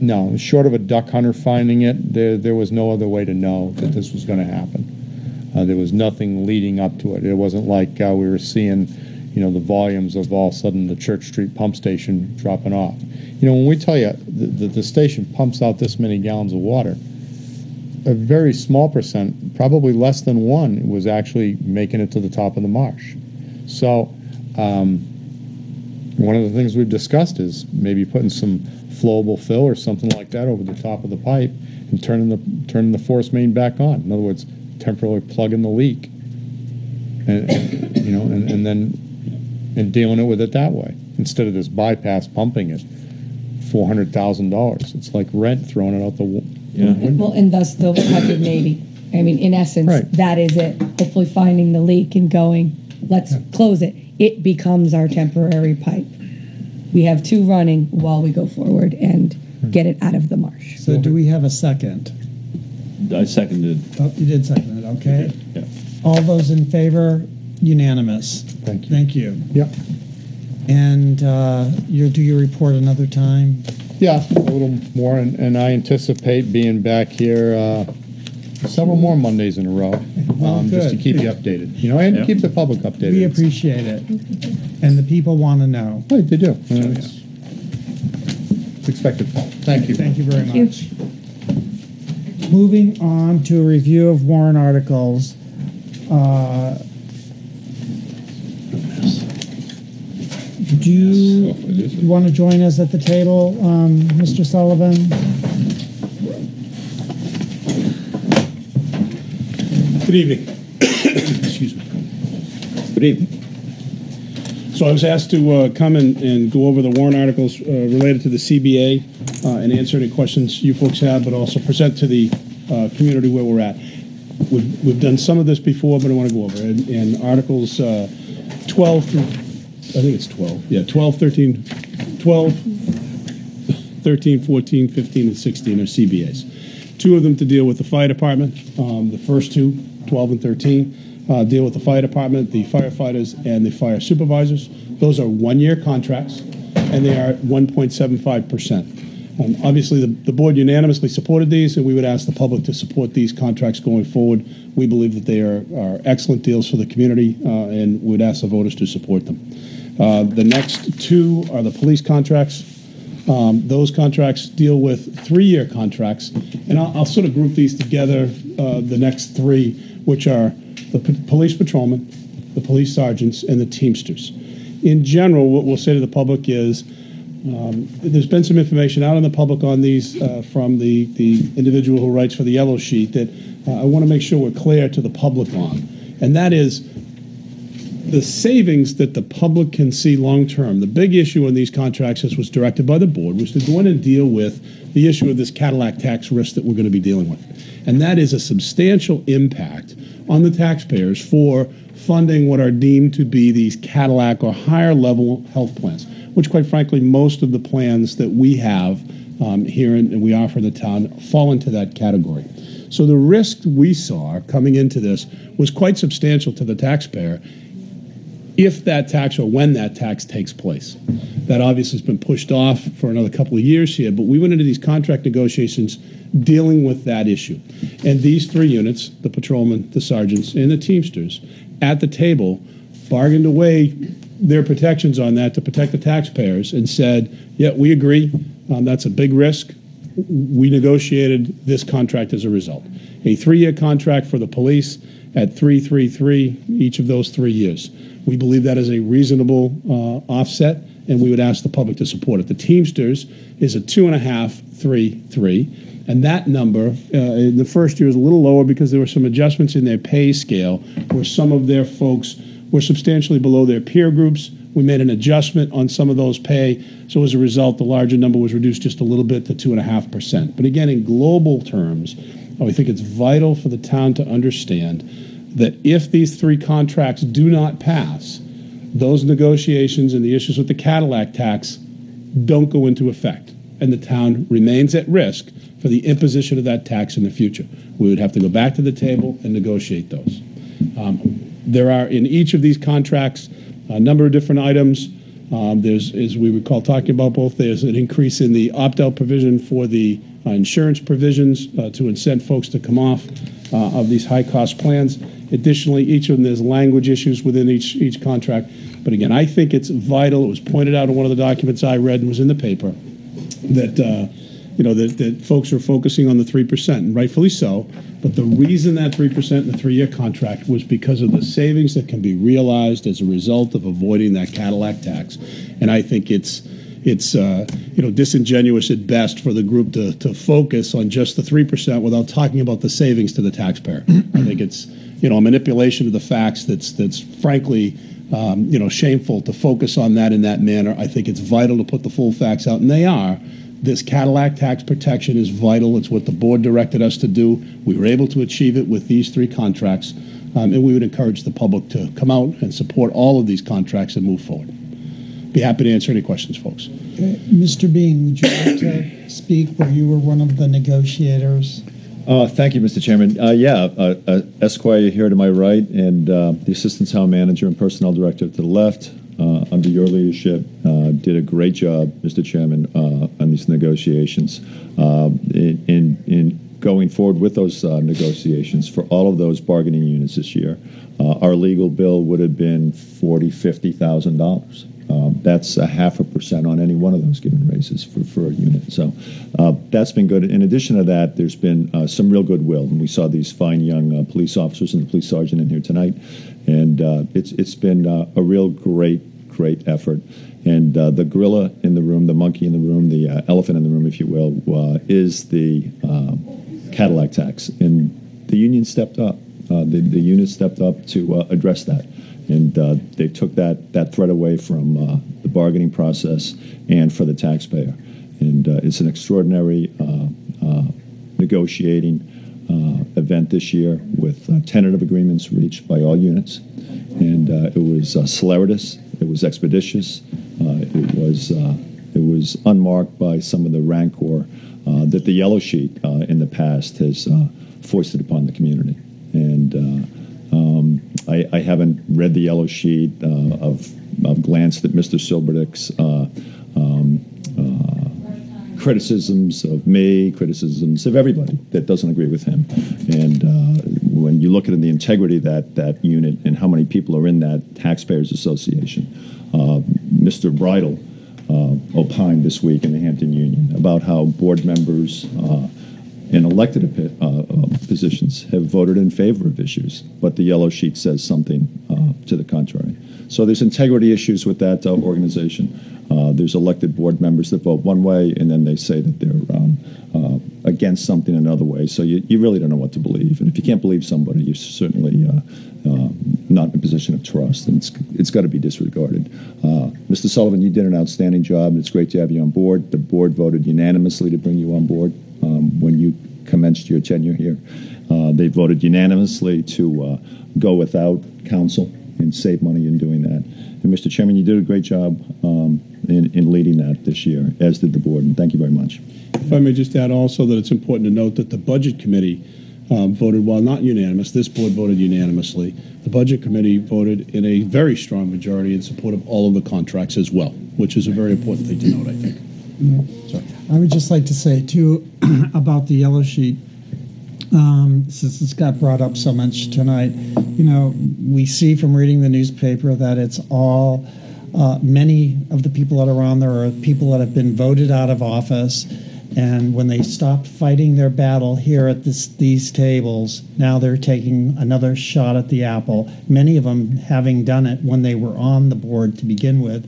no, short of a duck hunter finding it, there, there was no other way to know that this was going to happen. Uh, there was nothing leading up to it. It wasn't like uh, we were seeing, you know, the volumes of all of a sudden the Church Street pump station dropping off. You know, when we tell you the, the, the station pumps out this many gallons of water, a very small percent, probably less than one, was actually making it to the top of the marsh. So, um, one of the things we've discussed is maybe putting some flowable fill or something like that over the top of the pipe and turning the turning the force main back on. In other words, temporarily plugging the leak, and you know, and, and then and dealing it with it that way instead of this bypass pumping it. Four hundred thousand dollars. It's like rent throwing it out the w- window. Well, and thus the 180. I mean, in essence, Right. that is it. Hopefully, finding the leak and going, let's close it. It becomes our temporary pipe. We have two running while we go forward and get it out of the marsh. So do we have a second? I seconded. Oh, you did second it, okay. Yeah. All those in favor, unanimous. Thank you. Thank you. Yep. And uh, you'll do your report another time? Yeah, a little more, and, and I anticipate being back here uh, several more Mondays in a row, um, just to good. keep you updated. You know, and to Yeah. keep the public updated. We appreciate it. And the people want to know. Right, they do. And it's, it's expected. Thank you. Thank you very much. Moving on to a review of warrant articles. Uh, Do you, you want to join us at the table, um, Mr. Sullivan? Good evening. Excuse me. Good evening. So I was asked to uh, come and, and go over the warrant articles uh, related to the CBA uh, and answer any questions you folks have, but also present to the uh, community where we're at. We've, we've done some of this before, but I want to go over it. And, and Articles uh, 12 through, I think it's 12, yeah, 12, 13, 12, 13, 14, 15, and 16 are CBAs. Two of them to deal with the fire department. Um, the first two, 12 and 13, uh, deal with the fire department, the firefighters, and the fire supervisors. Those are one-year contracts, and they are at 1.75 percent. Um, obviously, the, the board unanimously supported these, and we would ask the public to support these contracts going forward. We believe that they are, are excellent deals for the community, uh, and would ask the voters to support them. Uh, the next two are the police contracts. Um, those contracts deal with three-year contracts, and I'll, I'll sort of group these together. Uh, the next three, which are the p- police patrolmen, the police sergeants, and the teamsters. In general, what we'll say to the public is, um, there's been some information out in the public on these uh, from the the individual who writes for the yellow sheet that uh, I want to make sure we're clear to the public on, and that is the savings that the public can see long term. The big issue in these contracts, as was directed by the board, was to go in and deal with the issue of this Cadillac tax risk that we're going to be dealing with. And that is a substantial impact on the taxpayers for funding what are deemed to be these Cadillac or higher level health plans, which, quite frankly, most of the plans that we have um, here in, and we offer in the town fall into that category. So the risk we saw coming into this was quite substantial to the taxpayer if that tax or when that tax takes place. That obviously has been pushed off for another couple of years here, but we went into these contract negotiations dealing with that issue. And these three units, the patrolmen, the sergeants, and the teamsters, at the table bargained away their protections on that to protect the taxpayers and said, yeah, we agree, um, that's a big risk. We negotiated this contract as a result. A three-year contract for the police at 333 each of those three years. We believe that is a reasonable uh, offset, and we would ask the public to support it. The Teamsters is a two and a half, three, three, and that number uh, in the first year is a little lower because there were some adjustments in their pay scale where some of their folks were substantially below their peer groups, We made an adjustment on some of those pay. So as a result, the larger number was reduced just a little bit to 2.5%. But again, in global terms, we think it's vital for the town to understand that if these three contracts do not pass, those negotiations and the issues with the Cadillac tax don't go into effect, and the town remains at risk for the imposition of that tax in the future. We would have to go back to the table and negotiate those. Um, there are in each of these contracts a number of different items. Um, there's, as we recall talking about both, there's an increase in the opt-out provision for the uh, insurance provisions uh, to incent folks to come off uh, of these high-cost plans. Additionally, each of them there's language issues within each each contract. But again, I think it's vital. It was pointed out in one of the documents I read and was in the paper that you know that, that folks are focusing on the three percent, and rightfully so. But the reason that three percent in the three-year contract was because of the savings that can be realized as a result of avoiding that Cadillac tax, and I think it's it's uh, you know disingenuous at best for the group to, to focus on just the three percent without talking about the savings to the taxpayer. I think it's you know a manipulation of the facts that's that's frankly um, you know shameful to focus on that in that manner. I think it's vital to put the full facts out, and they are. This Cadillac tax protection is vital. It's what the board directed us to do. We were able to achieve it with these three contracts, um, and we would encourage the public to come out and support all of these contracts and move forward. Be happy to answer any questions, folks. Uh, Mr. Bean, would you like to speak where you were one of the negotiators? Uh, thank you, Mr. Chairman. Uh, yeah, uh, uh, Esquire here to my right, and uh, the Assistant Town Manager and Personnel Director to the left, under your leadership, uh, did a great job, Mr. Chairman, uh, on these negotiations. In, in, in going forward with those uh, negotiations for all of those bargaining units this year, uh, our legal bill would have been forty, fifty thousand dollars. Um, that's a half a percent on any one of those given raises for, for a unit. So uh, that's been good. In addition to that, there's been uh, some real goodwill, and we saw these fine young uh, police officers and the police sergeant in here tonight, and uh, it's it's been uh, a real great great effort. And uh, the gorilla in the room, the monkey in the room, the uh, elephant in the room, if you will, uh, is the um, Cadillac tax. And the union stepped up. Uh, the, the unit stepped up to uh, address that. And uh, they took that, that threat away from uh, the bargaining process and for the taxpayer. And uh, it's an extraordinary uh, uh, negotiating uh, event this year with uh, tentative agreements reached by all units. And uh, it was uh, celeritious, it was expeditious, uh, it was uh, it was unmarked by some of the rancor uh, that the yellow sheet uh, in the past has uh, foisted upon the community. And uh, um, I, I haven't read the yellow sheet. Uh, of, I've glanced at Mr. Silberdick's uh, um, uh, criticisms of me, criticisms of everybody that doesn't agree with him. And uh, when you look at the integrity that, that unit and how many people are in that Taxpayers Association, uh, Mr. Bridle uh, opined this week in the Hampton Union about how board members uh, in elected uh, uh, positions have voted in favor of issues, but the yellow sheet says something uh, to the contrary. So there's integrity issues with that uh, organization. Uh, there's elected board members that vote one way, and then they say that they're um, uh, against something another way. So you, you really don't know what to believe. And if you can't believe somebody, you're certainly not in a position of trust, and it's, it's got to be disregarded. Mr. Sullivan, you did an outstanding job, and it's great to have you on board. The board voted unanimously to bring you on board um, when you commenced your tenure here. Uh, they voted unanimously to uh, go without counsel and save money in doing that. And Mr. Chairman, you did a great job um, in, in leading that this year, as did the board, and thank you very much. If I may just add also that it's important to note that the Budget Committee um, voted, while not unanimous, this board voted unanimously. The Budget Committee voted in a very strong majority in support of all of the contracts as well, which is a very important thing to note, I think. I would just like to say too about the yellow sheet. Um, since it's got brought up so much tonight, you know, we see from reading the newspaper that it's all uh, many of the people that are on there are people that have been voted out of office, and when they stopped fighting their battle here at this, these tables, now they're taking another shot at the apple. Many of them having done it when they were on the board to begin with.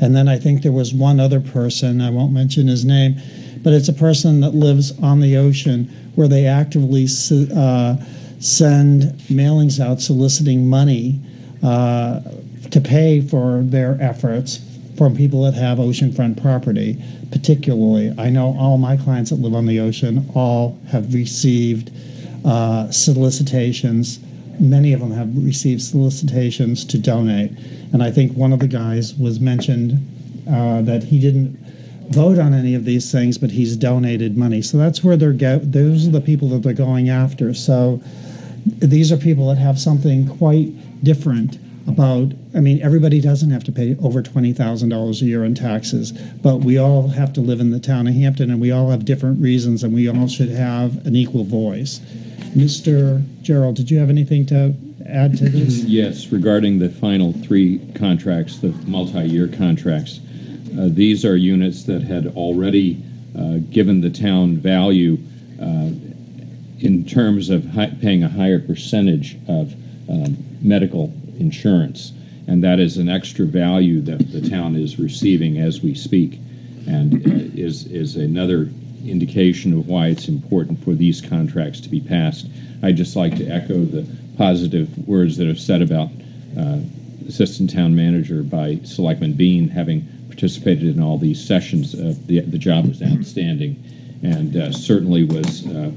And then I think there was one other person, I won't mention his name, but it's a person that lives on the ocean where they actively uh, send mailings out soliciting money uh, to pay for their efforts from people that have oceanfront property, particularly. I know all my clients that live on the ocean all have received uh, solicitations. Many of them have received solicitations to donate. And I think one of the guys was mentioned uh, that he didn't vote on any of these things, but he's donated money. So that's where they're go- those are the people that they're going after. So these are people that have something quite different about I mean everybody doesn't have to pay over $20,000 a year in taxes, but we all have to live in the town of Hampton and we all have different reasons and we all should have an equal voice. Mr. Gearreald, did you have anything to add to this? Yes, regarding the final three contracts, the multi-year contracts, uh, these are units that had already uh, given the town value uh, in terms of paying a higher percentage of um, medical insurance. And that is an extra value that the town is receiving as we speak, and uh, is, is another indication of why it's important for these contracts to be passed. I'd just like to echo the positive words that are said about uh, Assistant Town Manager by Selectman Bean having participated in all these sessions. Uh, the, the job was outstanding and uh, certainly was uh,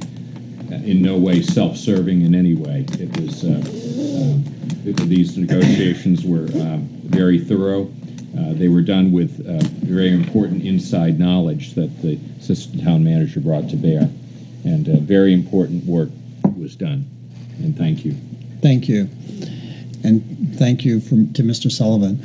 in no way self-serving in any way. It was uh, uh, it- these negotiations were uh, very thorough. Uh, they were done with uh, very important inside knowledge that the assistant town manager brought to bear, and uh, very important work was done. And thank you. Thank you. And thank you from, to Mr. Sullivan.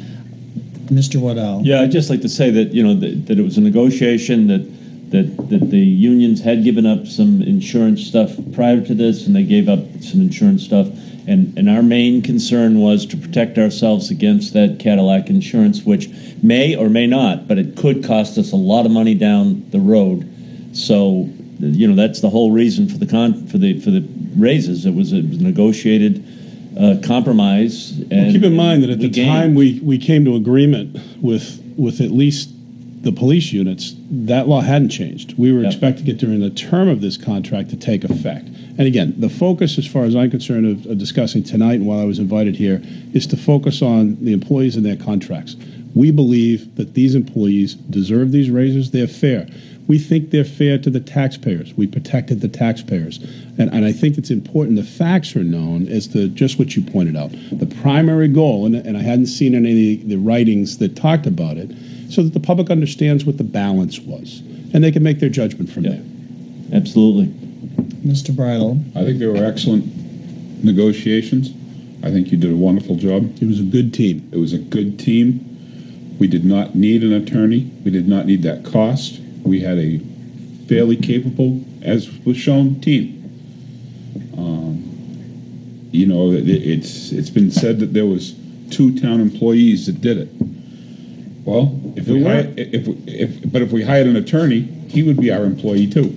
Mr. Waddell. Yeah, I'd just like to say that, you know, that, that it was a negotiation that, that, that the unions had given up some insurance stuff prior to this, and they gave up some insurance stuff. And, and our main concern was to protect ourselves against that Cadillac insurance, which may or may not, but it could cost us a lot of money down the road. So, you know, that's the whole reason for the con, for the, for the raises. It was a negotiated, uh, compromise. Well, and keep in mind that at the gained. time we, we came to agreement with with at least the police units, that law hadn't changed. We were expecting it during the term of this contract to take effect. And again, the focus, as far as I'm concerned, of, of discussing tonight and while I was invited here, is to focus on the employees and their contracts. We believe that these employees deserve these raises. They're fair. We think they're fair to the taxpayers. We protected the taxpayers. And, and I think it's important the facts are known as to just what you pointed out. The primary goal, and, and I hadn't seen any of the, the writings that talked about it, so that the public understands what the balance was. And they can make their judgment from there. Absolutely. Mr. Bridle. I think they were excellent negotiations. I think you did a wonderful job. It was a good team. It was a good team. We did not need an attorney. We did not need that cost. We had a fairly capable, as was shown, team. Um, you know, it, it's it's been said that there was two town employees that did it. Well, if we hired, if, if but if we hired an attorney, he would be our employee too.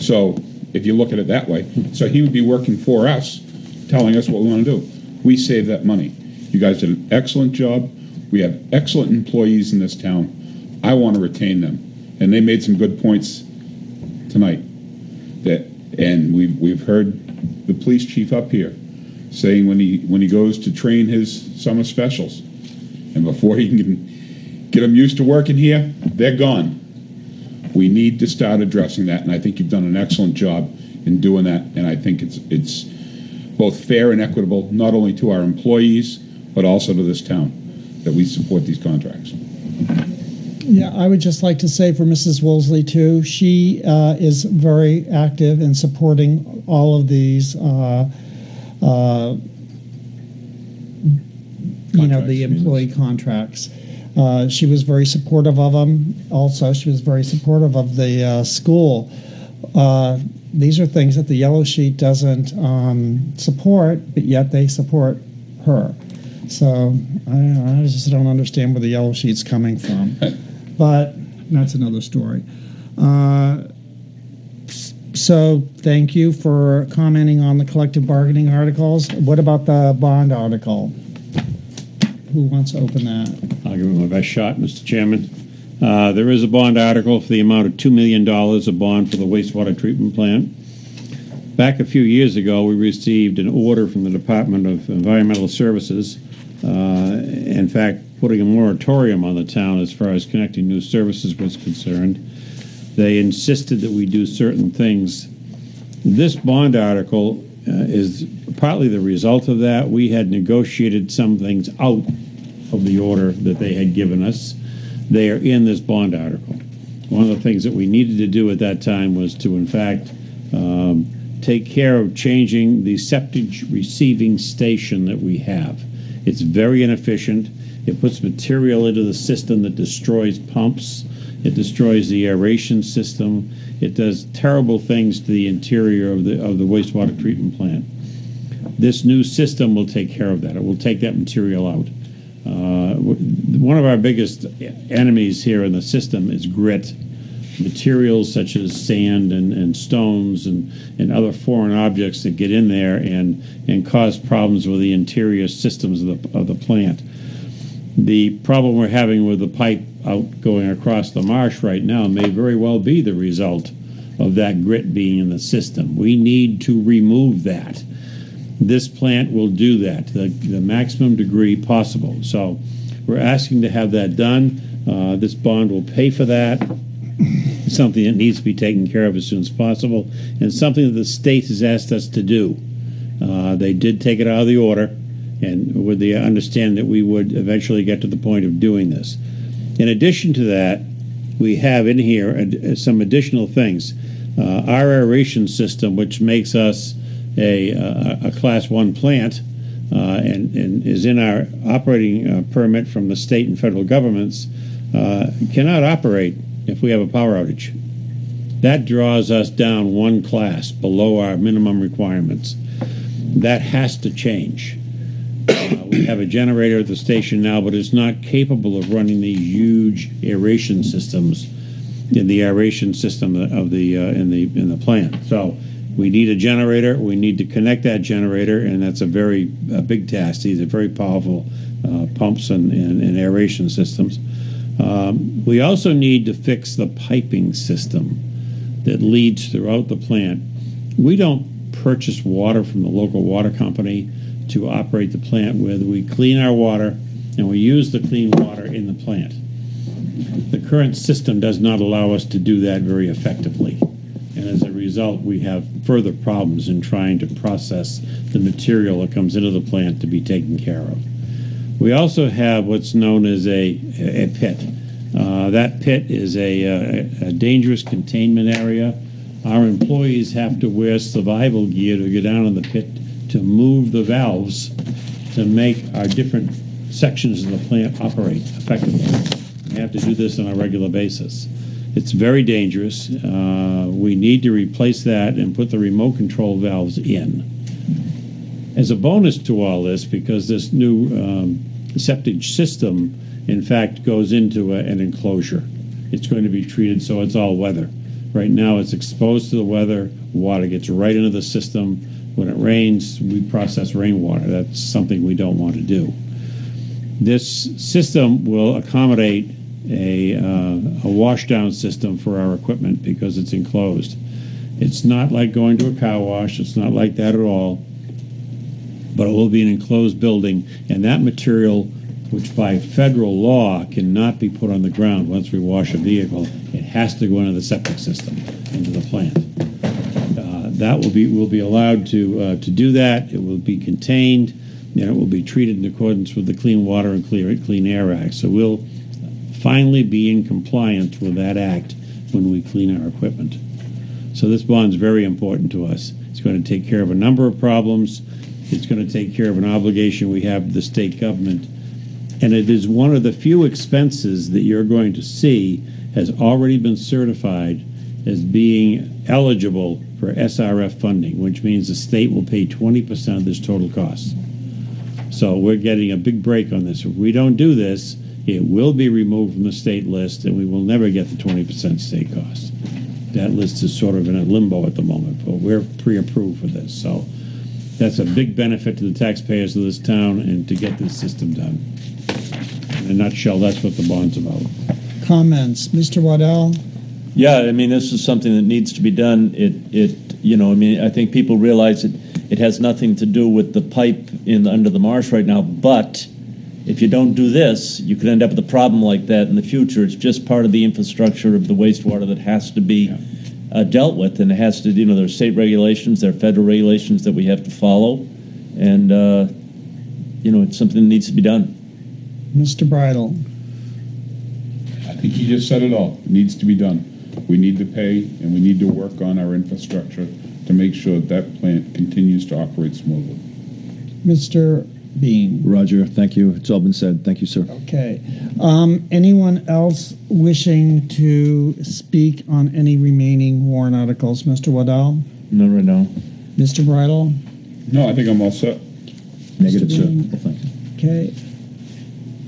So if you look at it that way, so he would be working for us, telling us what we want to do. We save that money. You guys did an excellent job. We have excellent employees in this town. I want to retain them, and they made some good points tonight. That and we've we've heard the police chief up here saying when he when he goes to train his summer specials, and before he can get them used to working here, they're gone. We need to start addressing that, and I think you've done an excellent job in doing that. And I think it's it's both fair and equitable, not only to our employees but also to this town, that we support these contracts. Yeah, I would just like to say for Mrs. Woolsey too, she uh, is very active in supporting all of these, uh, uh, you know, the employee contracts. Uh, she was very supportive of them. Also, she was very supportive of the uh, school. Uh, these are things that the yellow sheet doesn't um, support, but yet they support her. So I, I just don't understand where the yellow sheet's coming from. But that's another story. Uh, so thank you for commenting on the collective bargaining articles. What about the bond article? Who wants to open that? I'll give it my best shot, Mr. Chairman. Uh, There is a bond article for the amount of $2 million, a bond for the wastewater treatment plant. Back a few years ago, we received an order from the Department of Environmental Services uh, in fact, putting a moratorium on the town as far as connecting new services was concerned. They insisted that we do certain things. This bond article is partly the result of that. We had negotiated some things out of the order that they had given us. They are in this bond article. One of the things that we needed to do at that time was to, in fact, um, take care of changing the septic receiving station that we have. It's very inefficient. It puts material into the system that destroys pumps. It destroys the aeration system. It does terrible things to the interior of the of the wastewater treatment plant. This new system will take care of that. It will take that material out. Uh, one of our biggest enemies here in the system is grit. Materials such as sand and, and stones and, and other foreign objects that get in there and, and cause problems with the interior systems of the, of the plant. The problem we're having with the pipe out going across the marsh right now may very well be the result of that grit being in the system. We need to remove that. This plant will do that to the, the maximum degree possible. So we're asking to have that done. Uh, this bond will pay for that. It's something that needs to be taken care of as soon as possible, and something that the state has asked us to do. Uh, they did take it out of the order, and with the understanding that we would eventually get to the point of doing this. In addition to that, we have in here some additional things. Uh, our aeration system, which makes us a, a, a class one plant, uh, and, and is in our operating uh, permit from the state and federal governments, uh, cannot operate if we have a power outage. That draws us down one class below our minimum requirements. That has to change. Uh, we have a generator at the station now, but it's not capable of running these huge aeration systems in the aeration system of the uh, in the in the plant. So we need a generator. We need to connect that generator, and that's a very a big task. These are very powerful uh, pumps and, and, and aeration systems. Um, we also need to fix the piping system that leads throughout the plant. We don't purchase water from the local water company to operate the plant with. We clean our water and we use the clean water in the plant. The current system does not allow us to do that very effectively. And as a result, we have further problems in trying to process the material that comes into the plant to be taken care of. We also have what's known as a, a pit. Uh, that pit is a, a, a dangerous containment area. Our employees have to wear survival gear to get down in the pit to move the valves to make our different sections of the plant operate effectively. We have to do this on a regular basis. It's very dangerous. Uh, we need to replace that and put the remote control valves in. As a bonus to all this, because this new um, septic system, in fact, goes into a, an enclosure, it's going to be treated so it's all weather. Right now, it's exposed to the weather. Water gets right into the system. When it rains, we process rainwater. That's something we don't want to do. This system will accommodate a, uh, a washdown system for our equipment because it's enclosed. It's not like going to a car wash. It's not like that at all. But it will be an enclosed building, and that material, which by federal law cannot be put on the ground once we wash a vehicle, it has to go into the septic system, into the plant. That will be will be allowed to uh, to do that. It will be contained, and it will be treated in accordance with the Clean Water and Clean Air Act. So we'll finally be in compliance with that act when we clean our equipment. So this bond is very important to us. It's going to take care of a number of problems. It's going to take care of an obligation we have to the state government. And it is one of the few expenses that you're going to see has already been certified as being eligible for SRF funding, which means the state will pay 20% of this total cost. So we're getting a big break on this. If we don't do this, it will be removed from the state list and we will never get the 20% state cost. That list is sort of in a limbo at the moment, but we're pre-approved for this. So that's a big benefit to the taxpayers of this town and to get this system done. In a nutshell, that's what the bond's about. Comments, Mr. Waddell? Yeah, I mean, this is something that needs to be done. It, it, you know, I mean, I think people realize it. It has nothing to do with the pipe in under the marsh right now, but if you don't do this, you could end up with a problem like that in the future. It's just part of the infrastructure of the wastewater that has to be uh, dealt with, and it has to, you know, there are state regulations, there are federal regulations that we have to follow, and uh, you know, it's something that needs to be done. Mr. Bridle. I think he just said it all. It needs to be done. We need to pay and we need to work on our infrastructure to make sure that plant continues to operate smoothly. Mr. Bean. Roger, thank you. It's all been said. Thank you, sir. Okay. Um, anyone else wishing to speak on any remaining warrant articles? Mr. Waddell? No, right now. Mr. Bridle? No, I think I'm all set. Negative, sir. Well, thank you. Okay.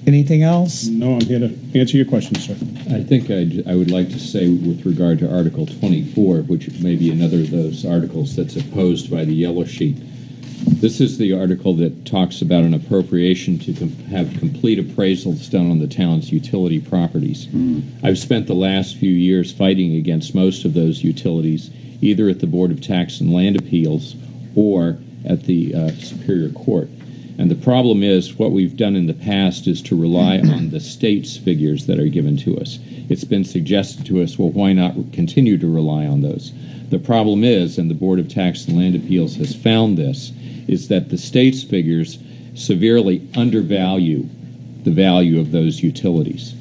Anything else? No, I'm here to answer your questions, sir. I think I'd, I would like to say with regard to Article 24, which may be another of those articles that's opposed by the yellow sheet. This is the article that talks about an appropriation to com- have complete appraisals done on the town's utility properties. I've spent the last few years fighting against most of those utilities, either at the Board of Tax and Land Appeals or at the uh, Superior Court. And the problem is, what we've done in the past is to rely on the state's figures that are given to us. It's been suggested to us, well, why not continue to rely on those? The problem is, and the Board of Tax and Land Appeals has found this, is that the state's figures severely undervalue the value of those utilities.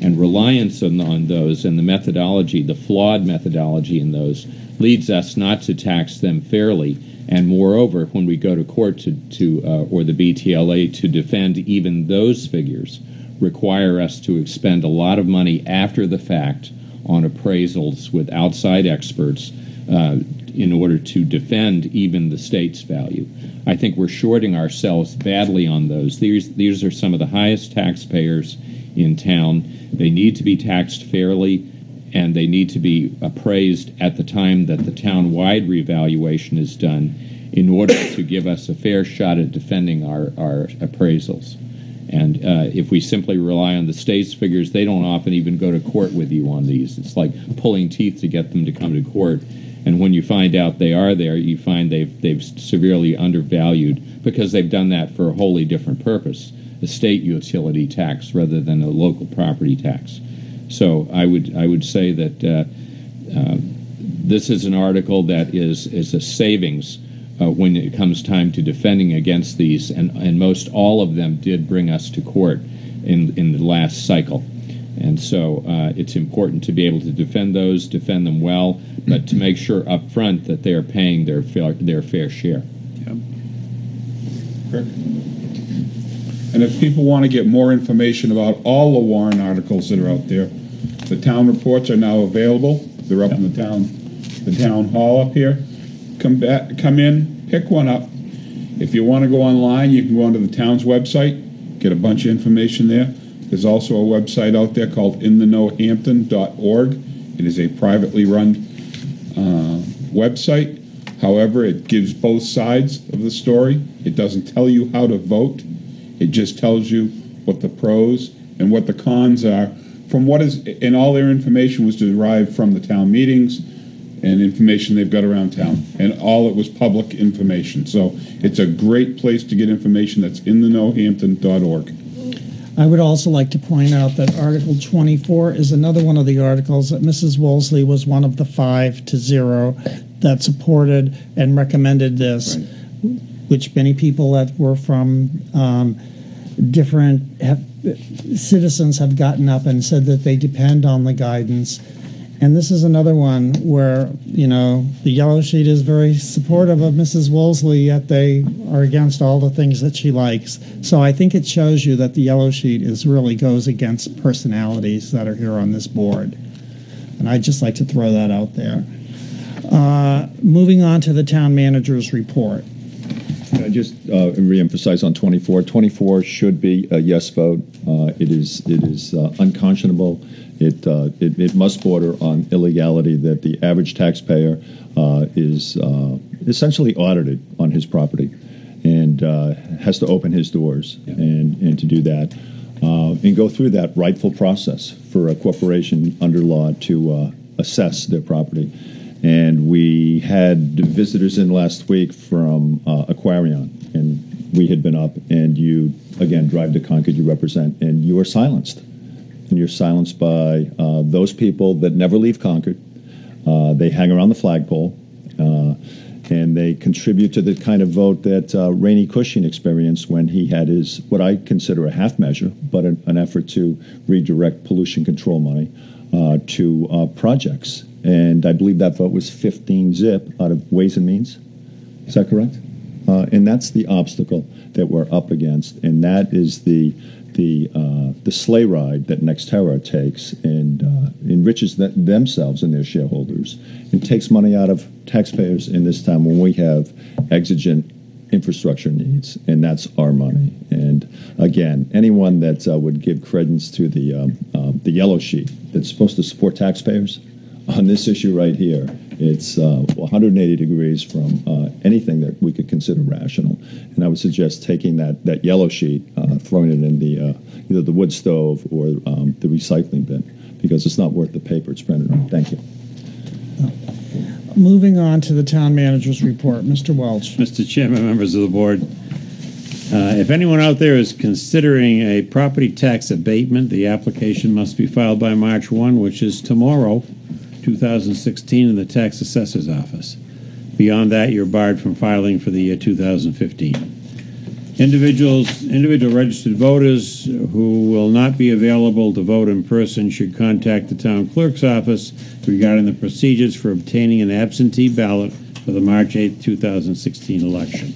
And reliance on, on those and the methodology, the flawed methodology in those, leads us not to tax them fairly. And moreover, when we go to court to, to uh, or the BTLA to defend even those figures, require us to expend a lot of money after the fact on appraisals with outside experts uh, in order to defend even the state's value. I think we're shorting ourselves badly on those. These these are some of the highest taxpayers in town. They need to be taxed fairly, and they need to be appraised at the time that the town-wide revaluation is done, in order to give us a fair shot at defending our our appraisals. And uh, if we simply rely on the state's figures, they don't often even go to court with you on these. It's like pulling teeth to get them to come to court. And when you find out they are there, you find they've they've severely undervalued because they've done that for a wholly different purpose, a state utility tax rather than a local property tax. So I would I would say that uh, uh, this is an article that is is a savings uh, when it comes time to defending against these, and, and most all of them did bring us to court in in the last cycle. And so uh, it's important to be able to defend those, defend them well, but to make sure up front that they are paying their fair, their fair share. Yep. Rick? And if people want to get more information about all the warrant articles that are out there, the town reports are now available. They're up in the town, the town hall up here. Come back, come in, pick one up. If you want to go online, you can go onto the town's website, get a bunch of information there. There's also a website out there called intheknowhampton.org. It is a privately run uh, website. However, it gives both sides of the story. It doesn't tell you how to vote. It just tells you what the pros and what the cons are from what is, and all their information was derived from the town meetings and information they've got around town. And all it was public information. So it's a great place to get information that's in the knowhampton.org. I would also like to point out that Article 24 is another one of the articles that Mrs. Woolsey was one of the five to zero that supported and recommended this, which many people that were from um, different have, citizens have gotten up and said that they depend on the guidance. And this is another one where, you know, the yellow sheet is very supportive of Mrs. Woolsey, yet they are against all the things that she likes. So I think it shows you that the yellow sheet is really goes against personalities that are here on this board. And I'd just like to throw that out there. Uh, moving on to the town manager's report. I just uh, reemphasize on 24? 24 should be a yes vote. Uh, it is it is uh, unconscionable. It, uh, it it must border on illegality that the average taxpayer uh, is uh, essentially audited on his property and uh, has to open his doors and and to do that uh, and go through that rightful process for a corporation under law to uh, assess their property. And we had visitors in last week from uh, Aquarion, and we had been up, and you again drive to Concord, you represent, and you are silenced, and you're silenced by uh, those people that never leave Concord. Uh, they hang around the flagpole. Uh, and they contribute to the kind of vote that uh, Renny Cushing experienced when he had his what I consider a half measure, but an, an effort to redirect pollution control money uh, to projects. And I believe that vote was 15 zip out of Ways and Means. Is that correct? Uh, and that's the obstacle that we're up against, and that is the the uh, the sleigh ride that Nextera takes and uh, enriches th- themselves and their shareholders, and takes money out of taxpayers in this time when we have exigent infrastructure needs, and that's our money. And again, anyone that uh, would give credence to the um, um, the yellow sheet that's supposed to support taxpayers on this issue right here, it's uh, 180 degrees from uh, anything that we could consider rational. And I would suggest taking that, that yellow sheet, uh, throwing it in the uh, either the wood stove or um, the recycling bin, because it's not worth the paper it's printed on. Thank you. Moving on to the town manager's report, Mr. Welch. Mr. Chairman, members of the board, uh, if anyone out there is considering a property tax abatement, the application must be filed by March 1, which is tomorrow, 2016, in the tax assessor's office. Beyond that, you're barred from filing for the year 2015. Individuals, individual registered voters who will not be available to vote in person should contact the town clerk's office regarding the procedures for obtaining an absentee ballot for the March 8, 2016 election.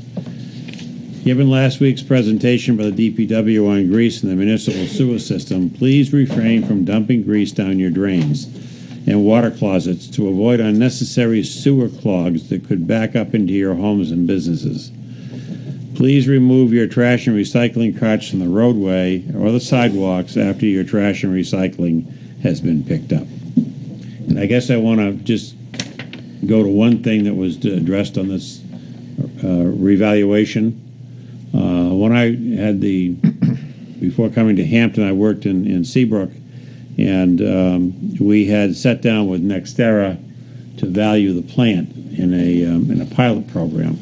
Given last week's presentation by the DPW on grease in the municipal sewer system, please refrain from dumping grease down your drains and water closets to avoid unnecessary sewer clogs that could back up into your homes and businesses. Please remove your trash and recycling carts from the roadway or the sidewalks after your trash and recycling has been picked up. And I guess I want to just go to one thing that was addressed on this uh, revaluation. Uh, when I had the, before coming to Hampton, I worked in, in Seabrook, and um, we had sat down with Nextera to value the plant in a, um, in a pilot program.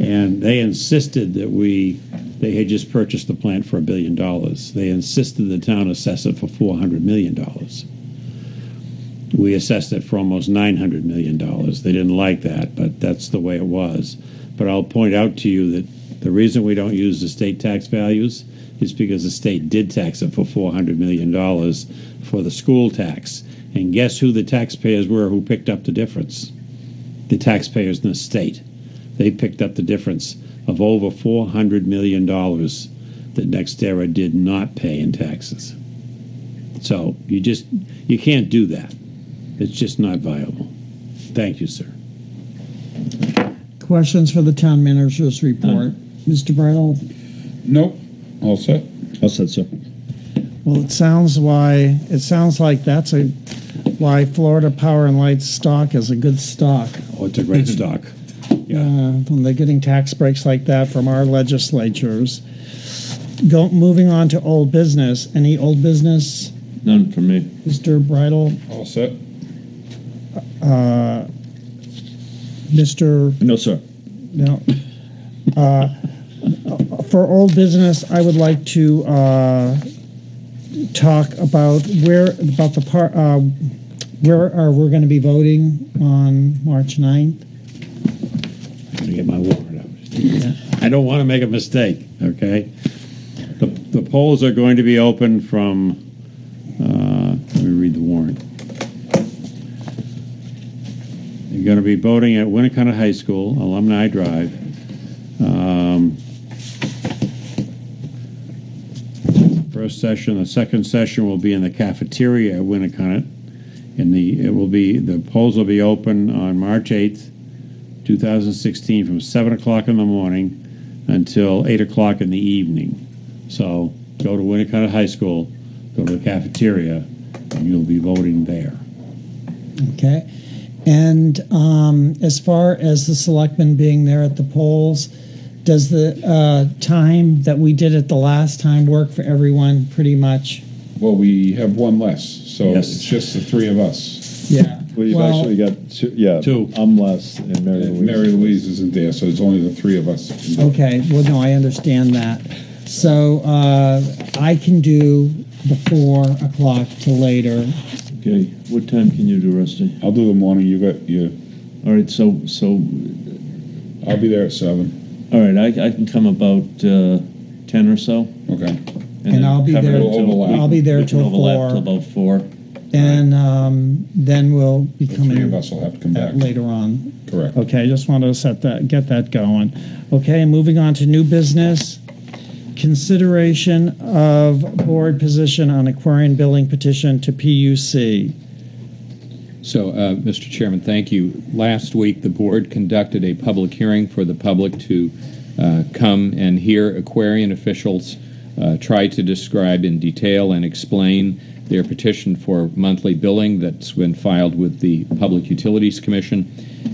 And they insisted that we they had just purchased the plant for a billion dollars. They insisted the town assess it for 400 million dollars. We assessed it for almost 900 million dollars. They didn't like that but that's the way it was. But i'll point out to you that the reason we don't use the state tax values is because the state did tax it for 400 million dollars for the school tax and guess who the taxpayers were who picked up the difference the taxpayers in the state they picked up the difference of over $400 million that Nextera did not pay in taxes. So you just you can't do that. It's just not viable. Thank you, sir. Questions for the town manager's report? Mr. Bridle? Nope. All set. All set, sir. Well, it sounds why it sounds like that's a why Florida Power and Light stock is a good stock. Oh, it's a great stock. Uh, when they're getting tax breaks like that from our legislatures. Go, moving on to old business. Any old business? None for me. Mr. Bridle? All set. Uh, Mr. No, sir. No. Uh, for old business, I would like to uh, talk about where about the part uh, where are we going to be voting on March 9th? to get my warrant out. I don't want to make a mistake, okay? The, the polls are going to be open from, uh, let me read the warrant. You're going to be voting at Winnacunnet High School, Alumni Drive. Um, first session, the second session will be in the cafeteria at Winnacunnet. And the, it will be, the polls will be open on March 8th 2016 from 7 o'clock in the morning until 8 o'clock in the evening. So go to Winnacunnet High School, go to the cafeteria, and you'll be voting there. Okay. And um, as far as the selectmen being there at the polls, does the uh, time that we did it the last time work for everyone pretty much? Well, we have one less, so Yes. it's just the three of us. Yeah. Well, you've Well- actually got two, yeah, Two. I'm Les and Mary Louise. Mary Louise isn't there, so it's only the three of us. Okay, well, no, I understand that. So uh, I can do the four o'clock to later. Okay, what time can you do, Rusty? I'll do the morning. You got you. All right, so so. I'll be there at seven. All right, I, I can come about uh, ten or so. Okay. And then I'll be cover there it till- till- I'll be there we can till overlap four. till about four. And um, then we'll be The coming three of us will have to come back. later on. Correct. Okay, I just wanted to set that, get that going. Okay, moving on to new business. Consideration of board position on Aquarion billing petition to PUC. So, uh, Mr. Chairman, thank you. Last week, the board conducted a public hearing for the public to uh, come and hear Aquarion officials uh, try to describe in detail and explain their petition for monthly billing that's been filed with the Public Utilities Commission.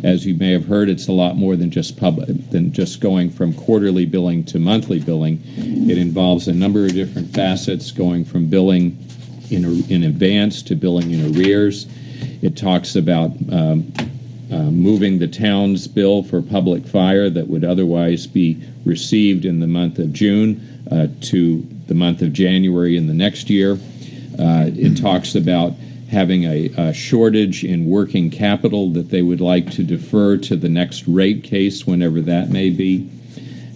As you may have heard, it's a lot more than just public, than just going from quarterly billing to monthly billing. It involves a number of different facets, going from billing in, in advance to billing in arrears. It talks about um, uh, moving the town's bill for public fire that would otherwise be received in the month of June uh, to the month of January in the next year. Uh, it talks about having a, a shortage in working capital that they would like to defer to the next rate case, whenever that may be.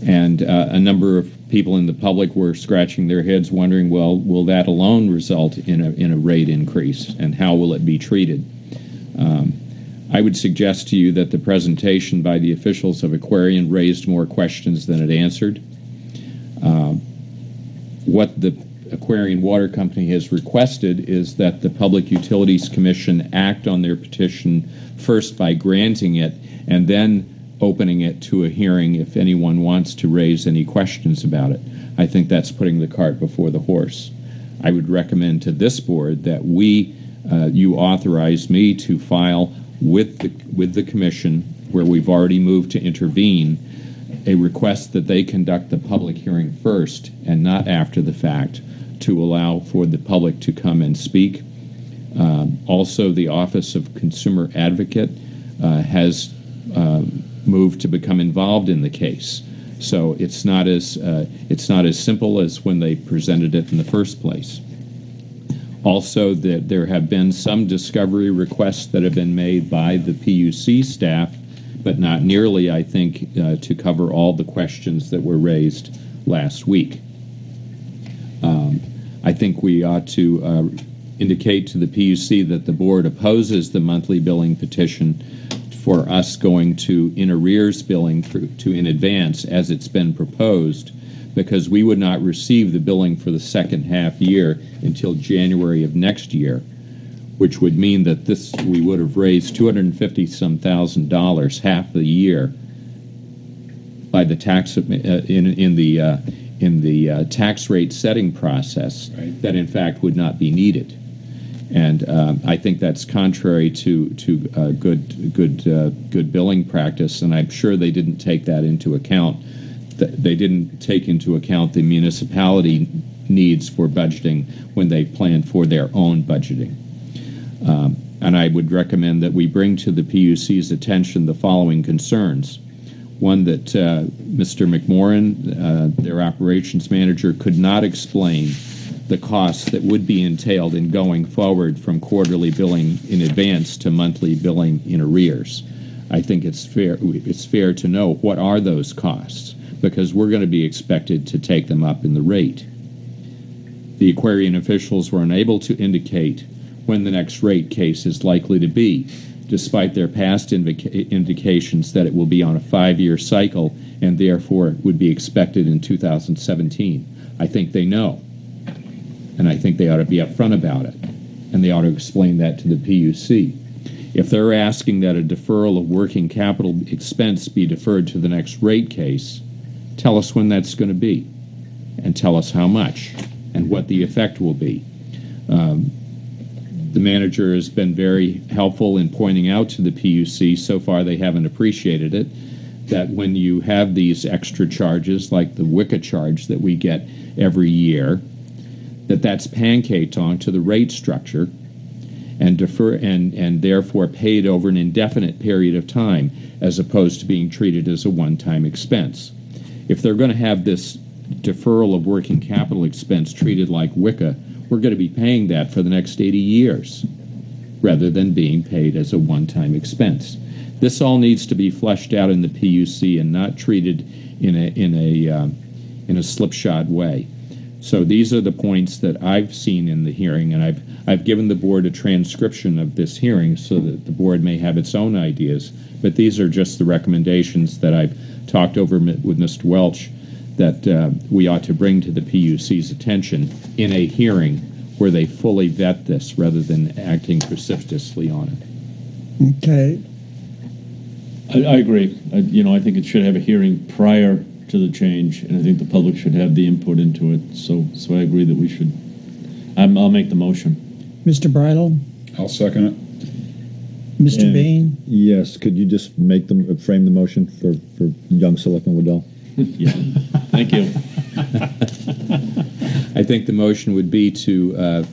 And uh, a number of people in the public were scratching their heads, wondering, well, will that alone result in a, in a rate increase, and how will it be treated? Um, I would suggest to you that the presentation by the officials of Aquarion raised more questions than it answered. Um, what the Aquarion Water Company has requested is that the Public Utilities Commission act on their petition first by granting it and then opening it to a hearing if anyone wants to raise any questions about it. I think that's putting the cart before the horse. I would recommend to this board that we, uh, you authorize me to file with the, with the commission, where we've already moved to intervene, a request that they conduct the public hearing first and not after the fact to allow for the public to come and speak. Um, also, the Office of Consumer Advocate uh, has uh, moved to become involved in the case. So it's not as uh, it's not as simple as when they presented it in the first place. Also, that there have been some discovery requests that have been made by the PUC staff, but not nearly, I think, uh, to cover all the questions that were raised last week. Um, I think we ought to uh, indicate to the PUC that the board opposes the monthly billing petition for us going to in arrears billing for, to in advance as it's been proposed because we would not receive the billing for the second half year until January of next year, which would mean that this we would have raised 250 some thousand dollars half the year by the tax uh, in in the uh, in the uh, tax rate setting process that in fact would not be needed. And um, I think that's contrary to to uh, good good uh, good billing practice, and I'm sure they didn't take that into account. They didn't take into account the municipality needs for budgeting when they planned for their own budgeting. Um, and I would recommend that we bring to the PUC's attention the following concerns. One that uh, Mr. McMorrin, uh, their operations manager, could not explain the costs that would be entailed in going forward from quarterly billing in advance to monthly billing in arrears. I think it's fair it's fair to know what are those costs because we're going to be expected to take them up in the rate. The Aquarion officials were unable to indicate when the next rate case is likely to be, despite their past indica- indications that it will be on a five year cycle and therefore would be expected in 2017. I think they know. And I think they ought to be upfront about it. And they ought to explain that to the PUC. If they're asking that a deferral of working capital expense be deferred to the next rate case, tell us when that's going to be and tell us how much and what the effect will be. Um, the manager has been very helpful in pointing out to the PUC. So far, they haven't appreciated it. That when you have these extra charges, like the WICA charge that we get every year, that that's pancaked onto the rate structure, and defer and and therefore paid over an indefinite period of time as opposed to being treated as a one-time expense. If they're going to have this deferral of working capital expense treated like WICA, we're going to be paying that for the next 80 years rather than being paid as a one-time expense. This all needs to be fleshed out in the PUC and not treated in a in a um, in a slipshod way. So these are the points that I've seen in the hearing, and I've I've given the board a transcription of this hearing so that the board may have its own ideas. But these are just the recommendations that I've talked over with Mr. Welch that uh, we ought to bring to the PUC's attention in a hearing where they fully vet this rather than acting precipitously on it. Okay. I, I agree. I, you know, I think it should have a hearing prior to the change, and I think the public should have the input into it. So, so I agree that we should. I'm, I'll make the motion. Mr. Bridle, I'll second it. Mr. And- Bain, Yes, could you just make them, frame the motion for, for young Selectman Waddell? yeah. Thank you. I think the motion would be to uh,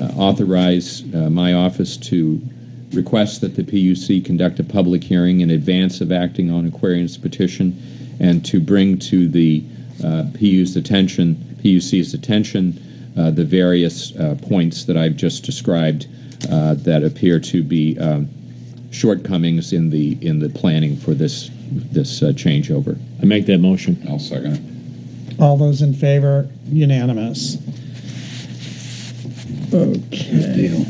uh, authorize uh, my office to request that the PUC conduct a public hearing in advance of acting on Aquarion's petition and to bring to the uh, PU's attention, PUC's attention, uh, the various uh, points that I've just described uh, that appear to be um, shortcomings in the in the planning for this this uh, changeover. I make that motion. I'll second it. all those in favor, unanimous. Okay.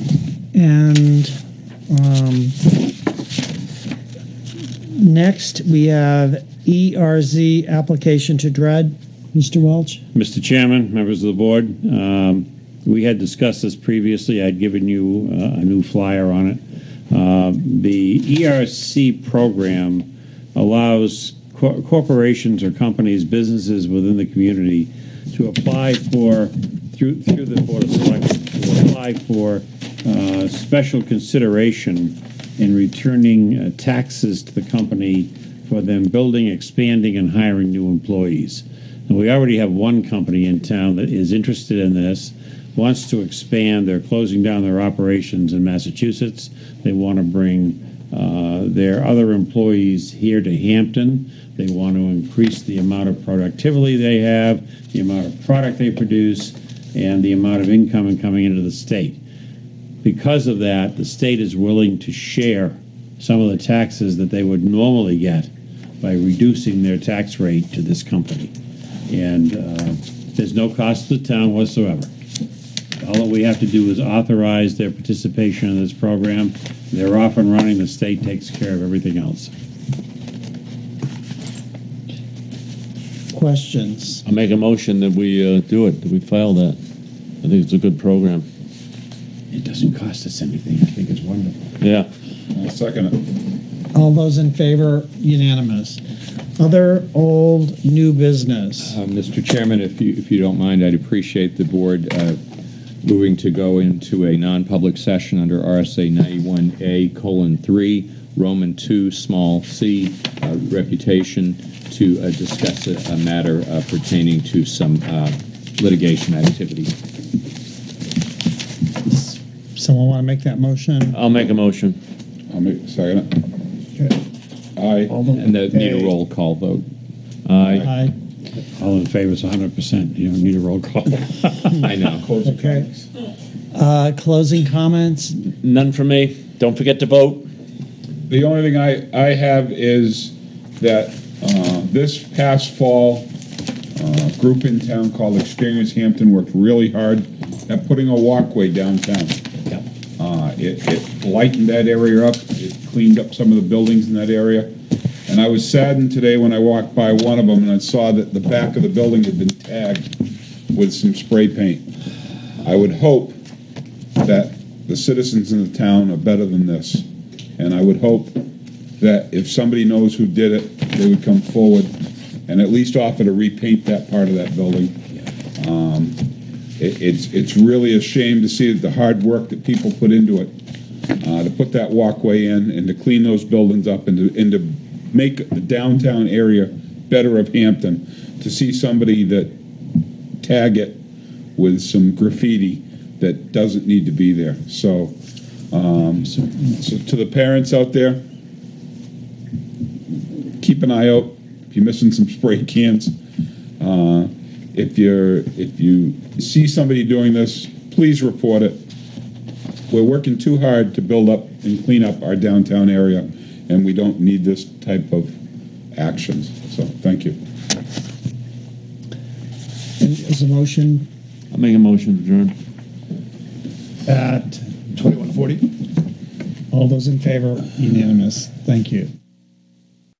And um, next, we have ERZ application to DRED. Mr. Welch? Mr. Chairman, members of the board, um, we had discussed this previously. I'd given you uh, a new flyer on it. Uh, the ERZ program allows cor- corporations or companies, businesses within the community to apply for, through, through the Board of Selectmen, to apply for uh, special consideration in returning uh, taxes to the company for them building, expanding, and hiring new employees. And we already have one company in town that is interested in this, wants to expand. They're closing down their operations in Massachusetts. They want to bring uh, their other employees here to Hampton. They want to increase the amount of productivity they have, the amount of product they produce, and the amount of income coming into the state. Because of that, the state is willing to share some of the taxes that they would normally get by reducing their tax rate to this company. And uh, there's no cost to the town whatsoever. All that we have to do is authorize their participation in this program. They're off and running, the state takes care of everything else. Questions? I'll make a motion that we uh, do it, that we file that. I think it's a good program. It doesn't cost us anything. I think it's wonderful. Yeah. I'll second it. All those in favor, unanimous. Other old, new business. Uh, Mr. Chairman, if you, if you don't mind, I'd appreciate the board uh, moving to go into a non-public session under RSA 91A colon 3, Roman 2, small c, uh, reputation, to uh, discuss a, a matter uh, pertaining to some uh, litigation activity. Someone want to make that motion? I'll make a motion. I'll make, second it. Aye. And the, need a roll call vote. Aye. Aye. All in favor is 100%. You don't need a roll call. I know. Okay. Uh, closing comments? None for me. Don't forget to vote. The only thing I, I have is that uh, this past fall, uh, a group in town called Experience Hampton worked really hard at putting a walkway downtown. Uh, It, it lightened that area up, it cleaned up some of the buildings in that area. And I was saddened today when I walked by one of them and I saw that the back of the building had been tagged with some spray paint. I would hope that the citizens in the town are better than this. And I would hope that if somebody knows who did it, they would come forward and at least offer to repaint that part of that building. Um, it, it's, it's really a shame to see the hard work that people put into it, uh, to put that walkway in and to clean those buildings up and to, and to make the downtown area better of Hampton. To see somebody that tag it with some graffiti that doesn't need to be there. So, um, so to the parents out there, keep an eye out if you're missing some spray cans. Uh, if you're if you see somebody doing this, please report it. We're working too hard to build up and clean up our downtown area, and we don't need this type of actions. So, thank you. And is a motion I'll make a motion to adjourn. at 2140? All those in favor, unanimous. Thank you.